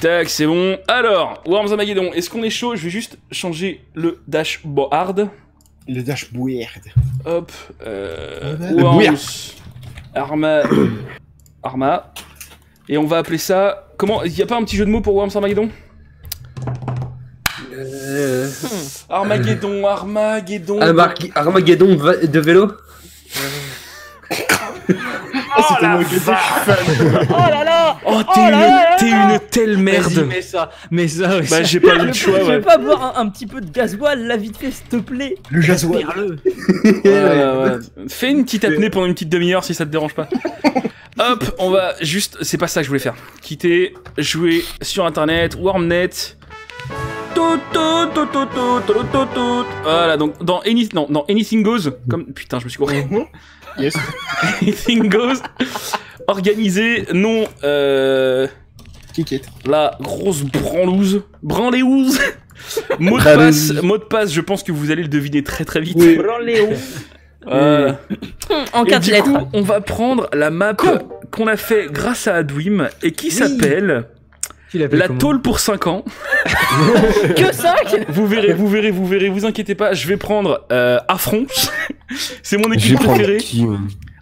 Tac, c'est bon. Alors, Worms Armageddon, est-ce qu'on est chaud? Je vais juste changer le dashboard. Le dashboard. Hop. Euh, Le Worms Arma... Arma. Et on va appeler ça... Comment Il y a pas un petit jeu de mots pour Worms Armageddon? Euh... Armageddon, Armageddon... Armag- Armageddon va- de vélo? Oh, je. Oh là là Oh, t'es Oh une, t'es une telle merde mets ça, mets ça. mets Bah j'ai pas eu le Je choix, peux ouais. pas boire un, un petit peu de gasoil là vite fait, s'il te plaît Le. Ouais, ouais. Fais une petite apnée pendant une petite demi-heure si ça te dérange pas. Hop, on va juste. C'est pas ça que je voulais faire. Quitter, jouer sur internet, Wormnet. Tout, tout, tout, tout, tout, tout, tout, tout. Voilà, donc dans, Any... non, dans Anything Goes, comme. Putain, je me suis couru. Yes. Anything Goes, organisé, non. Euh, Kikette. la grosse branlouse. Branléouse. Mot de passe, mot de passe, je pense que vous allez le deviner très très vite. Oui. Voilà. En quatre lettres. coup, on va prendre la map qu'on a fait grâce à Adwim et qui s'appelle La tôle pour 5 ans. Que 5 Vous verrez, vous verrez, vous verrez, vous inquiétez pas, je vais prendre euh, Affront. C'est mon équipe préférée.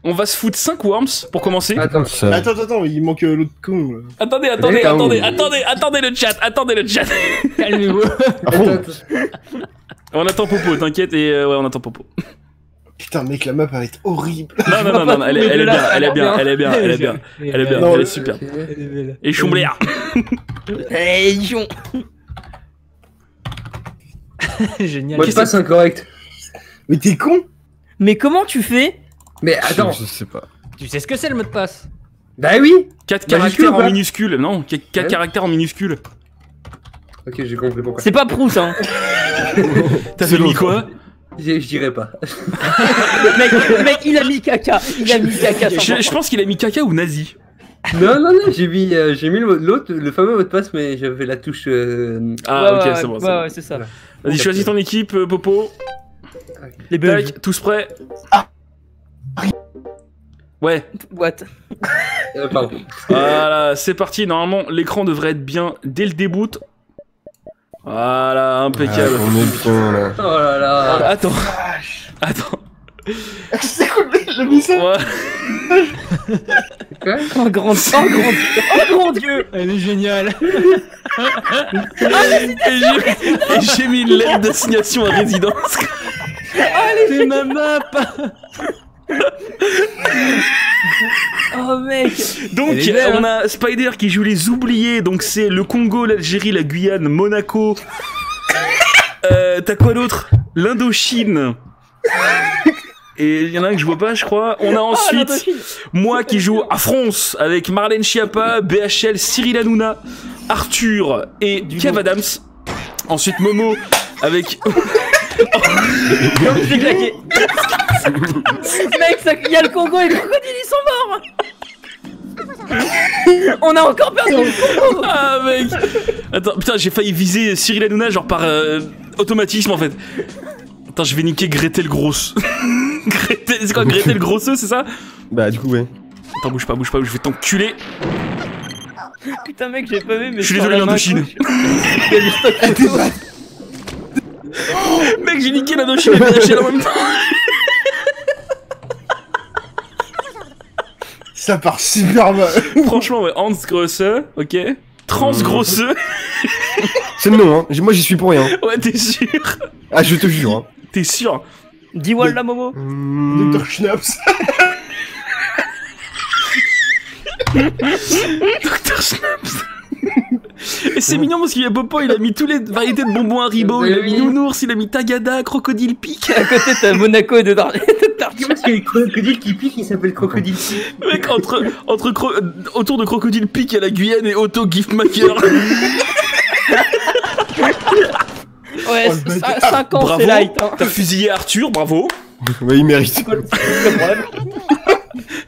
On va se foutre 5 worms pour commencer. Attends, Ça. Attends, attends, il manque euh, l'autre con. là. Attendez, attendez, attendez, attendez, attendez le chat, attendez le chat. Calmez-vous. On attend Popo, t'inquiète, et euh, ouais, on attend Popo. Putain, mec, la map va être horrible. Non, non, non, non, non, elle est, elle est bien, elle est bien, elle est bien, elle est bien, elle est bien, elle est super. Et Choumbléa. Hey, Génial. Mot de passe incorrect. Mais t'es con Mais comment tu fais Mais attends, Je sais pas. Tu sais ce que c'est le mot de passe? Bah oui 4 Majuscule caractères en minuscule, non, 4 Ouais. caractères en minuscule. Ok, j'ai compris pourquoi. C'est pas Proust, hein. T'as fait mis quoi Je je dirais pas. mec, mec, il a mis caca. Il a mis caca. je, pense qu'il a mis caca ou nazi. Non, non, non, j'ai mis, euh, j'ai mis le- l'autre, le fameux mot de passe, mais j'avais la touche. euh, Ah, Ouais, ok, ouais, c'est bon. ouais, bon. ouais, c'est ça. Vas-y, choisis ton équipe, euh, Popo. Les Belges. Tac, tous prêts Ouais, What? Euh, pardon. voilà, c'est parti. Normalement, l'écran devrait être bien dès le début. Voilà, impeccable. Ah, on est bien là. Oh là là. Ah, attends, attends. C'est quoi le message Ouais. Oh grand, oh grand, oh grand Dieu Elle est géniale. Et j'ai- et j'ai mis une lettre d'assignation à résidence. C'est ma map. Oh mec. Donc, belle, on a Spider qui joue les oubliés. Donc, c'est le Congo, l'Algérie, la Guyane, Monaco. Euh, T'as quoi d'autre? L'Indochine. Et il y en a un que je vois pas, je crois. On a ensuite l'Indochine. moi qui joue à France avec Marlène Schiappa, BHL, Cyril Hanouna, Arthur et Kev Adams. Ensuite Momo avec J'ai claqué. Mec, ça- il y a le Congo et le crocodile, ils sont morts. On a encore perdu le Congo. Ah mec Attends, putain, j'ai failli viser Cyril Hanouna genre par euh, automatisme en fait. Attends, je vais niquer Gretel Grosse. Gretel, c'est quoi Gretel Grosseux, c'est ça? Bah, du coup, ouais. Attends, bouge pas, bouge pas, je vais t'enculer. Putain, mec, j'ai pas vu, mais Je suis désolé, l'Indochine. Mec, j'ai niqué l'Indochine et BHL en même temps. Ça part super mal. Franchement, ouais, Hans Grosse, ok. Trans Grosse, C'est le nom, hein. Moi, j'y suis pour rien. ouais, t'es sûr? Ah, je te jure. Hein. T'es sûr? Dis Walda Momo. Mmh. Dr. Schnaps. Dr Snaps Et c'est mignon parce qu'il y a Popo, il a mis tous les variétés de bonbons Haribo, il a mis Nounours, il a mis Tagada, Crocodile Pic. À côté, t'as Monaco et de Dar- Parce qu'il y a le crocodile qui pique, il s'appelle crocodile. Mec, entre, entre cro- autour de Crocodile Pic, il y a la Guyane et Otto Giftmaker. Ouais, Oh, le bâtard. 5 ans, Bravo. c'est light. Hein. T'as fusillé Arthur, bravo. Ouais, il mérite.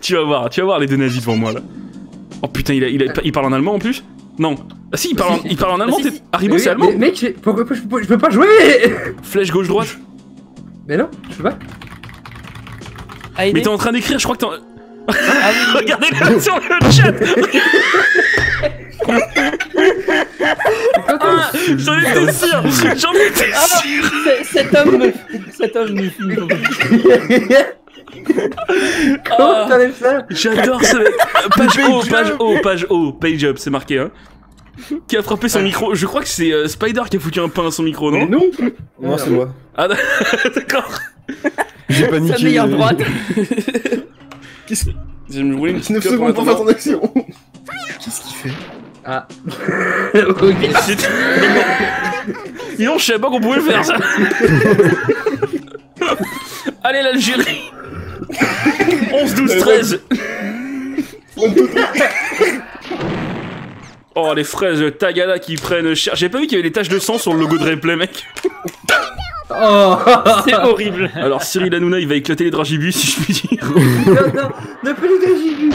Tu vas voir, tu vas voir les deux nazis devant moi là. Oh putain, il, a, il, a- il parle en allemand en plus Non. Ah si, il parle, en, il parle en allemand, Ah, si. Haribo c'est allemand mais- Mec, pourquoi pas- je peux, je peux pas jouer Flèche gauche-droite Mais non, je peux pas. Ah, Mais t'es en train d'écrire, je crois que t'es en... Ah. Regardez-le sur le chat J'en étais sûr J'en étais Ah, sûr Cet homme me... Cet homme me fume. Comment Ah. t'enlèves ça J'adore ce mec Page O, page O, page O, page up, c'est marqué, hein. Qui a frappé son micro Je crois que c'est euh, Spider qui a foutu un pain à son micro, non? Non Non, c'est moi. Ah, d'accord J'ai Sa paniqué. meilleure droite. Qu'est-ce Je me voulais une petite 9 clope en secondes pour faire attendant. ton action Qu'est-ce qu'il fait? Ah. ok. Donc, je savais pas qu'on pouvait le faire, ça Allez, l'Algérie 11, 12, 13 Oh, les fraises Tagada qui prennent cher. J'ai pas vu qu'il y avait des taches de sang sur le logo de replay, mec. Oh C'est horrible. Alors, Cyril Hanouna, il va éclater les dragibus, si je puis dire. Non, non, ne plus les gagibus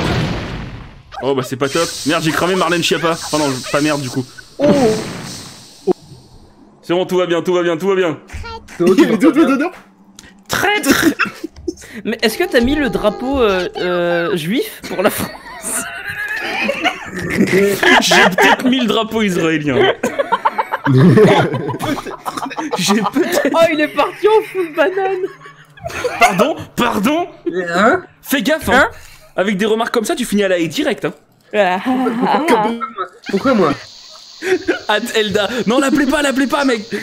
Oh, bah, c'est pas top. Merde, j'ai cramé Marlène Schiappa. Enfin, non, pas merde, du coup. C'est bon, tout va bien, tout va bien, tout va bien. Il d'honneur Traître Mais est-ce que t'as mis le drapeau euh, euh, juif pour la France J'ai peut-être mis le drapeau israélien. J'ai peut-être. Oh, il est parti en full banane Pardon? Pardon? Hein? Fais gaffe, hein? Avec des remarques comme ça, tu finis à la haie direct, hein. Ah. Pourquoi moi At Elda. Non, l'appelez pas, l'appelez pas, mec.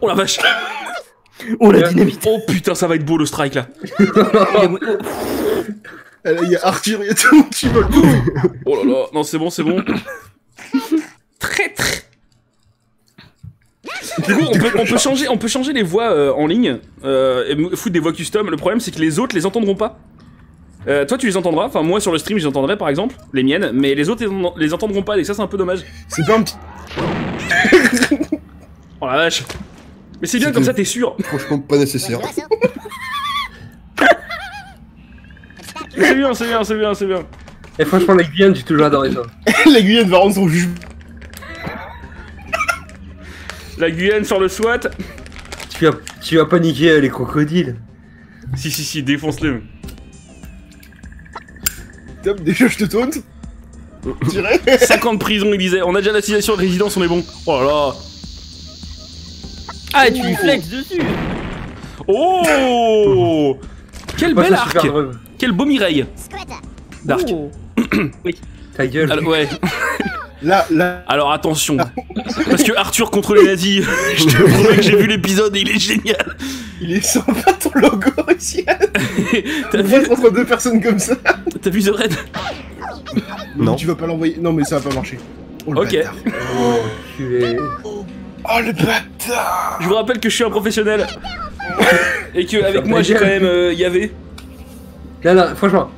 Oh la vache. Oh la dynamite Oh putain, ça va être beau le strike là. Il y a Arthur, il y a tout le monde qui vole. Oh là là. Non, c'est bon, c'est bon. Traître. Du coup, on peut, on peut changer, on peut changer les voix euh, en ligne euh, et foutre des voix custom. Le problème, c'est que les autres les entendront pas. Euh, toi, tu les entendras. Enfin, moi sur le stream, je les entendrai par exemple, les miennes, mais les autres les, en- les entendront pas. Et ça, c'est un peu dommage. C'est pas un petit. Oh la vache. Mais c'est bien comme ça, t'es sûr. Franchement, pas nécessaire. C'est bien, c'est bien, c'est bien, c'est bien. Et franchement, la Guyane, j'ai toujours adoré ça. La Guyane va rendre son jugement. La Guyane sur le SWAT. Tu vas, tu vas paniquer euh, les crocodiles. Si, si, si, défonce-le. Déjà je te taunte. Je dirais. 5 ans de prison, il disait. On a déjà l'assignation de résidence, on est bon. Oh là là. Ah, tu lui flexes dessus Oh Quel Moi, bel arc. Quel beau Mireille D'arc. Oh. Ta gueule. Alors, ouais. Là, là. Alors attention. Parce que Arthur contre les nazis, je te promets que j'ai vu l'épisode et il est génial. Il est sympa ton logo aussi. T'as On voit vu, contre deux personnes comme ça. t'as vu The Red? Non. Tu vas pas l'envoyer? Non, mais ça va pas marcher. Oh, le Ok. bâtard. Oh, tu es... Oh le bâtard. Je vous rappelle que je suis un professionnel. Et que avec moi j'ai quand même euh, Yavé. Non, non, franchement.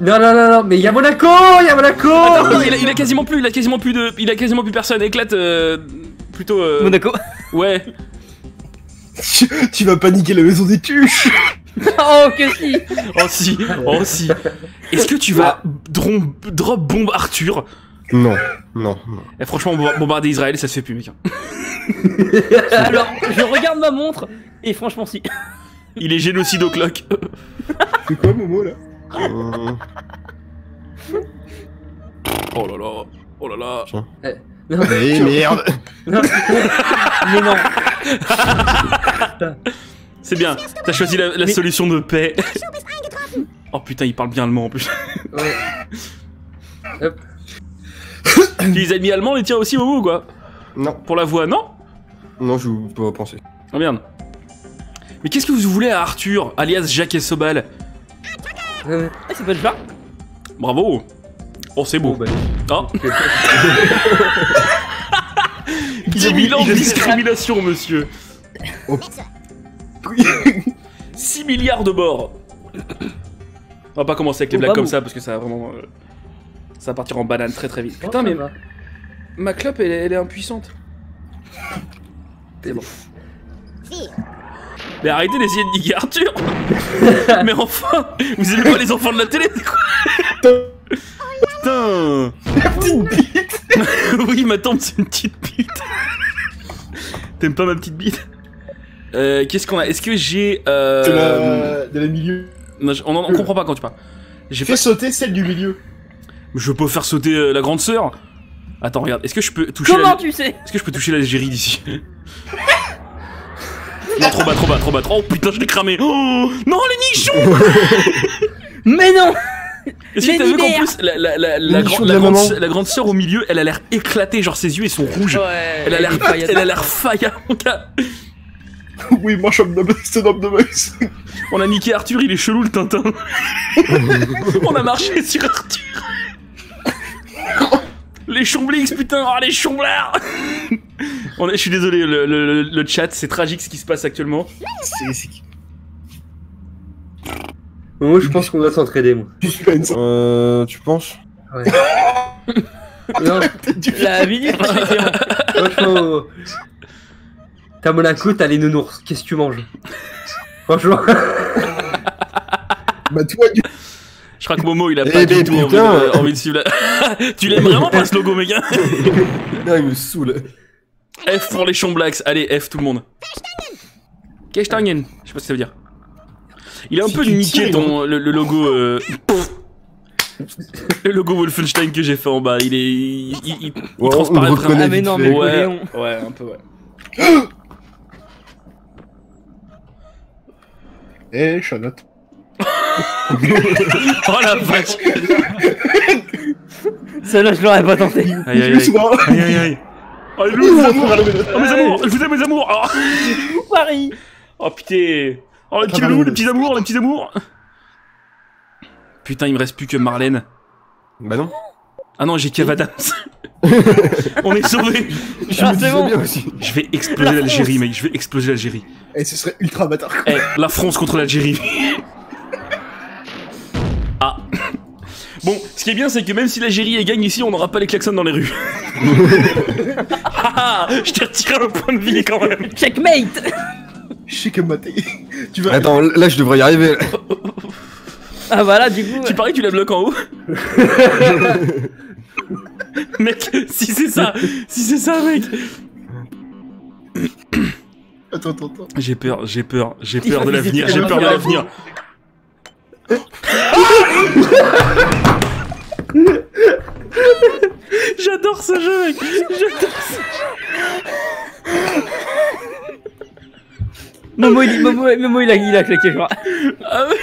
Non, non, non, non, mais il y a Monaco Il y a Monaco Attends, il a, il a quasiment plus, il a quasiment plus de, il a quasiment plus personne. Éclate euh, plutôt. euh, Monaco Ouais. Tu, tu vas paniquer la maison des tuches. Oh, que si Oh si, oh si. Est-ce que tu vas drom- drop bombe Arthur? Non, non, non. Eh, Franchement, bomba- bombarder Israël, ça se fait plus, mec. hein. Alors, je regarde ma montre, et franchement, si. Il est génocide au clock. C'est quoi Momo là? Euh, Oh là là, oh là là. Non, Eh merde non, Mais non C'est bien, t'as choisi la, la Mais- solution de paix. oh putain, il parle bien allemand en plus. ouais. Tu les amis allemands, les tiens aussi, Momo ou quoi? Non, Pour la voix, non? Non, je peux pas penser. Oh merde. Mais qu'est-ce que vous voulez à Arthur, alias Jacques et Sobal. Ah, c'est pas le Bravo Oh, c'est beau. Bon, bah, Oh, ok. il a mis ans de discrimination, monsieur. Oh. 6 milliards de morts. On va pas commencer avec les Oh, blagues comme ça parce que ça va vraiment. euh, ça va partir en banane très très vite. Oh, Putain, mais va. ma clope elle, est- elle est impuissante. C'est bon. Mais arrêtez d'essayer de niquer Arthur Mais enfin Vous aimez pas les enfants de la télé Putain La petite bite. Oui, ma tante, c'est une petite bite. T'aimes pas ma petite bite? Euh, Qu'est-ce qu'on a? Est-ce que j'ai. Euh... De la, de la milieu. non, on, en- on comprend pas quand tu parles. J'ai Fais pas... sauter celle du milieu. Je peux faire sauter euh, la grande sœur? Attends, regarde, est-ce que je peux toucher Comment la... tu sais? Est-ce que je peux toucher l'Algérie d'ici? Non, trop bas, trop bas, trop bas, trop. Oh putain, je l'ai cramé. Oh non, les nichons Mais non Est-ce que t'as vu qu'en plus, la, la, la, la, Les grand- nichons de la la grande, la grande sœur au milieu, elle a l'air éclatée, genre ses yeux ils sont rouges. Ouais. Elle a l'air, elle a l'air gars. Oui, moi, je suis un homme de- c'est de maïs. On a niqué Arthur, il est chelou le Tintin. On a marché sur Arthur. Les chomblix, putain, oh, les chomblards On est, Je suis désolé, le, le, le chat, c'est tragique ce qui se passe actuellement. C'est. Moi, je pense qu'on doit s'entraider, moi. Suspense. Euh, tu penses? Non, La minute franchement. euh, T'as Monaco, t'as les nounours. Qu'est-ce que tu manges? Franchement. Bah, toi, du Je crois que Momo, il a Eh pas du ben, tout envie putain. de, envie de suivre la... tu l'aimes vraiment pas ce logo, mec hein Là, il me saoule. F pour les chomblacks, allez, F tout le monde. Keshtangen, je sais pas ce que ça veut dire. Il a un Si peu niqué tires, ton, le, le logo... euh, le logo Wolfenstein que j'ai fait en bas, il est... Il, il- il Ouais, on transparaît Ah, mais non, mais- Ouais, Léon. ouais, un peu, ouais. Eh, Charlotte. Oh la vache Celle-là, je l'aurais pas tenté. Aïe aïe aïe. sois- Aïe aïe aïe. Oh les loups, les amours Oh mes amours Je vous aime mes amours Oh, Paris oh putain Oh les petits oui. les petits amours, les petits amours Putain, il me reste plus que Marlène. Bah non. Ah non, j'ai Kev Adams. On est sauvés Je Ah, me c'est disais bon. bien aussi. Je vais exploser La l'Algérie, mec, je vais exploser l'Algérie. Eh, ce serait ultra bâtard. Eh, la France contre l'Algérie. ah. Bon, ce qui est bien, c'est que même si l'Algérie gagne ici, on n'aura pas les klaxons dans les rues. Ah, je t'ai retiré un point de vie quand même. Checkmate Je sais que maté. Tu vas. Attends, là, je devrais y arriver. Ah voilà, du coup... Tu paries que tu la bloques en haut Mec, si c'est ça, si c'est ça, mec. Attends, attends, attends. J'ai peur, j'ai peur, j'ai peur de l'avenir, j'ai peur de l'avenir. J'adore ce jeu, mec. J'adore ce Momo, il, Momo, Momo, il a, il a claqué, je crois. Ah, mec.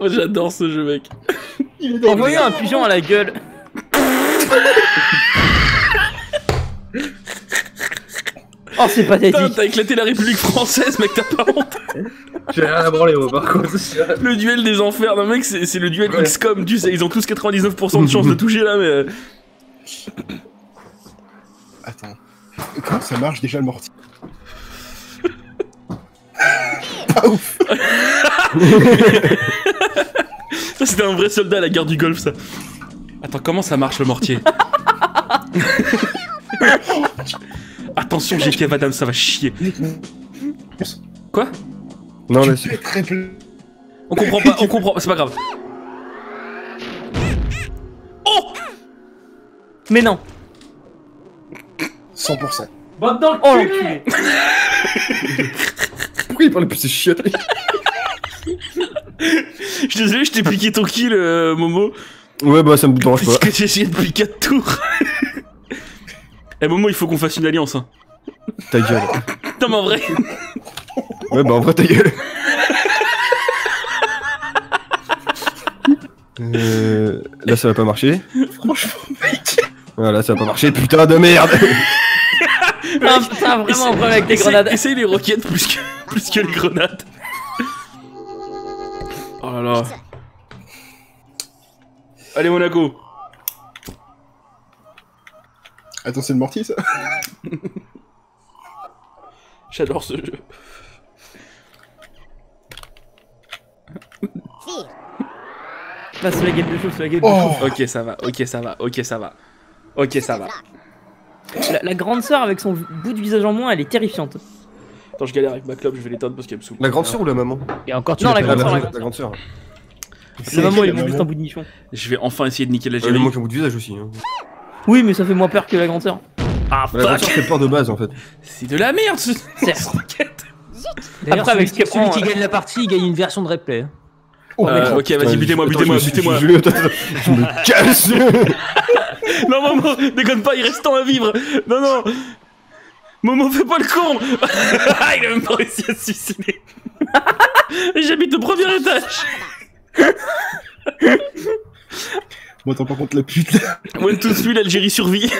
Oh, J'adore ce jeu, mec. Envoyez un pigeon à la gueule. Oh, c'est Putain, pathétique. t'as éclaté la République française, mec, t'as pas honte. J'ai rien à branler, moi, par contre. Le duel des enfers, non, mec, c'est le duel Ouais. XCOM, tu sais, ils ont tous 99% de chance de toucher là, mais. euh, Attends. Comment ça marche déjà le mortier Pas ouf. Ça, c'était un vrai soldat à la guerre du Golfe, ça. Attends, comment ça marche le mortier Attention, j'ai Kev Adams, ça va chier. Quoi Non, Tu être très On comprend pas, on comprend, c'est pas grave. Oh Mais non. 100%. Oh l'enculé. pourquoi il parle plus ces chiottes Je suis désolé, je t'ai piqué ton kill, euh, Momo. Ouais, bah ça me dérange Parce pas. que j'ai essayé depuis 4 tours. Eh Momo, il faut qu'on fasse une alliance. Hein. Ta gueule. Non, mais en vrai. Ouais, bah en vrai, ta gueule. Euh, là, ça va pas marcher. Franchement, mec. Voilà, ça va pas marcher. Putain de merde. Ah, putain, vraiment un problème avec les Essaye- grenades. Essaye les roquettes plus que, plus que les grenades. Oh là là. Allez, Monaco. Attends, c'est le mortier ça J'adore ce jeu. C'est la game de chaud, c'est la game de Oh chaud. Ok, ça va, ok, ça va, ok, ça va. Ok, ça va. La, la grande sœur avec son bout de visage en moins, elle est terrifiante. Attends, je galère avec ma clope, je vais l'éteindre parce qu'elle me saoule. La grande sœur ou la maman Et encore, tu Non, la grande la sœur, la grande sœur. Le maman, il est la juste un bout de nichon. Je vais enfin essayer de niquer Euh, l'Algérie. le manque un bout de visage aussi. Hein. Oui, mais ça fait moins peur que la grande sœur. Ah, La grande sœur fait peur de base en fait. C'est de la merde, ce... Cette Après, avec celui, ce qu'elle celui prend, qui euh, gagne la partie, il gagne une version de replay. Hein. Euh, ok, vas-y, butez-moi, butez-moi, butez-moi. Je, me casse Non, Momo, déconne pas, il reste temps à vivre. Non, non. Momo, fais pas le con. il a même pas réussi à se suicider. J'habite au premier étage. Bon, attends, par contre, la pute. One, two, three, l'Algérie survit.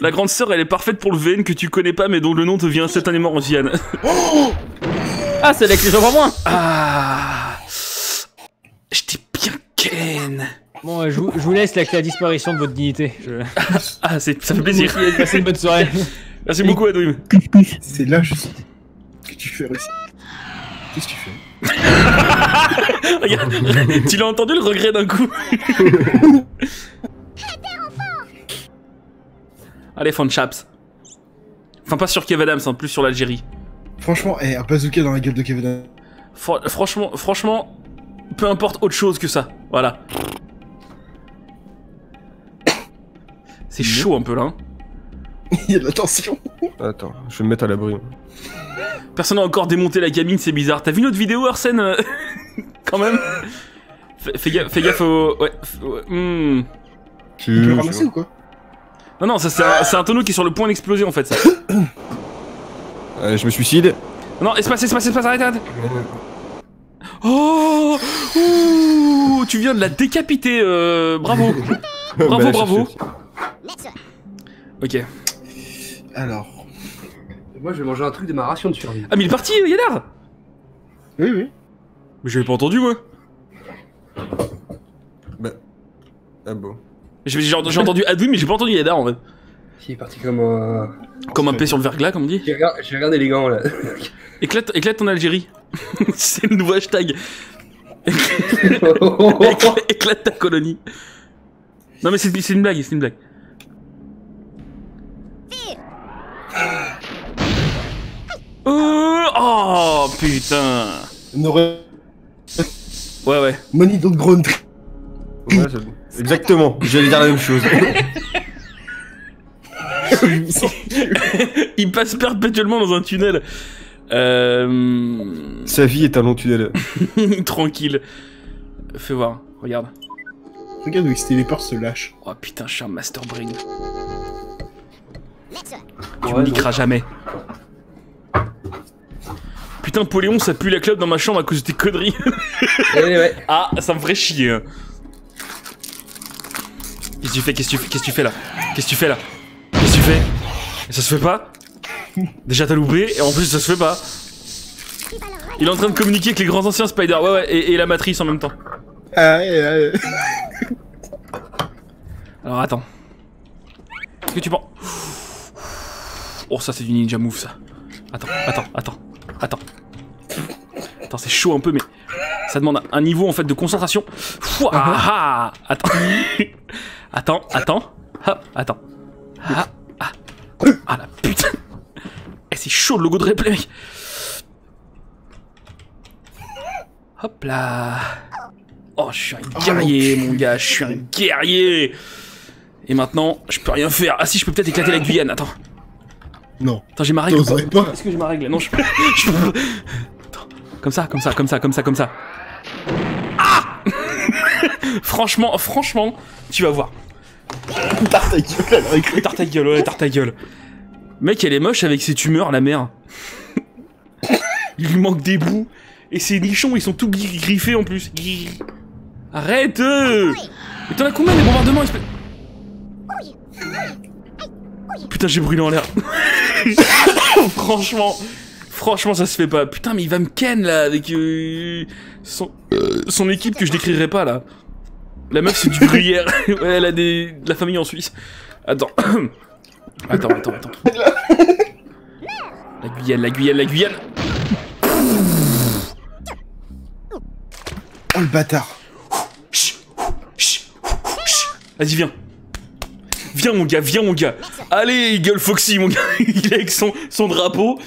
La grande sœur, elle est parfaite pour le VN que tu connais pas, mais dont le nom te vient instantanément en Vienne. Ah, c'est gens pour moi Ah. Je t'ai bien ken. Bon, euh, je vous, je vous laisse avec la disparition de votre dignité. Je... Ah, c'est- ça fait plaisir. Passez une bonne soirée. Merci beaucoup, Adwim. C'est là, je que tu fais, Russie Qu'est-ce que tu fais? Regarde, tu l'as entendu le regret d'un coup Allez, fun chaps. Enfin, pas sur Kev Adams, hein, plus sur l'Algérie. Franchement, eh, un bazooka dans la gueule de Kevin. Fr- franchement, franchement, peu importe autre chose que ça. Voilà. C'est chaud un peu là. hein. Il y a de la tension. Attends, je vais me mettre à l'abri. Personne n'a encore démonté la cabine, c'est bizarre. T'as vu notre vidéo, Arsène euh, Quand même? Fais, gaffe, fais gaffe au... Ouais. hmm. Tu peux le ramasser ou quoi? Non, non, ça c'est un, c'est un tonneau qui est sur le point d'exploser en fait. Ça. Euh, je me suicide. Non, espace, espace, espace, arrête, arrête Oh Ouh, Tu viens de la décapiter, euh, bravo Bravo, Bah, bravo. Ok. Alors. Moi, je vais manger un truc de ma ration de survie. Ah, mais il est parti, euh, Yadar Oui, oui. Mais j'avais pas entendu, moi Bah. Ah bon. J'ai entendu Adwin, mais j'ai pas entendu Yadar, en fait. Qui est parti comme un. Comme un P sur le verglas, comme on dit. J'ai regard- j'ai regardé élégant là. Éclate, éclate ton Algérie. C'est le nouveau hashtag. Éclate, éclate ta colonie. Non, mais c'est une blague, c'est une blague. Euh, oh putain. Ouais, ouais. Money don't tree. Ouais, Exactement, j'allais dire la même chose. Il passe perpétuellement dans un tunnel. Euh... Sa vie est un long tunnel. Tranquille. Fais voir, regarde. Regarde où il se téléporte, se lâche. Oh putain, je suis un master brain. Tu Ouais, me niqueras jamais. Putain, Poléon, ça pue la clope dans ma chambre à cause de tes conneries. Ouais, ouais. ah, ça me ferait chier. hein. Qu'est-ce que tu fais Qu'est-ce que tu fais Qu'est-ce que tu fais là? Qu'est-ce que tu fais là? Qu'est-ce que tu fais? Ça se fait pas? Déjà t'as loupé et en plus ça se fait pas. Il est en train de communiquer avec les grands anciens Spider, ouais ouais, et, et la matrice en même temps. Ah, ouais, ouais. Alors attends. Est-ce que tu penses Oh ça c'est du ninja move ça. Attends, attends, attends, attends. Attends, c'est chaud un peu mais ça demande un niveau en fait de concentration. Fouah, ah, attends. attends, attends. Hop, attends. Ah, ah. La putain. Eh c'est chaud le logo de replay mec. Hop là. Oh, je suis un guerrier, mon gars, je suis un guerrier. Et maintenant, je peux rien faire. Ah si, je peux peut-être éclater la Guyane. Attends, Non. attends, j'ai ma règle. Est-ce que j'ai ma règle Non, je peux. je peux pas. Attends, comme ça, comme ça, comme ça, comme ça, comme ça. Ah Franchement, franchement, tu vas voir. Tarte ta gueule, elle gueule, ouais, tarte ta gueule. Mec, elle est moche avec ses tumeurs, la mère. Il lui manque des bouts. Et ses nichons, ils sont tout gri- griffés en plus. Arrête euh Mais t'en as combien des bombardements espèce- Putain, j'ai brûlé en l'air. franchement, franchement, ça se fait pas. Putain, mais il va me ken là avec euh, son, euh, son équipe que je décrirai pas là. La meuf, c'est du gruyère. ouais, elle a des, de la famille en Suisse. Attends. attends, attends, attends. La Guyane, la Guyane, la Guyane. Oh le bâtard. Chut, chut, chut. Vas-y, viens. Viens, mon gars, viens, mon gars. Allez, gueule Foxy, mon gars. Il est avec son, son drapeau.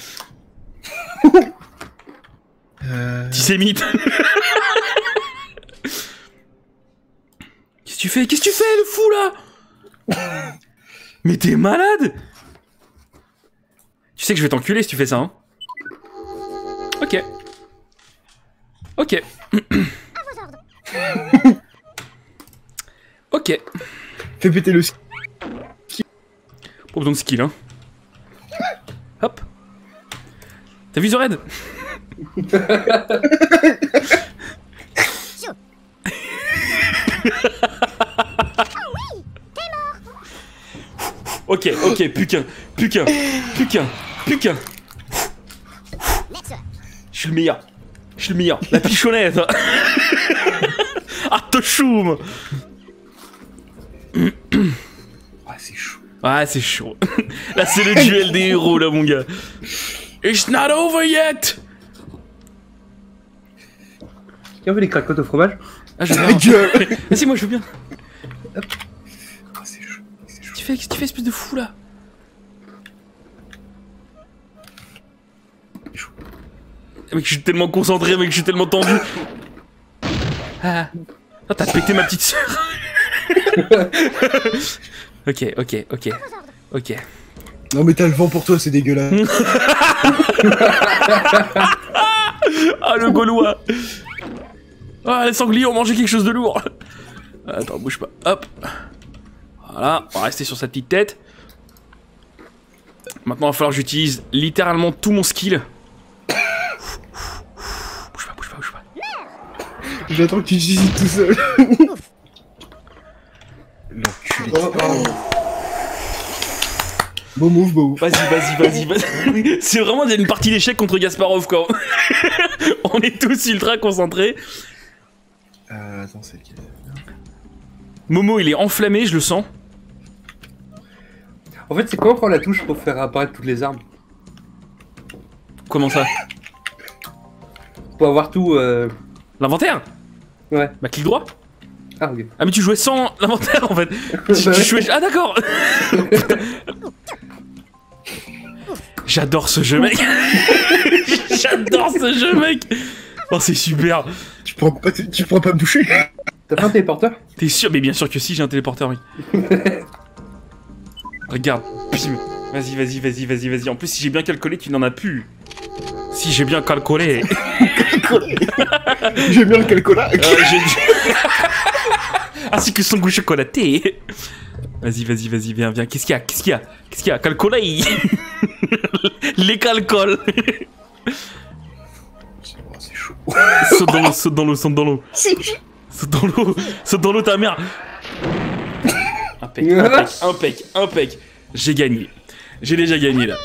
Euh... Antisémite. Qu'est-ce que tu fais Qu'est-ce que tu fais, le fou, là Mais t'es malade Tu sais que je vais t'enculer si tu fais ça, hein Ok. Ok. ok. Fais péter le ski. Pas besoin de skill, hein. Hop. T'as vu Zored Ok, ok, plus qu'un, plus qu'un, plus qu'un, plus qu'un. Je suis le meilleur. Je suis le meilleur. La pichonnette. ah, te choum. Ah, c'est chaud. Ouais, c'est chaud. Là, c'est le duel des héros, là, mon gars. It's not over yet. Qui a fait les cracottes au fromage? Ah, je veux bien. gueule Vas-y, moi, je veux bien. Ah, c'est chaud. C'est chaud. Qu'est-ce que tu fais Qu'est-ce que tu fais, espèce de fou, là Mec, je suis tellement concentré, mec, je suis tellement tendu. Ah, Ah, t'as pété ma petite sœur. ok, ok, ok, ok. Non, mais t'as le vent pour toi, c'est dégueulasse. Ah, le gaulois Ah, les sangliers ont mangé quelque chose de lourd Attends, bouge pas. Hop Voilà, on va rester sur sa petite tête. Maintenant, il va falloir que j'utilise littéralement tout mon skill. Bouge pas, bouge pas, bouge pas. J'attends que tu utilises tout seul. L'enculé. Oh, pardon. Beau move, beau move. Vas-y, vas-y, vas-y, vas-y. C'est vraiment une partie d'échec contre Gasparov, quoi. on est tous ultra concentrés. Euh, attends, c'est lequel? Momo, il est enflammé, je le sens. En fait, c'est comment prendre la touche pour faire apparaître toutes les armes Comment ça Pour avoir tout. Euh... L'inventaire Ouais. Bah, clic droit Ah, ok. Ah mais tu jouais sans l'inventaire en fait. tu, tu jouais... Ah d'accord. J'adore ce jeu mec. J'adore ce jeu mec. Oh c'est super. Tu pourras pas, tu pourras pas me toucher T'as pas un téléporteur T'es sûr Mais bien sûr que si j'ai un téléporteur mec. Regarde. Vas-y vas-y vas-y vas-y vas-y. En plus si j'ai bien calculé tu n'en as plus. Si j'ai bien calculé. J'aime bien le calcola. Euh, j'ai- Ainsi que son goût chocolaté. Vas-y, vas-y, vas-y, viens, viens. Qu'est-ce qu'il y a Qu'est-ce qu'il y a Qu'est-ce qu'il y a? Calcolé Les calcols c'est chaud. Saute dans l'eau, saute dans l'eau, saute dans l'eau. Saute dans l'eau, saute dans l'eau, ta mère Impec, impec, impec, impec. J'ai gagné. J'ai déjà gagné, là.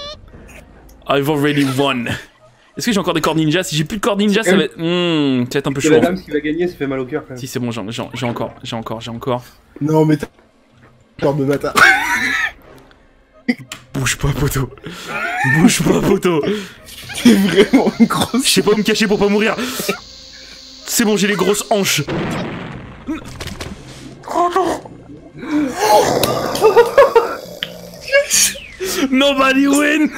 I've already won. Est-ce que j'ai encore des cordes ninja? Si j'ai plus de cordes ninja, ça va être... Hmm, ça va être un peu chaud. la dame qui va gagner, ça fait mal au cœur quand même. Si, c'est bon, j'ai encore, j'ai encore, j'ai encore. Non, mais t'as. Corde de bâtard. Bouge pas, poteau. Bouge pas, poteau. T'es vraiment une grosse. Je sais pas où me cacher pour pas mourir. C'est bon, j'ai les grosses hanches. Oh non Nobody wins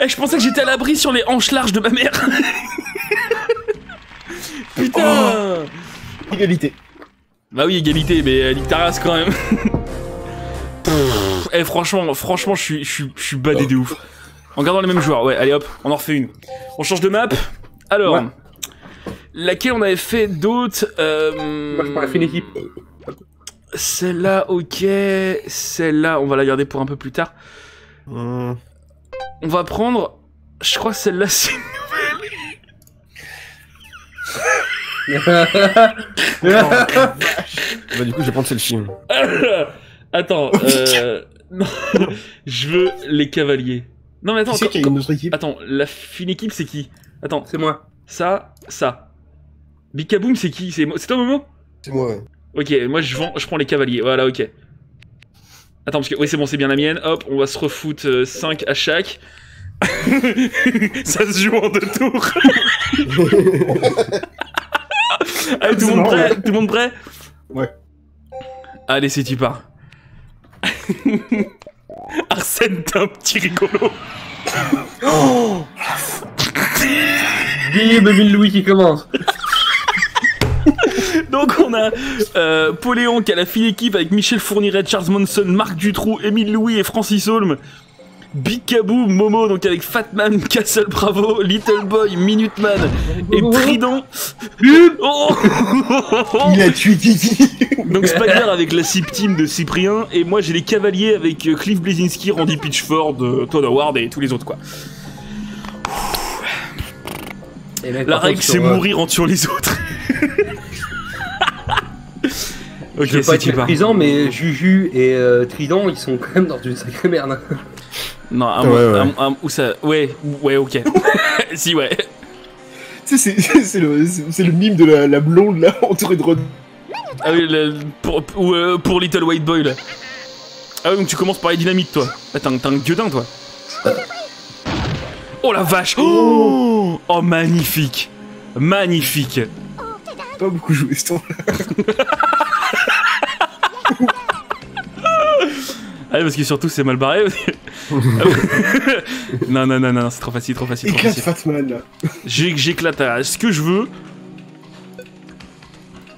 Eh, je pensais que j'étais à l'abri sur les hanches larges de ma mère. Putain Égalité. Bah oui, égalité, mais race quand même. Eh, franchement, franchement, je suis, je suis, je suis badé de ouf. En gardant les mêmes joueurs, ouais, allez hop, on en refait une. On change de map. Alors, Ouais. Laquelle on avait fait d'autres euh, Moi, je prends la fine équipe. Celle-là, ok. Celle-là, on va la garder pour un peu plus tard. Hum, On va prendre. Je crois que celle-là, c'est. Bah, du coup, je vais prendre celle-ci. Attends, euh. non, je veux les cavaliers. Non, mais attends, Qui c'est co- qui a co- une autre équipe? Attends, la fine équipe, c'est qui? Attends, C'est moi. ça, ça. Bikaboom, c'est qui C'est moi- c'est toi, Momo C'est moi, ouais. Ok, moi je, vends, je prends les cavaliers, voilà, ok. Attends, parce que, oui, c'est bon, c'est bien la mienne. Hop, on va se refoutre 5 à chaque. Ça se joue en deux tours. Allez, tout le monde prêt ouais. Tout le monde prêt Ouais. Allez, c'est tu pars. Arsène, t'es un petit rigolo. Bim, Emile Louis qui commence. Donc on a euh, Poléon qui a la fine équipe avec Michel Fourniret, Charles Monson, Marc Dutroux, Émile Louis et Francis Holm. Big Kaboom, Momo, donc avec Fatman, Castle Bravo, Little Boy, Minuteman et Trident. Oh Il a tué Kiki. donc Spider avec la SIP team de Cyprien et moi j'ai les cavaliers avec euh, Cliff Blazinski, Randy Pitchford, euh, Todd Howard et tous les autres quoi. Et La règle c'est mourir en tuant les autres. ok, Je veux pas c'est être méprisant, mais Juju et euh, Trident, ils sont quand même dans une sacrée merde. Non, un, Ouais, ouais. un- un- où ça Ouais, ouais, ok. si, ouais. Tu sais, c'est- le, mime de la, la blonde là, entourée de Rod. Ah oui, le- pour, ou, euh, pour Little White Boy là. Ah oui, donc tu commences par les dynamites toi. Ah, t'es un, gueudin toi. Oh la vache Oh, oh magnifique Magnifique Pas beaucoup joué ce temps Ah parce que surtout c'est mal barré. non, non, non, non, c'est trop facile, trop facile, trop Éclate facile. Fatman là. J'éclate à ce que je veux.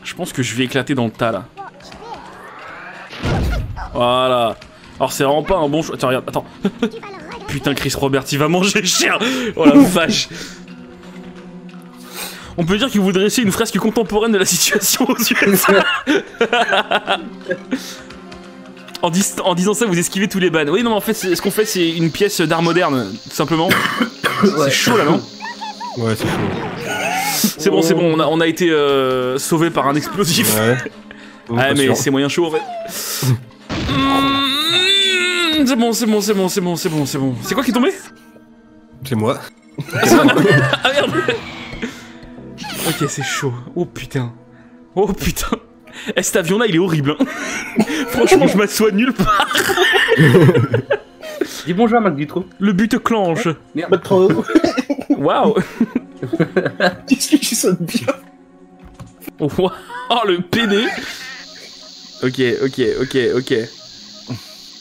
Je pense que je vais éclater dans le tas là. Voilà. Alors c'est vraiment pas un bon choix. Attends, regarde, attends. Putain, Chris Robert, il va manger cher. Oh la vache. On peut dire qu'il vous dressait une fresque contemporaine de la situation aux USA. en, dis- en disant ça, vous esquivez tous les bans. Oui, non, mais en fait, ce qu'on fait, c'est une pièce d'art moderne, tout simplement. C'est chaud là, non Ouais, c'est chaud. C'est bon, c'est bon, on a, on a été euh, sauvé par un explosif. Ouais. Ah, mais c'est moyen chaud en fait. C'est bon, c'est bon, c'est bon, c'est bon, c'est bon, c'est bon. C'est quoi qui est tombé C'est moi. Ah merde Ok, c'est chaud. Oh putain. Oh putain. Eh, cet avion là, il est horrible. hein. Franchement, je m'assois nulle part. Dis bonjour à Marc Dutroux. Le but clenche. Trop. Waouh. Qu'est-ce que tu sonnes bien Oh, wow. Oh, le PD. Ok, ok, ok, ok.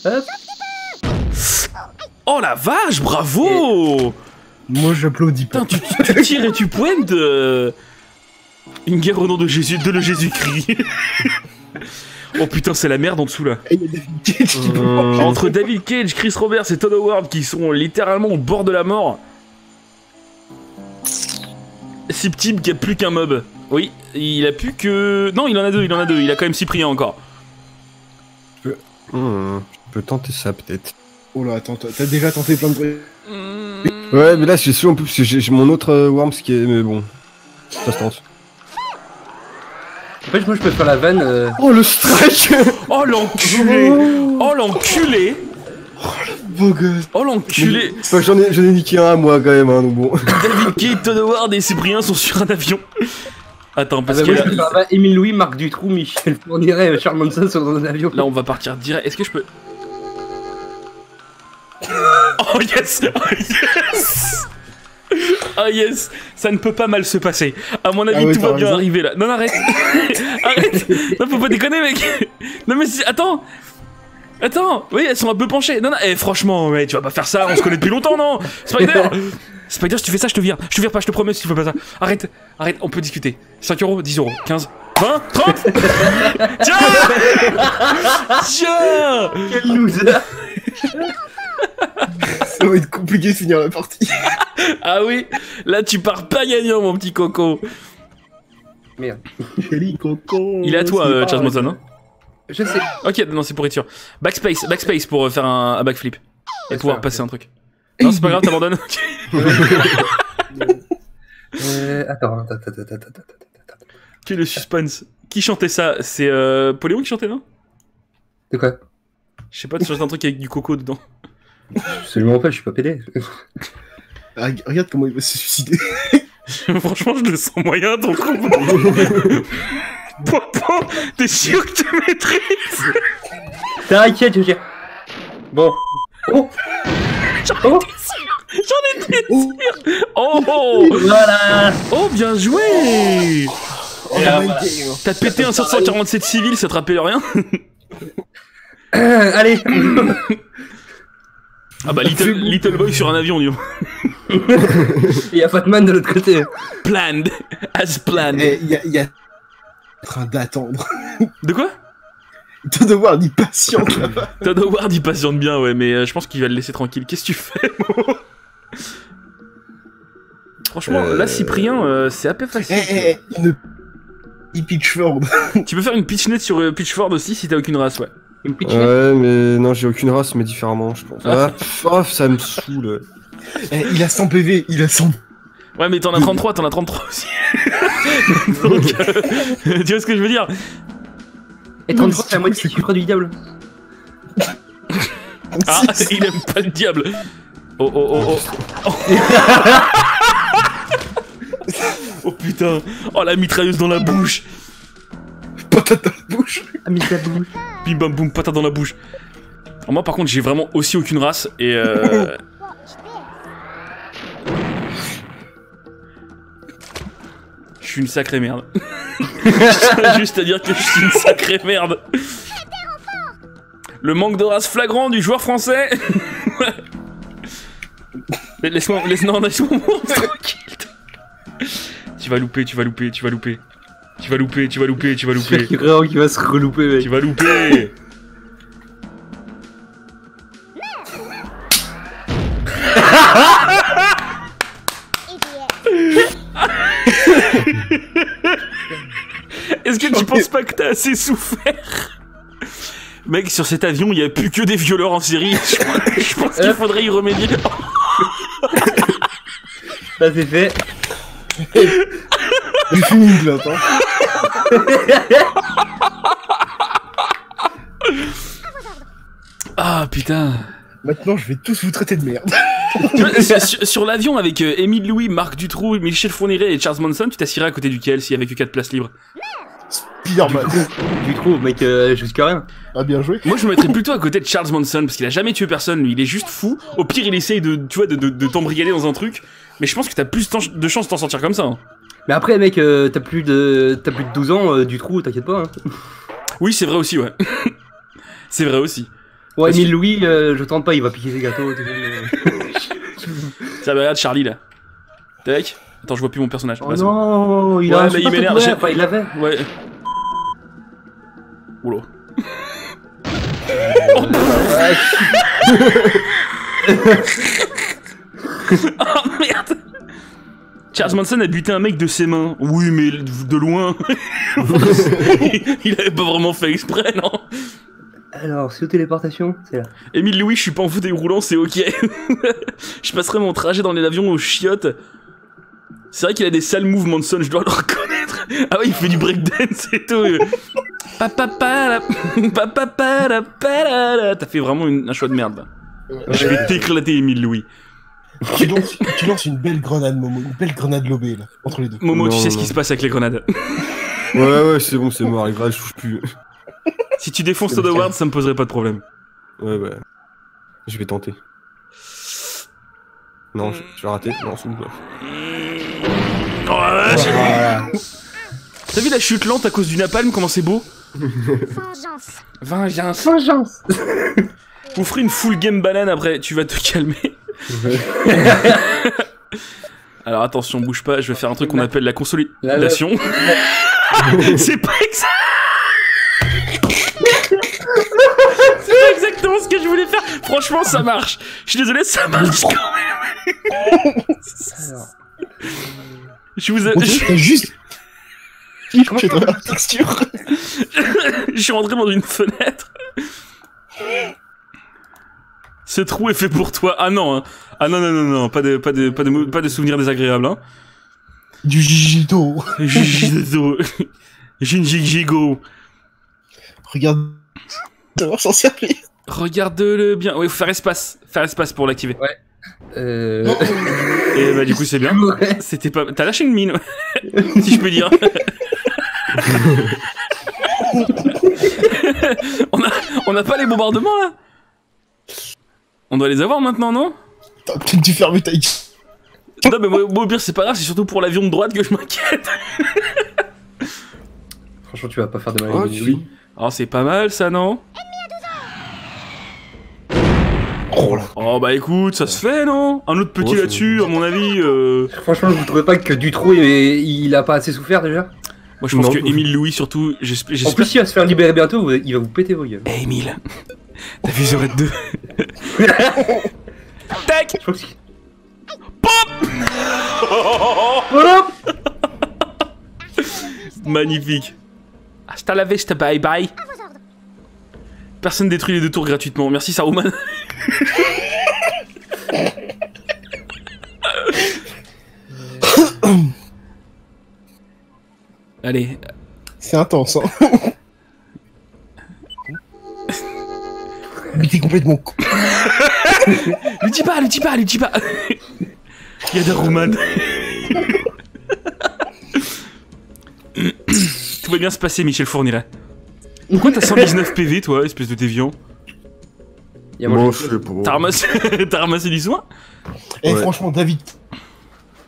Hop. Oh la vache, bravo Moi j'applaudis pas. Putain, tu, tu tires et tu pointes euh, Une guerre au nom de Jésus, de le Jésus-Christ. oh putain, c'est la merde en dessous là. Et David Cage Euh. Entre David Cage, Chris Roberts et Todd Howard qui sont littéralement au bord de la mort. Sip Team qui a plus qu'un mob. Oui, il a plus que. Non, il en a deux, il en a deux. Il a quand même Cyprien encore. Hmm, Je peux tenter ça peut-être. Oh là, attends, t'as t'as déjà tenté plein de trucs. Ouais, mais là, j'ai su en plus parce que j'ai j'ai mon autre euh, Worms qui est. Mais bon. Ça se tente. En fait, moi, je peux faire la vanne. euh, Oh, le strike Oh l'enculé Oh l'enculé Beau gosse. Oh l'enculé que J'en ai, j'en ai niqué un à moi quand même, hein, donc bon. David Cage, Todd Howard et Cyprien sont sur un avion. Attends, Ah parce bah, que moi, je là, peux faire la vanne Émile Louis, Marc Dutroux, Michel Fourniret, Charles Manson sont dans un avion. là, on va partir direct. Est-ce que je peux? Oh yes Oh yes Oh yes Ça ne peut pas mal se passer. À mon avis, Ah tout va bien raison. arriver là. Non, non, arrête Arrête Non, faut pas déconner, mec Non, mais si- attends Attends Oui, elles sont un peu penchées. Non, non, eh, franchement, mais tu vas pas faire ça, on se connaît depuis longtemps, non? Spider Spider, si tu fais ça, je te vire. Je te vire pas, je te promets, si tu fais pas ça. Arrête, arrête, on peut discuter. 5 euros, 10 euros, 15, 20, 30 Tiens Tiens Quel loser Ça va être compliqué de finir la partie. Ah oui, là tu pars pas gagnant, mon petit coco. Merde. Chérie, coco. Il est à toi, euh, Charles Manson. Hein Je sais. ok, non, c'est pour être sûr. Backspace, backspace pour euh, faire un, un backflip. Et pouvoir passer un truc. Non, c'est pas grave, t'abandonnes. Euh, attends, attends, attends, attends, attends, attends, attends. Quel le suspense? Qui chantait ça? C'est euh, Poléon qui chantait, non? De quoi? Je sais pas, tu chantais un truc avec du coco dedans. Absolument pas, je suis pas pédé. Ah, regarde comment il va se suicider. Franchement, je le sens moyen, ton combo. Popo, t'es sûr que tu maîtrises T'inquiète, je dire. Bon. Oh Oh J'en étais sûr Oh oh Voilà Oh, bien joué Oh, voilà. game. T'as pété un 747 civil, ça te rappelle rien? Allez Ah bah Little, Little Boy sur un avion, dis donc. Il y a Fatman de l'autre côté. Planned, as planned. Eh, il y a, il y a en train d'attendre. De quoi? Todd Howard, il patiente là-bas. Todd Howard il patiente bien, ouais, mais euh, je pense qu'il va le laisser tranquille. Qu'est-ce que tu fais, Mo Franchement, Euh, là, Cyprien, euh, c'est un peu Eh, facile. eh, eh, une... Il Pitchford. Tu peux faire une pitchnet sur euh, Pitchford aussi si t'as aucune race, ouais. Une Ouais, mais non, j'ai aucune race, mais différemment, je pense. Ah. Ah, pff, oh, ça me saoule. Eh, il a 100 PV, il a 100. Ouais, mais t'en as 33, t'en as 33 aussi. Donc, euh, tu vois ce que je veux dire? Et 33, c'est la moitié du chiffre du diable. Ah, il aime pas le diable. Oh, oh, oh, oh. Oh, putain. Oh, la mitrailleuse dans la bouche. Patate dans la bouche. Ah, mais la bouche. Bim bam boum, patate dans la bouche. Alors moi par contre j'ai vraiment aussi aucune race et euh... Je suis une sacrée merde. juste à dire que je suis une sacrée merde. Le manque de race flagrant du joueur français. Laisse-moi, laisse, non, laisse-moi tranquille. Tu vas louper, tu vas louper, tu vas louper. Tu vas louper, tu vas louper, tu vas louper. C'est vraiment qui va se relouper, mec. Tu vas louper Est-ce que tu penses pas que t'as assez souffert? Mec, sur cet avion, il y a plus que des violeurs en série. Je, je pense qu'il faudrait y remédier. Ça, c'est fait. J'ai fini là, attends. Ah putain. Maintenant, je vais tous vous traiter de merde. Sur l'avion avec euh, Émile Louis, Marc Dutroux, Michel Fourniret et Charles Manson, tu t'assirais à côté duquel s'il y avait que 4 places libres? Spiderman. Trouves, mec, euh, jusqu'à rien. Ah, bien joué. Moi, je me mettrais plutôt à côté de Charles Manson parce qu'il a jamais tué personne. Lui, il est juste fou. Au pire, il essaye de, tu vois, de, de, de t'embrigader dans un truc. Mais je pense que t'as plus de de chances de t'en sortir comme ça. hein. Mais après, mec, euh, t'as plus de t'as plus de 12 ans, euh, du trou, t'inquiète pas. Hein. Oui, c'est vrai aussi, ouais. c'est vrai aussi. Ouais, Parce Emile Louis, euh, je tente pas, il va piquer ses gâteaux. ça. Tiens, bah, regarde Charlie là. Tac. Attends, je vois plus mon personnage. Oh Ouais, non, il Ouais, a un mais il m'énerve, ouais, enfin, il l'avait. Ouais. Oula. oh merde Charles Manson a buté un mec de ses mains. Oui, mais de loin. il avait pas vraiment fait exprès, non Alors, c'est aux téléportation, c'est là. Émile Louis, je suis pas en fauteuil roulant, c'est ok. je passerai mon trajet dans l'avion aux chiottes. C'est vrai qu'il a des sales moves, Manson, je dois le reconnaître. Ah ouais, il fait du breakdance et tout. T'as fait vraiment une- un choix de merde. là. Je vais t'éclater, Émile Louis. Tu lances, tu lances une belle grenade, Momo. Une belle grenade lobée, là. Entre les deux. Momo, tu Non, sais ce qui se passe avec les grenades. Ouais, ouais, c'est bon, c'est mort, les grades, je touche plus. Si tu défonces Todd Howard, ça me poserait pas de problème. Ouais, ouais. Je vais tenter. Non, je, je vais rater. Non, c'est. Oh Voilà. T'as vu la chute lente à cause du napalm, comment c'est beau? Vengeance. Vengeance. Vengeance Vous ferez une full game banane après, tu vas te calmer. Alors attention, bouge pas, je vais faire un truc qu'on appelle la consolidation. C'est pas exact. C'est pas exactement ce que je voulais faire. Franchement, ça marche. Je suis désolé, ça marche quand même. Je vous, ai- je, juste. Je suis rentré dans une fenêtre. Ce trou est fait pour toi. Ah non, hein. ah non non non non, pas de pas de pas de pas de souvenirs désagréables. Hein. Du Gigito. Jijido. Jinjijigo. Regarde. Savoir s'en servir. Regarde-le bien. Oui, faut faire espace. Faire espace pour l'activer. Euh... Et bah du coup c'est bien. Ouais. C'était pas. T'as lâché une mine, ouais. si je peux dire. on a on a pas les bombardements là. On doit les avoir maintenant, non T'as peut-être dû fermer ta. Non mais moi, moi, au pire c'est pas grave, c'est surtout pour l'avion de droite que je m'inquiète. Franchement, tu vas pas faire de mal. Oh, à Emile Louis. tu... Alors c'est pas mal ça, non Oh là. Oh bah écoute, ça se fait, non Un autre petit Oh, là-dessus, à mon avis. Euh... Franchement, vous trouvez pas que Dutroux, il, il a pas assez souffert déjà Moi, je pense Non. que Émile Louis, surtout, j'espère. En j'espère- plus, il va se faire libérer bientôt, il va vous péter vos gueules. Eh, Émile, t'as vu Red 2 Tac que- Magnifique. Hasta la vista, bye bye. Personne détruit les deux tours gratuitement. Merci Saruman. Allez, C'est intense, hein. t'es complètement con. lui dis pas, lui dis pas, lui dis pas. Il y a des Roman. Tout va bien se passer, Michel Fourniret. Pourquoi t'as 119 PV, toi, espèce de déviant Il y a mangé Bon, je sais pas. T'as ramassé... du soin Eh, Ouais. franchement, David.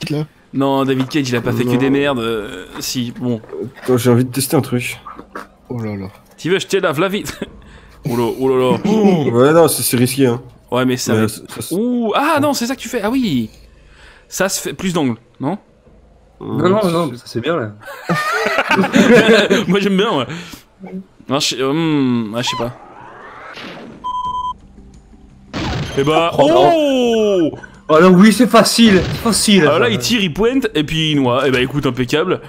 Là. Non, David Cage, il a pas fait que des merdes. euh, si, bon. Attends, j'ai envie de tester un truc. Oh là là. Tu veux, je te lave la vie. Oh là, oh là là. Ouh. Ouais, non, c'est risqué, hein. Ouais, mais ça. Mais ça- ça- ça- Ouh, ah non, c'est ça que tu fais. Ah oui. Ça se fait plus d'angle, non? Non, non, non, ça c'est bien là. Moi j'aime bien, ouais. Non, je sais, hum, ah, je sais pas. Et bah, oh, Oh là, oui, c'est facile, facile. Alors là, il tire, il pointe, et puis il noie. Et bah écoute, impeccable.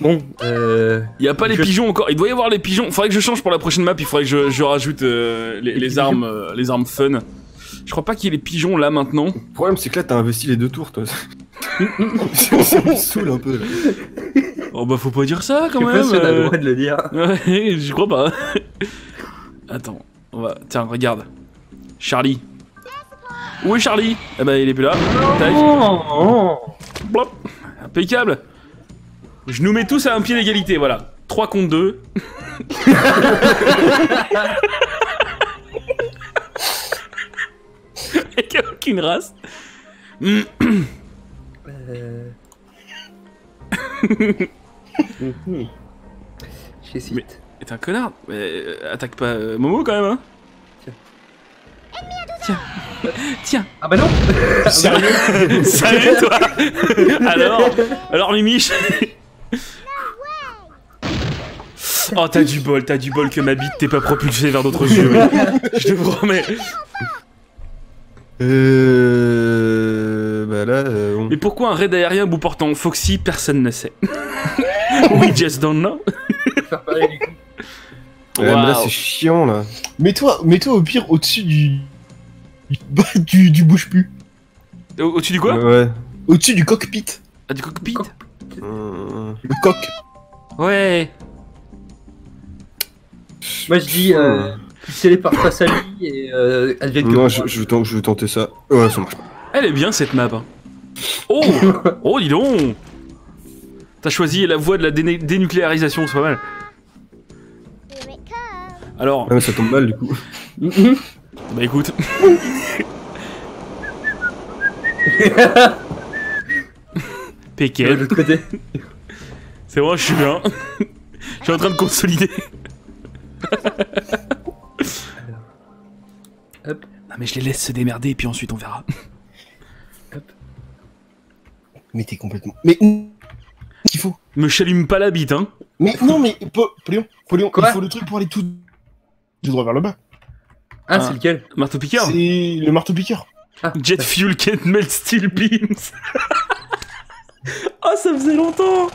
Bon, euh. Il y a pas les Je- pigeons encore. Il doit y avoir les pigeons. Faudrait que je change pour la prochaine map. Il faudrait que je, je rajoute euh, les, Les les pigeons. armes, euh, les armes fun. Je crois pas qu'il y ait les pigeons là maintenant. Le problème, c'est que là, t'as investi les deux tours, toi. ça me saoule un peu, là. Oh bah faut pas dire ça quand Je même. pas a le euh. droit de le dire. Ouais, je crois pas. Attends, on va. Tiens, regarde. Charlie. Où est Charlie? Eh ben, il est plus là. Tac. Oh, Blop. Impeccable. Je nous mets tous à un pied d'égalité, voilà. 3 contre 2. Mec, y a aucune race. Euh... J'hésite. T'es un connard. Mais, euh, attaque pas euh, Momo quand même, hein. Tiens. Tiens. Ah bah non Sérieux Salut toi Alors Alors Mimiche Oh t'as du bol, t'as du bol que ma bite t'es pas propulsée vers d'autres yeux. Je te promets. Euh. Bah là. euh, on- Mais pourquoi un raid aérien bout portant Foxy Personne ne sait. We just don't know. Faire pareil du coup. Ouais, mais là, c'est chiant, là. Mets-toi mets-toi au pire au-dessus du. Bah, du, du bouche-pu. Au- Au-dessus du quoi Ouais. Au-dessus du cockpit. Ah du cockpit Cock- Euh, Le coq. Ouais. Moi je dis, euh, tu les par face à lui et euh, advienne que Non, pourra. je, je, vais tenter, je vais tenter ça. Ouais, ça marche pas. Elle est bien cette map. hein. Oh Oh dis donc T'as choisi la voie de la déné- dénucléarisation, c'est pas mal. Alors, Ouais, mais ça tombe mal, du coup. Bah écoute. De Péquel. l'autre côté. C'est vrai, je suis bien. Je suis en train de consolider. Hop. Non mais je les laisse se démerder et puis ensuite on verra. Mais t'es complètement. Mais. Qu'il faut? Me chalume pas la bite, hein. Mais non, mais. Po- Polion, Polion, il faut le truc pour aller tout. Tout droit vers le bas. Ah, Ah. c'est lequel? Marteau piqueur. C'est le marteau piqueur. ah, Jet fuel can't melt steel beams. oh, ça faisait longtemps.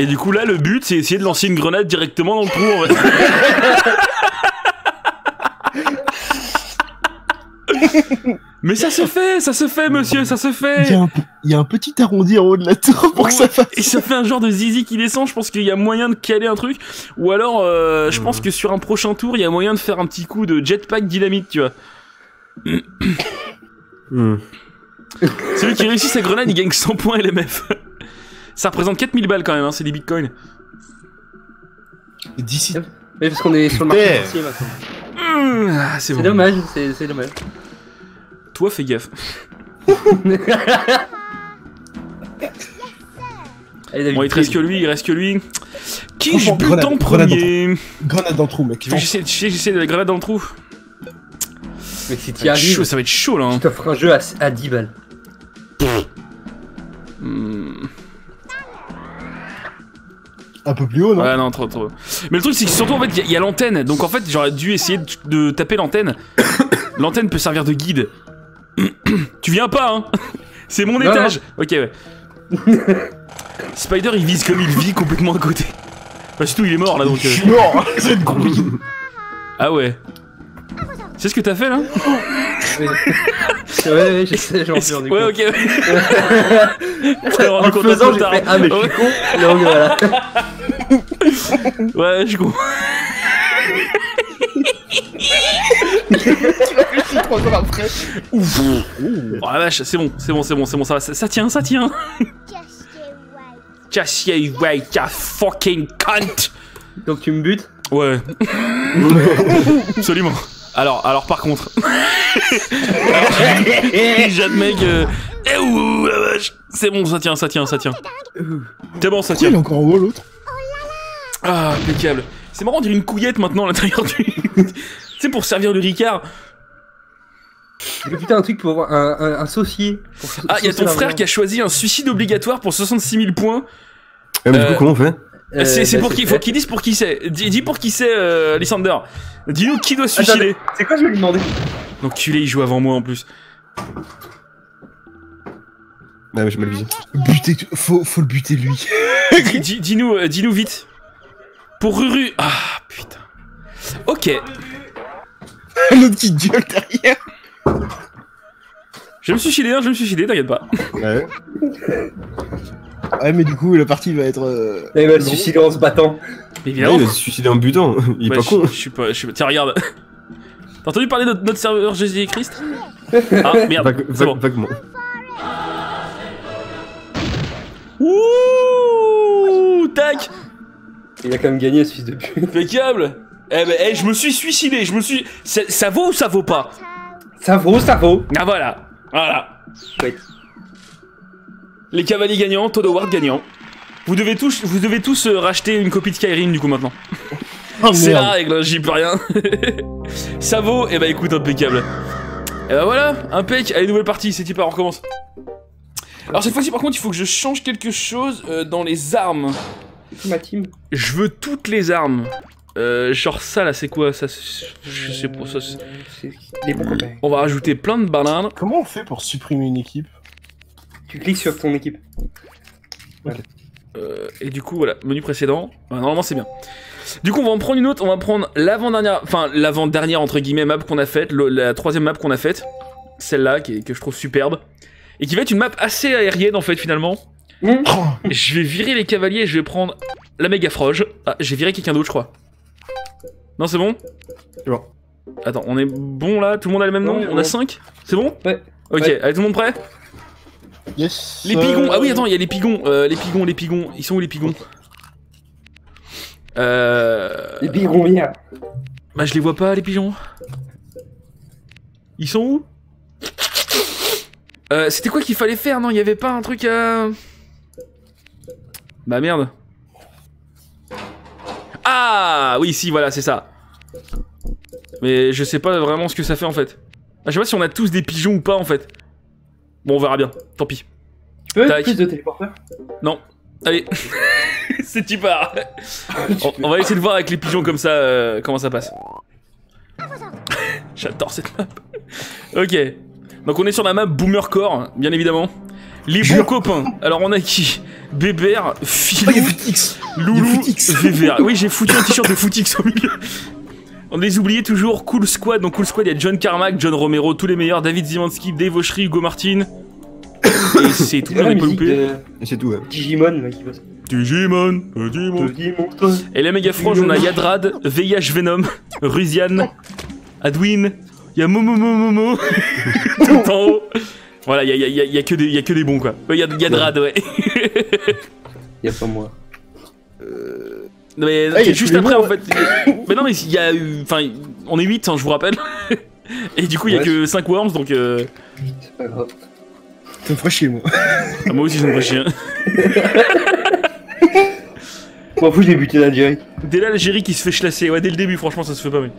Et du coup là, le but, c'est essayer de lancer une grenade directement dans le trou. En fait. Mais ça se fait, ça se fait, monsieur, ça se Il y, fait. a un, il y a un petit arrondi en haut de la tour pour que ça fasse. Et ça fait un genre de zizi qui descend. Je pense qu'il y a moyen de caler un truc. Ou alors, euh, je pense que sur un prochain tour, il y a moyen de faire un petit coup de jetpack dynamite, tu vois. Hmm. Celui qui réussit sa grenade, il gagne 100 points LMF. Ça représente 4000 balles quand même, hein, c'est des bitcoins. D'ici. Oui, parce qu'on est sur le marché boursier maintenant. Mmh, ah, c'est bon. dommage, c'est c'est dommage. Toi, fais gaffe. Allez, David, Bon, il te reste que lui, il reste que lui. Qui je bute grenade, en premier Grenade dans le trou, mec. J'essaie de la grenade dans le trou Mais si va, être chaud, arrives, ça va être chaud là. je hein. t'offre un jeu à, à 10 balles. Hmm. Un peu plus haut, non Ouais, non, trop, trop. Mais le truc, c'est que surtout, en fait, il y a- il y a, l'antenne. Donc, en fait, j'aurais dû essayer de, de taper l'antenne. l'antenne peut servir de guide. tu viens pas, hein C'est mon Non, étage. Ok, ouais. Spider, il vise comme il vit complètement à côté. Bah, surtout, il est mort là, donc. Je euh, suis mort C'est une grosse... Ah ouais. C'est ce que t'as fait là Ouais, ouais, je sais, rendu Ouais, ok, ouais. T'es rendu En le compte faisant, trop j'ai tard. fait Ah, mais je suis con. Donc voilà. Ouais, je comprends. Trois heures après. Ouf. Oh la vache, c'est bon, c'est bon, c'est bon, c'est bon, ça va, ça, ça tient, ça tient. Just you wait, you fucking cunt. Donc tu me butes Ouais. Absolument. Alors, alors par contre, j'admets que. Eh ouh, la vache. C'est bon, ça tient, ça tient, ça tient. C'est bon, ça Pourquoi il est tient. encore en haut, l'autre? Ah, impeccable. C'est marrant, on dirait une couillette maintenant à l'intérieur du. tu sais, pour servir le Ricard. Putain un truc pour avoir un, un, un saucier. pour Ah, il y a ton frère qui a choisi un suicide obligatoire pour 66 000 points. Eh, mais du Euh, coup, comment on fait Euh, c'est bah, pour qui Faut qu'il dise pour qui c'est. Dis, dis pour qui c'est, euh, Lysander. Dis-nous qui doit se suicider. C'est quoi je vais lui demander Donc, tu il joue avant moi en plus. Ah, mais j'ai mal visé. Buter... Faut, faut le buter, lui. Dis- dis- Dis-nous euh, dis-nous vite. Pour Ruru. Ah, putain. Ok. L'autre qui gueule derrière. Je vais me suicider, hein, je vais me suicider, t'inquiète pas. Ouais. Ouais, mais du coup, la partie va être... euh, Il va se suicider en se battant. Mais Ouais, évidemment. il va se suicider en butant. Il est Ouais, pas je- con. Je suis pas, je suis pas. Tiens, regarde. T'as entendu parler de notre, serveur Jésus-Christ? Ah, merde. Vague- C'est bon. vague- Vaguement. Ouh Tac Il a quand même gagné ce fils de pute. Impeccable Eh ben, eh, je me suis suicidé, je me suis... Ça, ça vaut ou ça vaut pas? Ça vaut, ça vaut. Ah voilà Voilà. Les cavaliers gagnants, Todd Howard gagnant. Vous devez tous, vous devez tous euh, racheter une copie de Skyrim du coup maintenant. Oh, C'est la règle, hein, j'y peux rien. ça vaut, et bah écoute, impeccable. Et bah voilà, impec, allez nouvelle partie, c'est type, on recommence. Alors cette fois-ci par contre il faut que je change quelque chose euh, dans les armes. Ma team. Je veux toutes les armes. Euh, genre ça là c'est quoi ça c'est- Je sais pas ça. c'est- C'est des bons copains. On va rajouter plein de bananes. Comment on fait pour supprimer une équipe Tu cliques sur ton équipe. Euh, et du coup voilà, menu précédent. Ouais, normalement c'est bien. Du coup on va en prendre une autre, on va prendre l'avant-dernière, enfin l'avant-dernière entre guillemets map qu'on a faite, le- la troisième map qu'on a faite. Celle-là qui est- que je trouve superbe. Et qui va être une map assez aérienne en fait finalement. Mmh. Oh, Je vais virer les cavaliers et je vais prendre la méga froge. Ah, j'ai viré quelqu'un d'autre je crois. Non c'est bon C'est bon. Attends, on est bon là Tout le monde a le même nom Ouais, On a ouais. 5 C'est bon Ouais. Ok, Ouais. allez tout le monde prêt Yes. Les euh, pigons Ah oui attends, il y a les pigons euh, Les pigons, les pigons Ils sont où les pigons Euh... Les bigrons Bah je les vois pas les pigeons. Ils sont où euh, C'était quoi qu'il fallait faire? Non, il y avait pas un truc à... Bah merde. Ah oui si voilà c'est ça. Mais je sais pas vraiment ce que ça fait en fait. Ah, je sais pas si on a tous des pigeons ou pas en fait. Bon on verra bien, tant pis. Tu peux Tac. plus de téléporteurs? Allez, c'est tu pars. On, on va essayer de voir avec les pigeons comme ça euh, comment ça passe. J'adore cette map. Ok, donc on est sur la map Boomercore, bien évidemment. Les bons copains. Alors on a qui? Bébert, Philou, a Footix Loulou. Vévert. Oui, j'ai foutu un t-shirt de Footix au milieu. On les oubliait toujours. Cool Squad. Donc Cool Squad, il y a John Carmack, John Romero, tous les meilleurs. David Zimanski, Dave Oshry, Hugo Martin. Et c'est tout. On pas loupé. de c'est tout, ouais. Digimon là qui passe. Digimon, Digimon. Digimon. Et les méga franges, on a Yadrad, VIH Venom, Rusian, Adwin, il y a Momo Momo Momo, tout en haut. Voilà, il y a, y a- y a que des- y a que des bons quoi. Il y a Yadrad, ouais. Y'a pas moi. Non, mais Ah, y a juste après bons, en fait. mais non, mais il y a. Enfin, on est 8, je vous rappelle. Et du coup, il y a Ouais. que 5 worms donc. Euh... C'est pas grave. Ça me ferait chier, moi. ah, moi aussi, ça me fait chier. M'en fous, je l'ai buté direct. Dès l'Algérie qui se fait chlasser. Ouais, dès le début, franchement, ça se fait pas, mais.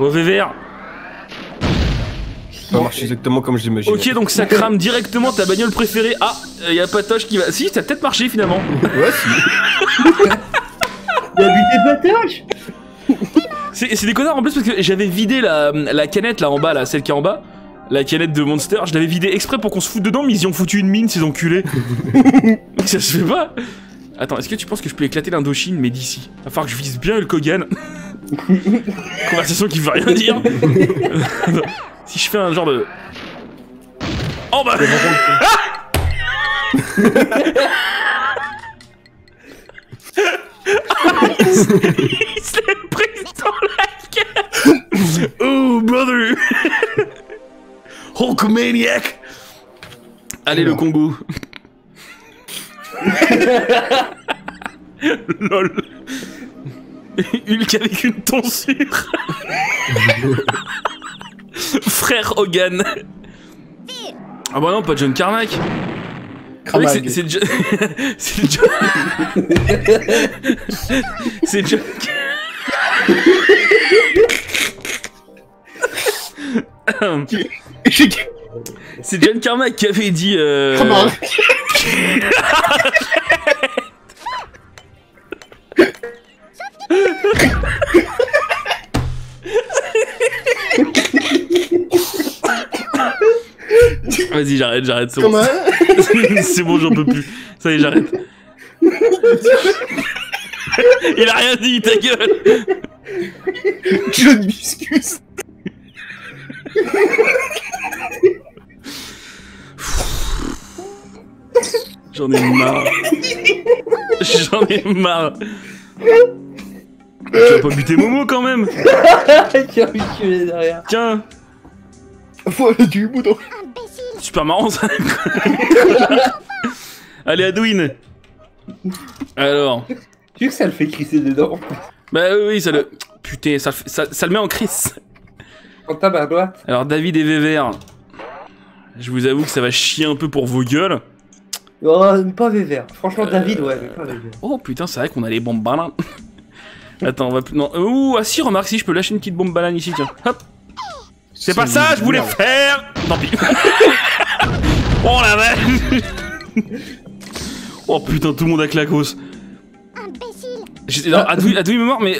Oh, Vévert. Ça marche exactement comme je l'imaginais. Ok, donc ça crame directement ta bagnole préférée. Ah, il y a Patoche qui va. Si, ça a peut-être marché finalement. Ouais, si. Il a buté Patoche C'est c'est des connards en plus parce que j'avais vidé la, la canette là en bas, là, celle qui est en bas. La canette de Monster, je l'avais vidée exprès pour qu'on se foute dedans, mais ils y ont foutu une mine, ces enculés. ça se fait pas. Attends, est-ce que tu penses que je peux éclater l'Indochine, mais d'ici? Va falloir que je vise bien le Kogan. Conversation qui veut rien dire. si je fais un genre de. Oh bah. Il se l'est pris dans la gueule Oh, brother. Hulkamaniac. Allez, le Congo Lol Hulk avec une tonsure. Frère Hogan. Ah bah non, pas John Carmack. C'est John... c'est John... c'est John... C'est John Carmack qui avait dit... Euh... Vas-y, j'arrête, j'arrête, c'est bon. C'est bon, j'en peux plus. Ça y est, j'arrête. Il a rien dit, ta gueule John Biscus. J'en ai marre. J'en ai marre. Tu vas pas buter Momo quand même a reculé derrière Tiens Voilà du boudin. Super marrant ça Allez, Adwin Alors... Tu veux que ça le fait crisser dedans Bah oui, oui, ça le... Putain, ça, ça, ça le met en crise. En tape à droite Alors, David et Vévert, je vous avoue que ça va chier un peu pour vos gueules. Oh, pas Vévert. Franchement, David, ouais, mais pas Vévert. Oh putain, c'est vrai qu'on a les bombes bananes. Attends, on va plus... Non, ouh, ah si, remarque, si, je peux lâcher une petite bombe banane ici, tiens. Hop C'est pas ça, je voulais faire Tant pis. oh la vache Oh putain, tout le monde a clacos. J'étais- Non, Adoui, Adoui est mort, mais...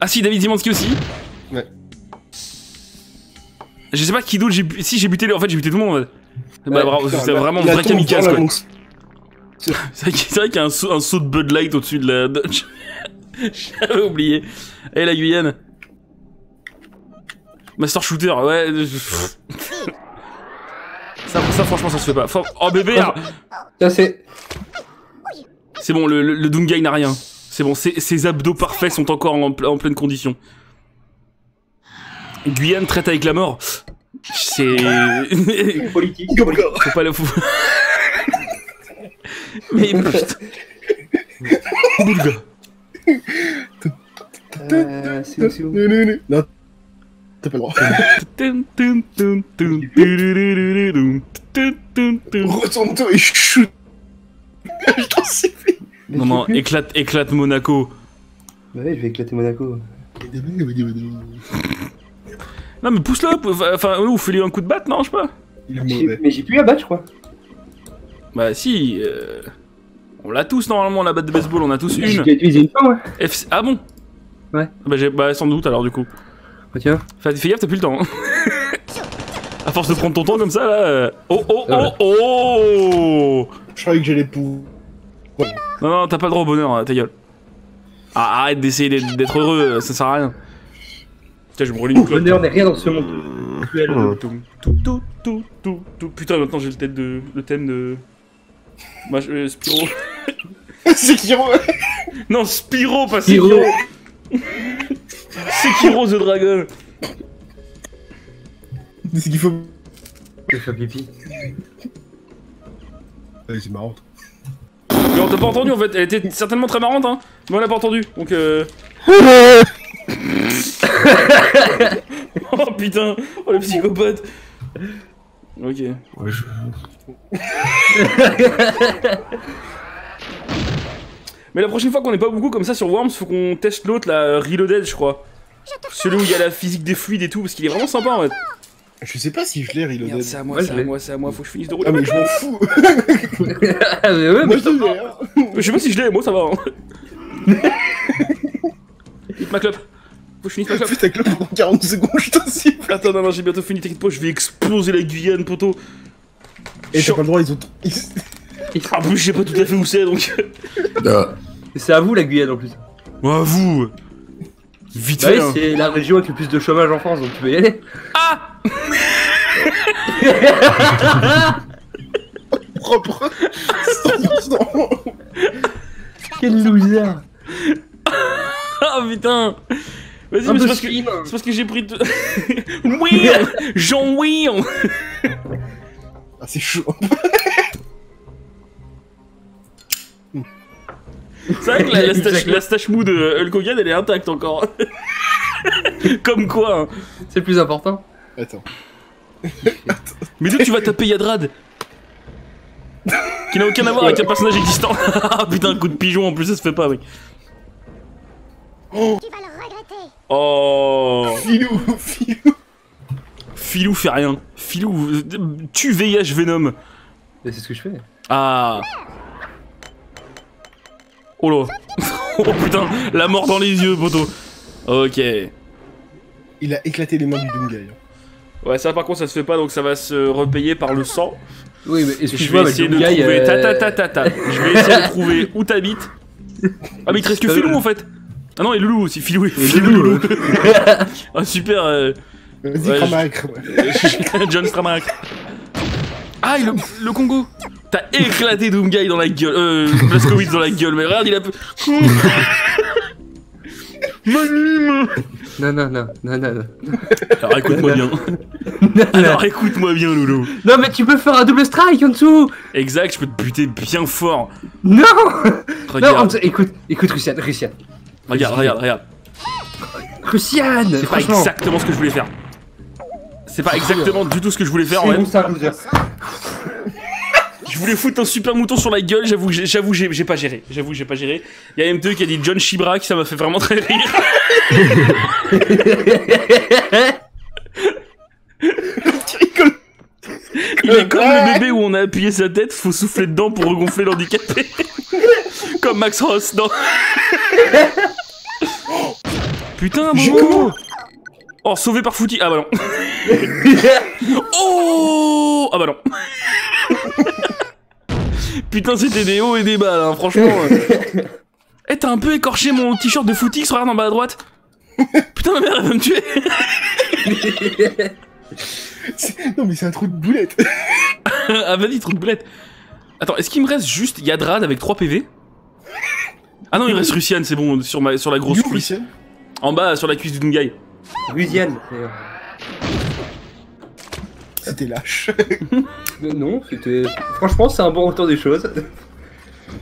Ah si, David Zimanski aussi Ouais. Je sais pas qui d'autre j'ai bu... Si, j'ai buté... le- En fait, j'ai buté tout le monde, en fait. Bah, bravo, c'était vraiment a vrai kamikaze, quoi. C'est vrai qu'il c'est vrai qu'il y a un saut, un saut de Bud Light au-dessus de la Dodge. J'avais oublié. Et la Guyane. Master Shooter, ouais. ça, ça, franchement, ça se fait pas. Oh bébé, ah, Ça, c'est. c'est bon, le, le, n'a rien. C'est bon, ses, ses abdos parfaits sont encore en, ple- en pleine condition. Guyane traite avec la mort. C'est. Politique. Faut pas le fou. Mais putain. Euh, c'est où Non, t'as pas le droit. Tum, tum, tum, tum, tudududududu, tum, tum, tum. Retourne-toi et shoot. Je t'en supplie. Mais Non, je non, sais plus. éclate, éclate Monaco. Bah ouais, je vais éclater Monaco. Non, mais pousse-le, pou- enfin, ou fais-lui un coup de batte, non, je sais pas. Mais j'ai plus la batte, je crois. Bah, si, euh, on l'a tous normalement, la batte de baseball, on a tous une. déjà utilisé une fois, ouais. FC Ah bon Ouais. Bah, j'ai- bah, sans doute alors, du coup. Oh, tiens. Fais, fais gaffe, t'as plus le temps. hein. À force de prendre ton temps comme ça, là. euh, Oh, oh, Ah oh, oh Je croyais que j'allais pour. Non, non, t'as pas le droit au bonheur, hein, ta gueule. Ah, arrête d'essayer d'être heureux, ça sert à rien. Tiens, je rouler une clope. Bonheur n'est rien dans ce monde. cruel. Tout, tout, tout, tout, tout, tout. Putain, maintenant j'ai le, le thème de. Moi, je, euh, Spyro. C'est qui Non, Spyro, pas Spyro. Sekiro. Sekiro the Dragon. C'est qu'il faut. Je faire pipi. C'est marrant. Mais on t'a pas entendu en fait, elle était certainement très marrante, hein. Mais on l'a pas entendu, donc euh. oh putain, oh le psychopathe. Ok. Ouais, je... Mais la prochaine fois qu'on est pas beaucoup comme ça sur Worms, faut qu'on teste l'autre, la Reloaded, je crois. Celui où il y a la physique des fluides et tout, parce qu'il est vraiment sympa en fait. Je sais pas si je l'ai reloaded. C'est à moi, Ouais, c'est je à moi, c'est à moi, faut que je finisse de Ah rouler. mais je m'en fous. Ah, mais ouais, Moi mais je l'ai. hein. Je sais pas si je l'ai, moi ça va. Hein. Hit ma clope. Faut que je finisse ma clope. Putain, pour 40 secondes, je t'en siffle. Attends, non, non, j'ai bientôt fini, t'inquiète pas, je vais exploser la Guyane, poteau. Et t'as pas le droit, ils ont. En plus, je sais pas tout à fait où c'est, donc. Ah. c'est à vous la Guyane en plus. Bon, à vous Vite Bah fait, oui, hein. c'est la région avec le plus de chômage en France, donc tu peux y aller. Ah propre. 100%. Quel loser Ah putain Vas-y, mais c'est parce que... slim. C'est parce que j'ai pris... de- oui Jean oui Ah, c'est chaud. C'est vrai que la, la, stache, la stache mou de Hulk Hogan, elle est intacte encore. Comme quoi hein. C'est le plus important. Attends. Mais d'où tu vas taper Yadrad? Qui n'a aucun à voir avec un personnage existant. Ah putain, un coup de pigeon en plus, ça se fait pas, mec. Le regretter. Oh Filou, filou. Filou fait rien. Filou, euh, tu VIH Venom. Et c'est ce que je fais. Ah Oh là Oh putain, la mort dans les yeux, poteau. Ok. Il a éclaté les mains du Doomguy. hein. Ouais, ça par contre, ça se fait pas, donc ça va se repayer par le sang. Oui, mais Je vais mais essayer de trouver. euh, Ta ta ta ta ta. Je vais essayer de trouver où t'habites. Ah, mais il te reste que Filou en fait. Ah non, et Loulou aussi. Filou et Filou Loulou, ah, super. euh, Vas-y, Ouais. John Stramack. Ah, le, le Congo. T'as éclaté Doomguy dans la gueule. Euh, Blaskowitz dans la gueule. Mais regarde, il a. Manime. Non, non, non, non, non, non. Alors écoute-moi bien. Non, Alors écoute-moi bien, Loulou. Non, mais tu peux faire un double strike en dessous Exact, je peux te buter bien fort. Non Non, Regarde, écoute, écoute, Russian, Russian. Regarde, regarde, regarde. Russian C'est pas exactement ce que je voulais faire. C'est pas exactement du tout ce que je voulais faire en vrai. Je voulais foutre un super mouton sur la gueule, j'avoue, j'ai- j'avoue, j'ai j'ai pas géré. J'avoue, j'ai pas géré. Il y a M2 qui a dit John Chibrak, ça m'a fait vraiment très rire. Tu rigoles. Il est comme le bébé où on a appuyé sa tête, faut souffler dedans pour regonfler l'handicapé. comme Max Ross, non Putain, bon Oh, sauvé par Footy. Ah bah non. oh Ah bah non. Putain, c'était des hauts et des bas, là, hein, franchement. Eh, t'as un peu écorché mon t-shirt de Footix, regarde en bas à droite. Putain, ma mère, elle va me tuer. Non, mais c'est un trou de boulette. ah, vas-y, trou de boulette. Attends, est-ce qu'il me reste juste Yadrad avec 3 PV Ah non, il reste Russian, c'est bon, sur, ma, sur la grosse You, cuisse. En bas, sur la cuisse du Dungai. Rusian. d'ailleurs. C'était lâche. Euh, Non, c'était. Franchement, c'est un bon retour des choses.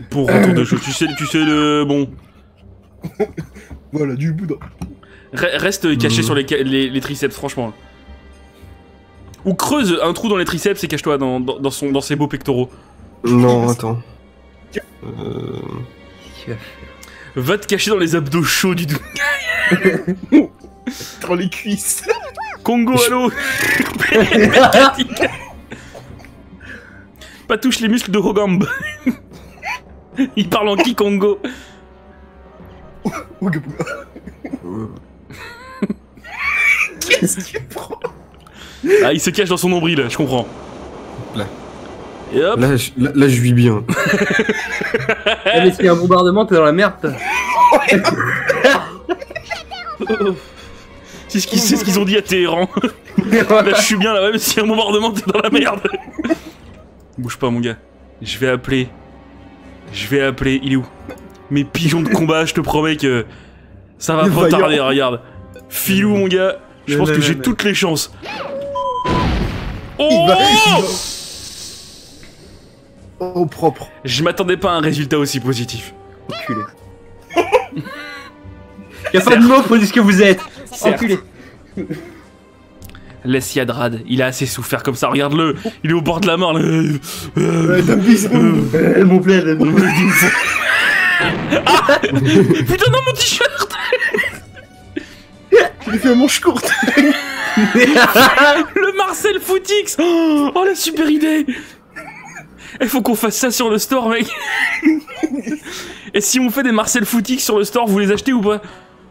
Pour retour de choses, tu sais, tu sais le. Bon. Voilà, du boudin. Re- Reste caché Mhm. sur les, ca- les, les triceps, franchement. Ou creuse un trou dans les triceps et cache-toi dans, dans, dans son, dans ses beaux pectoraux. Non, attends. Euh... Va te cacher dans les abdos chauds du Dungai. Dans les cuisses. Congo, allô Pas touche les muscles de Hogamb. Il parle en Kikongo. Ouga bouga. Qu'est-ce que tu prends Ah, il se cache dans son nombril, je comprends. Là. Et hop. Là, je, là, là, je vis bien. Eh, mais s'il y a un bombardement, t'es dans la merde. C'est ce qu'ils c'est ce qu'ils ont dit à Téhéran. Là, je suis bien là, même s'il y a un bombardement, t'es dans la merde. Bouge pas, mon gars. Je vais appeler. Je vais appeler. Il est où? Mes pigeons de combat, je te promets que ça va pas tarder, regarde. Filou, mon gars, je pense que j'ai toutes les chances. Il Oh va. il va- Oh, propre. Je m'attendais pas à un résultat aussi positif. Enculé. Y'a pas de mots pour dire ce que vous êtes. Enculé. Laisse Yadrad, il a assez souffert comme ça, regarde-le. Il est au bord de la mort. là. Euh, bisou. Euh, mon plaid. Putain, non, mon t-shirt Je l'ai fait à manche courte. Le Marcel Footix. Oh, la super idée. Il faut qu'on fasse ça sur le store, mec. Et si on fait des Marcel Footix sur le store, vous les achetez ou pas?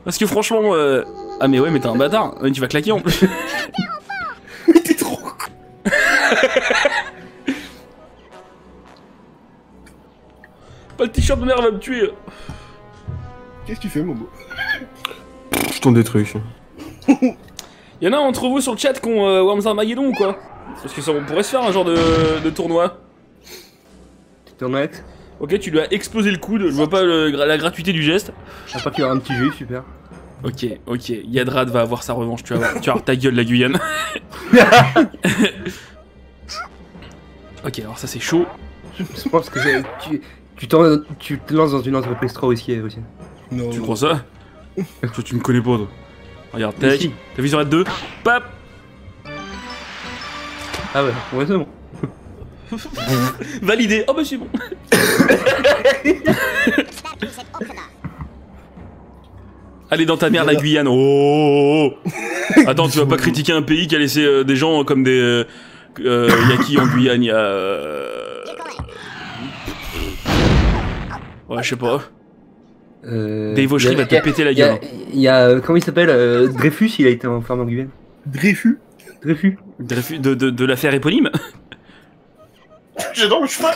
Parce que franchement... euh, Ah mais ouais, mais t'es un bâtard, Ouais, tu vas claquer en plus. Mais t'es trop con. Pas le t-shirt de merde va me tuer. Qu'est-ce que tu fais, Momo? Je tourne des trucs. Y'en a entre vous sur le chat qui ont euh, Worms Armageddon ou quoi Parce que ça on pourrait se faire un genre de, de tournoi. Ok, tu lui as explosé le coude, je vois pas le- la gratuité du geste. À part qu'il y aura un petit jeu, super. Ok, ok, Yadrad va avoir sa revanche, tu vas voir, tu vas avoir ta gueule la Guyane. ok, alors ça c'est chaud. Je pense que tu, tu, te lances dans une entreprise trop risquée aussi. Non. Tu crois ça? Toi tu me connais pas toi. Regarde, t'as vu sur la 2 Pap Ah ouais, ouais c'est bon. Validé Oh bah c'est bon. Allez dans ta mère la Guyane Oh Attends, tu vas pas critiquer un pays qui a laissé euh, des gens comme des... Euh, euh, y a qui en Guyane? Y a... euh. Ouais, je sais pas. Euh, Dave Auchery y a- va te péter la gueule. Il y a, euh, comment il s'appelle euh, Dreyfus, il a été enfermé en Guyane. Dreyfus? Dreyfus Dreyfus- De, de, de l'affaire éponyme J'adore le cheval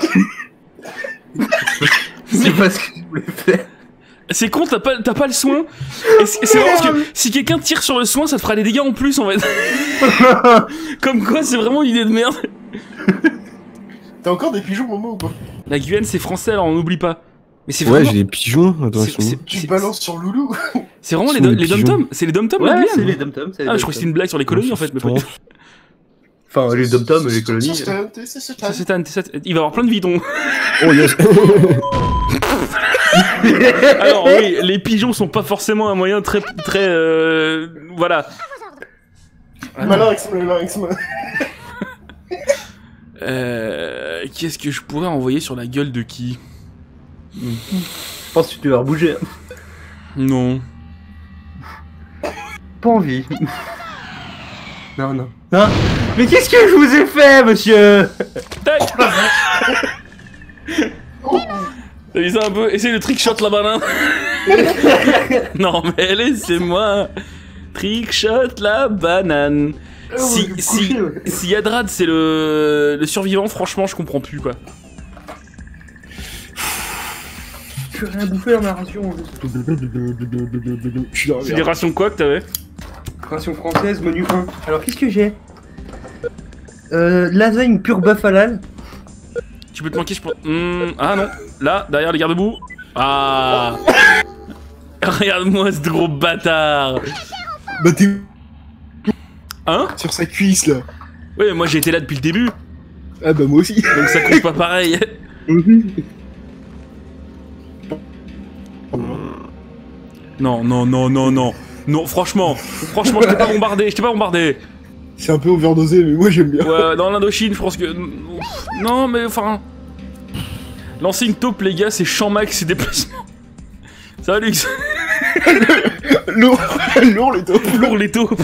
C'est pas ce que je voulais faire. C'est con, t'as pas, t'as pas le soin. Et c'est c'est marrant parce que si quelqu'un tire sur le soin, ça te fera des dégâts en plus en fait. Comme quoi, c'est vraiment une idée de merde. T'as encore des pigeons, Momo, ou pas? La Guyane, c'est français, alors on n'oublie pas. Mais c'est Ouais, vraiment. j'ai des pigeons. Attends, c'est- c'est- Tu c'est- balances sur Loulou C'est vraiment les, les dom-toms C'est les dom-toms la Ouais, c'est les dom-toms. c'est Ah, je crois que c'était une blague sur les colonies en fait. mais pas- Enfin, les dom-toms et les colonies. C'est c'est- c'est- c'est c'est il va avoir plein de vitons. Oh yes Alors oui, les pigeons sont pas forcément un moyen très très euh, voilà. Malarix, Malarix. Euh, Qu'est-ce que je pourrais envoyer sur la gueule de qui? Je pense que tu vas bouger. Non. Pas envie. non, non. Non Mais qu'est-ce que je vous ai fait, monsieur? Tac T'as vu ça un peu? Essaye le trick shot la banane Non mais laissez-moi Trick shot la banane Si, si, si Yadrad c'est le, le survivant, franchement je comprends plus quoi. Je rien bouffer dans ma ration. Je suis dans la C'est des rations quoi que t'avais Ration française, menu 1. Alors, qu'est-ce que j'ai? Euh, lasagne pure bœuf halal. Tu peux te manquer je pense... Hmm, ah non, là, derrière les garde-boue. Ah Regarde-moi ce gros bâtard Bah t'es Hein? sur sa cuisse, là Ouais, moi j'ai été là depuis le début, Ah bah moi aussi donc ça compte pas pareil. Non, non, non, non, non. Non, franchement, franchement, je t'ai pas bombardé, je t'ai pas bombardé. C'est un peu overdosé, mais moi j'aime bien. Ouais, dans l'Indochine, je pense que. Non, mais enfin. Lancer une taupe, les gars, c'est champ max, c'est déplacement. Ça va, Lux Lourd Lourd, les taupes Lourd les taupes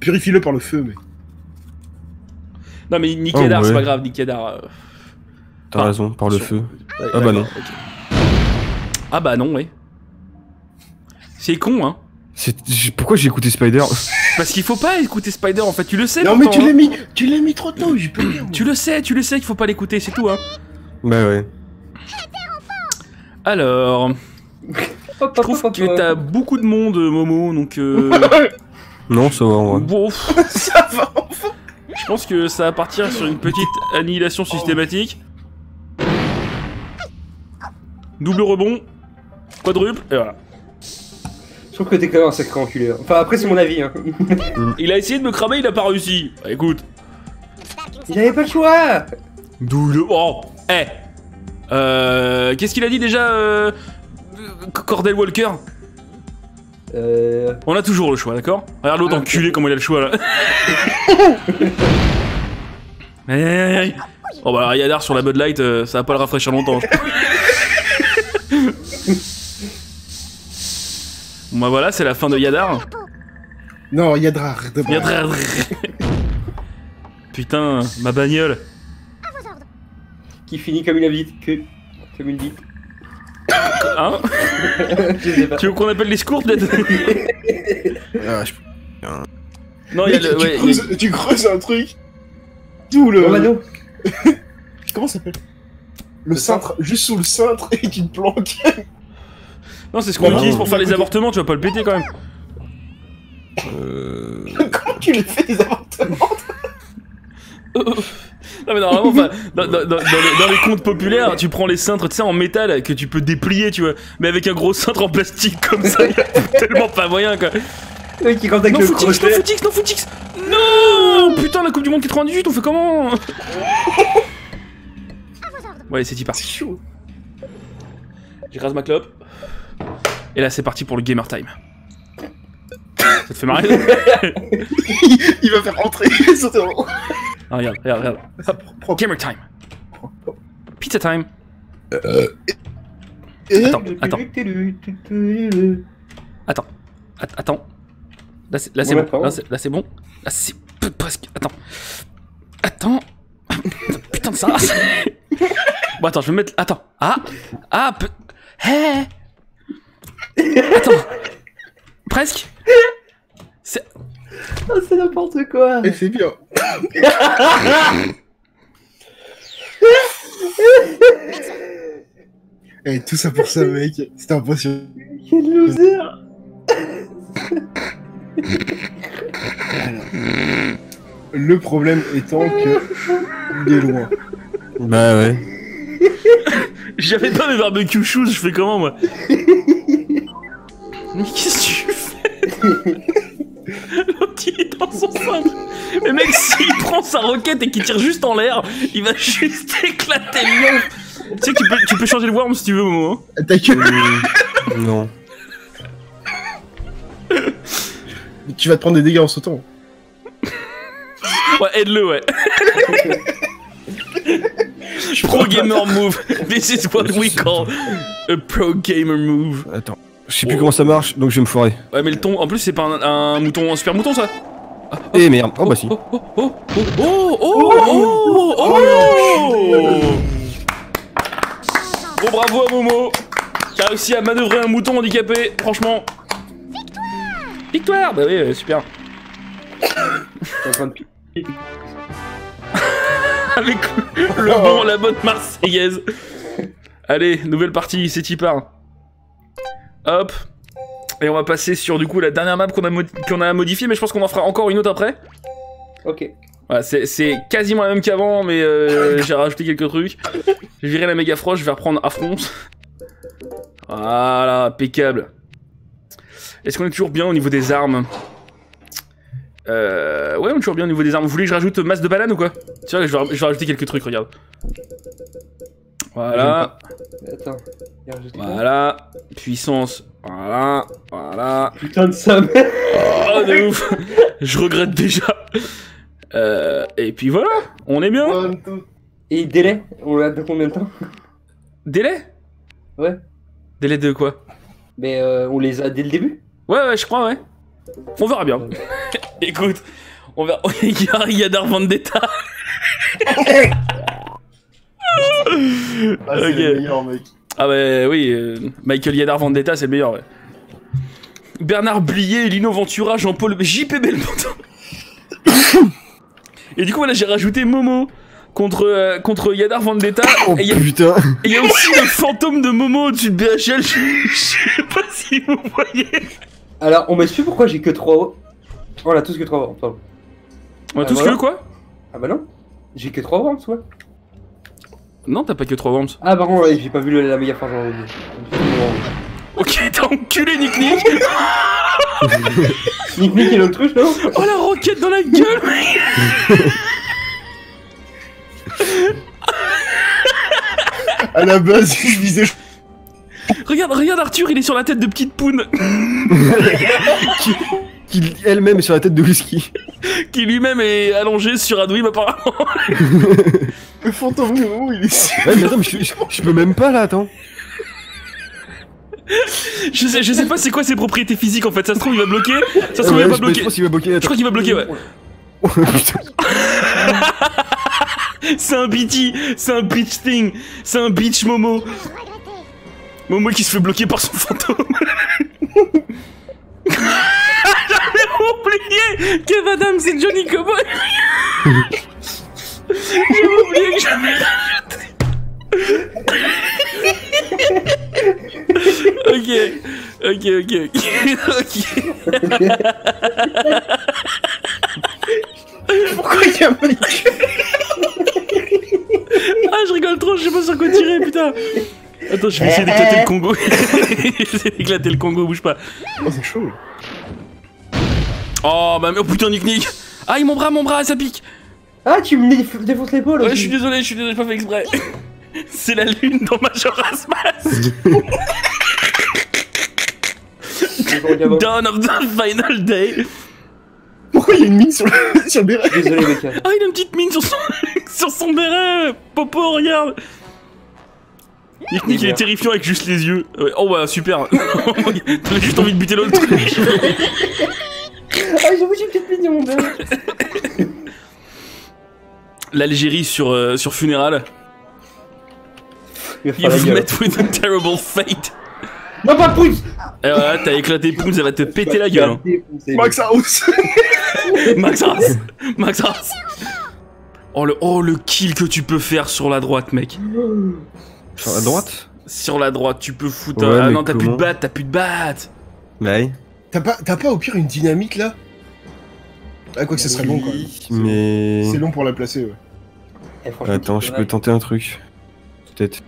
Purifie-le par le feu, mais... Non, mais Oh, Yadar, c'est pas grave, nique Yadar. euh. T'as raison, par le sur- feu. Ouais, Ah bah non. Ah bah non, ouais. C'est con, hein. Pourquoi j'ai écouté Spider? Parce qu'il faut pas écouter Spider, en fait, tu le sais. Non mais tu l'as hein. mis Tu l'as mis trop tôt, j'ai pas dire, moi. Tu le sais, tu le sais qu'il faut pas l'écouter, c'est tout, hein. Bah ouais. Alors, je trouve que t'as beaucoup de monde, Momo, donc. Euh... Non, ça va en vrai. bon, pff, Ça va je pense que ça va partir sur une petite annihilation systématique. Double rebond, quadruple, et voilà. Je trouve que t'es quand même un sacré enculé. hein. Enfin, après, c'est mon avis. Hein. Il a essayé de me cramer, il a pas réussi. Bah, écoute. J'avais pas le choix Double. Oh Eh Euh. Qu'est-ce qu'il a dit déjà, euh. Cordell Walker? Euh. On a toujours le choix, d'accord? Regarde l'autre Ah, enculé comment il a le choix là. Aïe, aïe, aïe. Oh bah Yadar sur la Bud Light, euh, ça va pas le rafraîchir longtemps. je. Bon bah voilà, c'est la fin de Yadar. Non, Yadrar. d'abord. Yadar. Putain, ma bagnole. Qui finit comme une invite que. Comme une bite. Hein Je sais pas. Tu veux qu'on appelle les secours peut-être Ah, je- Non, il y a le. tu, ouais, il y a- creuses, tu creuses un truc. Tout le. Oh, Mano. Comment ça s'appelle? Le cintre, juste sous le cintre et tu te planques. Non, c'est ce qu'on Non, utilise non, pour faire non, les avortements, tu vas pas le péter quand même. Euh... Comment tu les fais des avortements Non mais normalement, enfin, dans, dans- dans- dans les, dans les contes populaires, tu prends les cintres, tu sais, en métal que tu peux déplier, tu vois. Mais avec un gros cintre en plastique comme ça, y a tellement pas moyen quoi. Le mec qui avec Non le footix, non crochet. footix, non footix Non Putain, la Coupe du Monde 98, on fait comment? Ouais, c'est y part. C'est chaud. J'écrase ma clope. Et là, c'est parti pour le gamer time. Ça te fait marrer Il va faire sauter en haut. Ah, regarde, regarde, regarde. Hop, Propre. gamer time. Pizza time. Et Attends, attends, attends. Att- Attends. Là, c'est bon. Là, c'est bon. Là, c'est presque. Attends. Attends. Putain de ça. bon, attends, je vais me mettre. Attends. Ah. Ah. Hé. Attends. Presque. C'est. Oh, c'est n'importe quoi. Et c'est bien. Eh, tout ça pour ça, mec. C'était impressionnant. Quel loser. Le problème étant que il est loin. Bah ouais. J'avais pas mes barbecue shoes, je fais comment moi Mais qu'est-ce que tu fais L'autre il est dans son cintre Mais mec, s'il prend sa roquette et qu'il tire juste en l'air, il va juste éclater le Tu sais que tu peux, tu peux changer le worm si tu veux, Momo. hein. Ta gueule. Euh, non. Tu vas te prendre des dégâts en sautant. Ouais, aide-le, ouais. Pro gamer move. This is what we call a pro gamer move. Attends. Je sais plus comment ça marche, donc je vais me foirer. Ouais, mais le ton, en plus, c'est pas un, un mouton, un super mouton ça. Eh merde. Oh bah si. Oh, oh, oh, oh, oh, oh, oh, oh Bon, bravo à Momo qui a réussi à manœuvrer un mouton handicapé, franchement. Victoire Victoire Bah oui, euh, super. Avec le bon, la bonne Marseillaise. Allez, nouvelle partie, c'est y part. Hop. Et on va passer sur du coup la dernière map qu'on a, modi- qu'on a modifiée, mais je pense qu'on en fera encore une autre après. Ok. Voilà, c'est, c'est quasiment la même qu'avant, mais euh, j'ai rajouté quelques trucs. J'ai viré la méga froche, je vais reprendre Affront. Voilà, impeccable. Est-ce qu'on est toujours bien au niveau des armes? Euh, Ouais, on est toujours bien au niveau des armes. Vous voulez que je rajoute masse de banane ou quoi? Tu vois, je vais, je vais rajouter quelques trucs, regarde. Voilà, Attends. il y a rajouté quoi? Voilà, puissance, voilà, voilà. Putain de ça, mec. Oh, de ouf Je regrette déjà. Euh, et puis voilà, on est bien. Et délai On l'a de combien de temps? Délai? Ouais. Délai de quoi? Mais euh, on les a dès le début? Ouais, ouais, je crois, ouais. On verra bien. Écoute, on verra. Il y a Yadar Vendetta. Ah, c'est Ok. le meilleur, mec. Ah, bah oui, euh, Michael Yadar Vendetta, c'est le meilleur, ouais. Bernard Blier, Lino Ventura, Jean-Paul. JP Belmondo. Et du coup, voilà, j'ai rajouté Momo contre, euh, contre Yadar Vendetta. Oh et il y a- putain. et il y, a aussi le fantôme de Momo au-dessus de BHL. Je, sais pas si vous voyez. Alors, on m'explique pourquoi j'ai que 3 On a tous que 3 pardon. On a Ah, tous voilà. que quoi Ah bah non J'ai que 3 worms, ouais. Non, t'as pas que 3 worms. Ah, par contre, ouais, j'ai pas vu le- la méga forge en. Ok, t'as enculé Nick Nick Nick Nick et l'autruche, non Oh la roquette dans la gueule À la base, je visais. Regarde, regarde Arthur, il est sur la tête de petite poune qui, elle-même est sur la tête de whisky. qui lui-même est allongé sur Adwim apparemment. Le fantôme de Momo, il est ici. Ouais, mais attends, mais je, je- je peux même pas là, attends. Je sais, je sais pas c'est quoi ses propriétés physiques en fait. Ça se trouve, il va bloquer. Ça se trouve, Ouais, il va je pas bloquer. pense qu'il va bloquer. Je crois qu'il va bloquer, ouais. Oh, putain. C'est un BT, c'est un beach thing, c'est un beach Momo. Momo qui se fait bloquer par son fantôme. Oublié que Madame c'est Johnny Cowboy. J'avais oublié que j'avais rajouté. ok, ok, ok, ok. Pourquoi il y a un mec Ah, je rigole trop, je sais pas sur quoi tirer, putain. Attends, je vais essayer d'éclater le Congo. je vais essayer d'éclater le Congo, bouge pas. Oh, c'est chaud. Oh, bah, oh putain, Nick Nick. Aïe, mon bras, mon bras, ça pique. Ah, tu me déf- défonces l'épaule Ouais, je suis désolé, je suis désolé, j'ai pas fait exprès. C'est la lune dans Majora's Mask. Dawn of the final day. Pourquoi il y a une mine sur le, sur le béret? Désolé, mec. Ah, il a une petite mine sur son, sur son béret. Popo, regarde. Nick Nick, il est terrifiant avec juste les yeux. Oh, bah, super. T'avais juste envie de buter l'autre. Ah, j'avoue, j'ai mis mon béret. L'Algérie sur, euh, sur Funéral. Il va You faire la gueule. met with a terrible fate. Non, pas pouce Et voilà, t'as éclaté Poons, ça va te péter la gueule. hein. Max House Max Rass Max Rass Oh le, oh le kill que tu peux faire sur la droite, mec. Sur la droite? Sur la droite, tu peux foutre. Ouais, un- ah non, t'as plus de batte, t'as plus de batte. Ouais. T'as pas, t'as pas au pire une dynamite là? Ah, quoi que ce serait bon quand même. Mais. C'est long pour la placer, ouais. Eh, franchement, Attends, tu je peux- tenter un truc. Peut-être.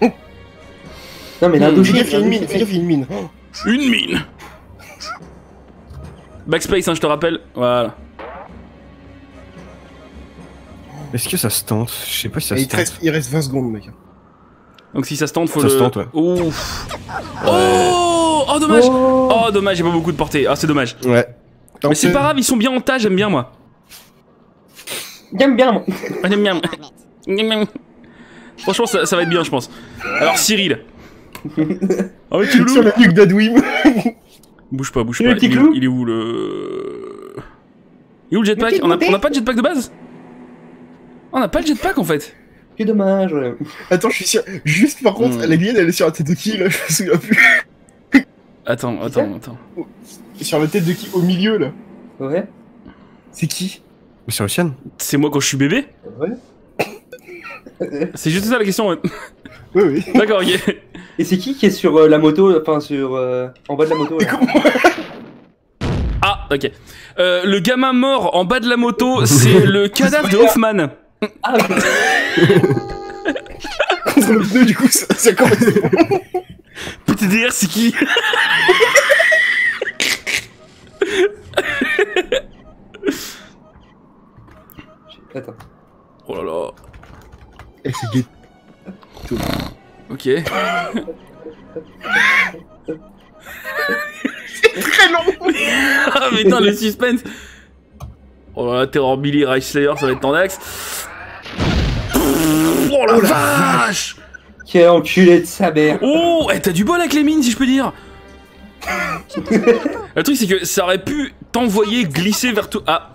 Non, mais l'Indochine. Fais gaffe, il y a une mine, fais gaffe, il y a une mine. Oh, Une mine Backspace, hein, je te rappelle. Voilà. Est-ce que ça se tente? Je sais pas si ça et se il, te tente. reste, il reste 20 secondes, mec. Donc si ça se tente, faut Ça le. se tente, ouais. Ouf. Oh Oh, dommage Oh, Oh, dommage, j'ai pas beaucoup de portée. Ah, c'est dommage. Ouais. Mais c'est pas grave, ils sont bien en tas, j'aime bien moi. J'aime bien, moi. J'aime bien. J'aime bien. Franchement, ça, ça va être bien, je pense. Alors, Cyril. Oh, tu Sur la nuque d'Adwim. Bouge pas, bouge pas. le petit il, est, clou il est où le. Il est où le jetpack Le on a, côté on a pas de jetpack de base On a pas de jetpack en fait. C'est dommage. ouais. Attends, je suis sûr. Juste par contre, Hmm. la grillade elle est sur la tête de qui là? Je me souviens plus. Attends, attends, attends. Sur la tête de qui Au milieu là. Ouais. C'est qui? Mais c'est Ocean C'est moi quand je suis bébé? Ouais. C'est juste ça la question. ouais. Oui, oui. D'accord, ok. Et c'est qui qui est sur euh, la moto, enfin sur euh, en bas de la moto là? Ah, ok. Euh, le gamin mort en bas de la moto, c'est le cadavre de Hoffman. Ah, ok. Contre le pneu, du coup, ça, ça correspond. PTDR, c'est qui? Attends. Oh là là. Eh, c'est gay. Ok. Très long Ah putain, le suspense Oh là là, Terror Billy Rice Slayer, ça va être ton axe. Oh la vache Quel enculé de sa mère. Oh eh, T'as du bol avec les mines, si je peux dire Le truc, c'est que ça aurait pu t'envoyer glisser vers tout... Ah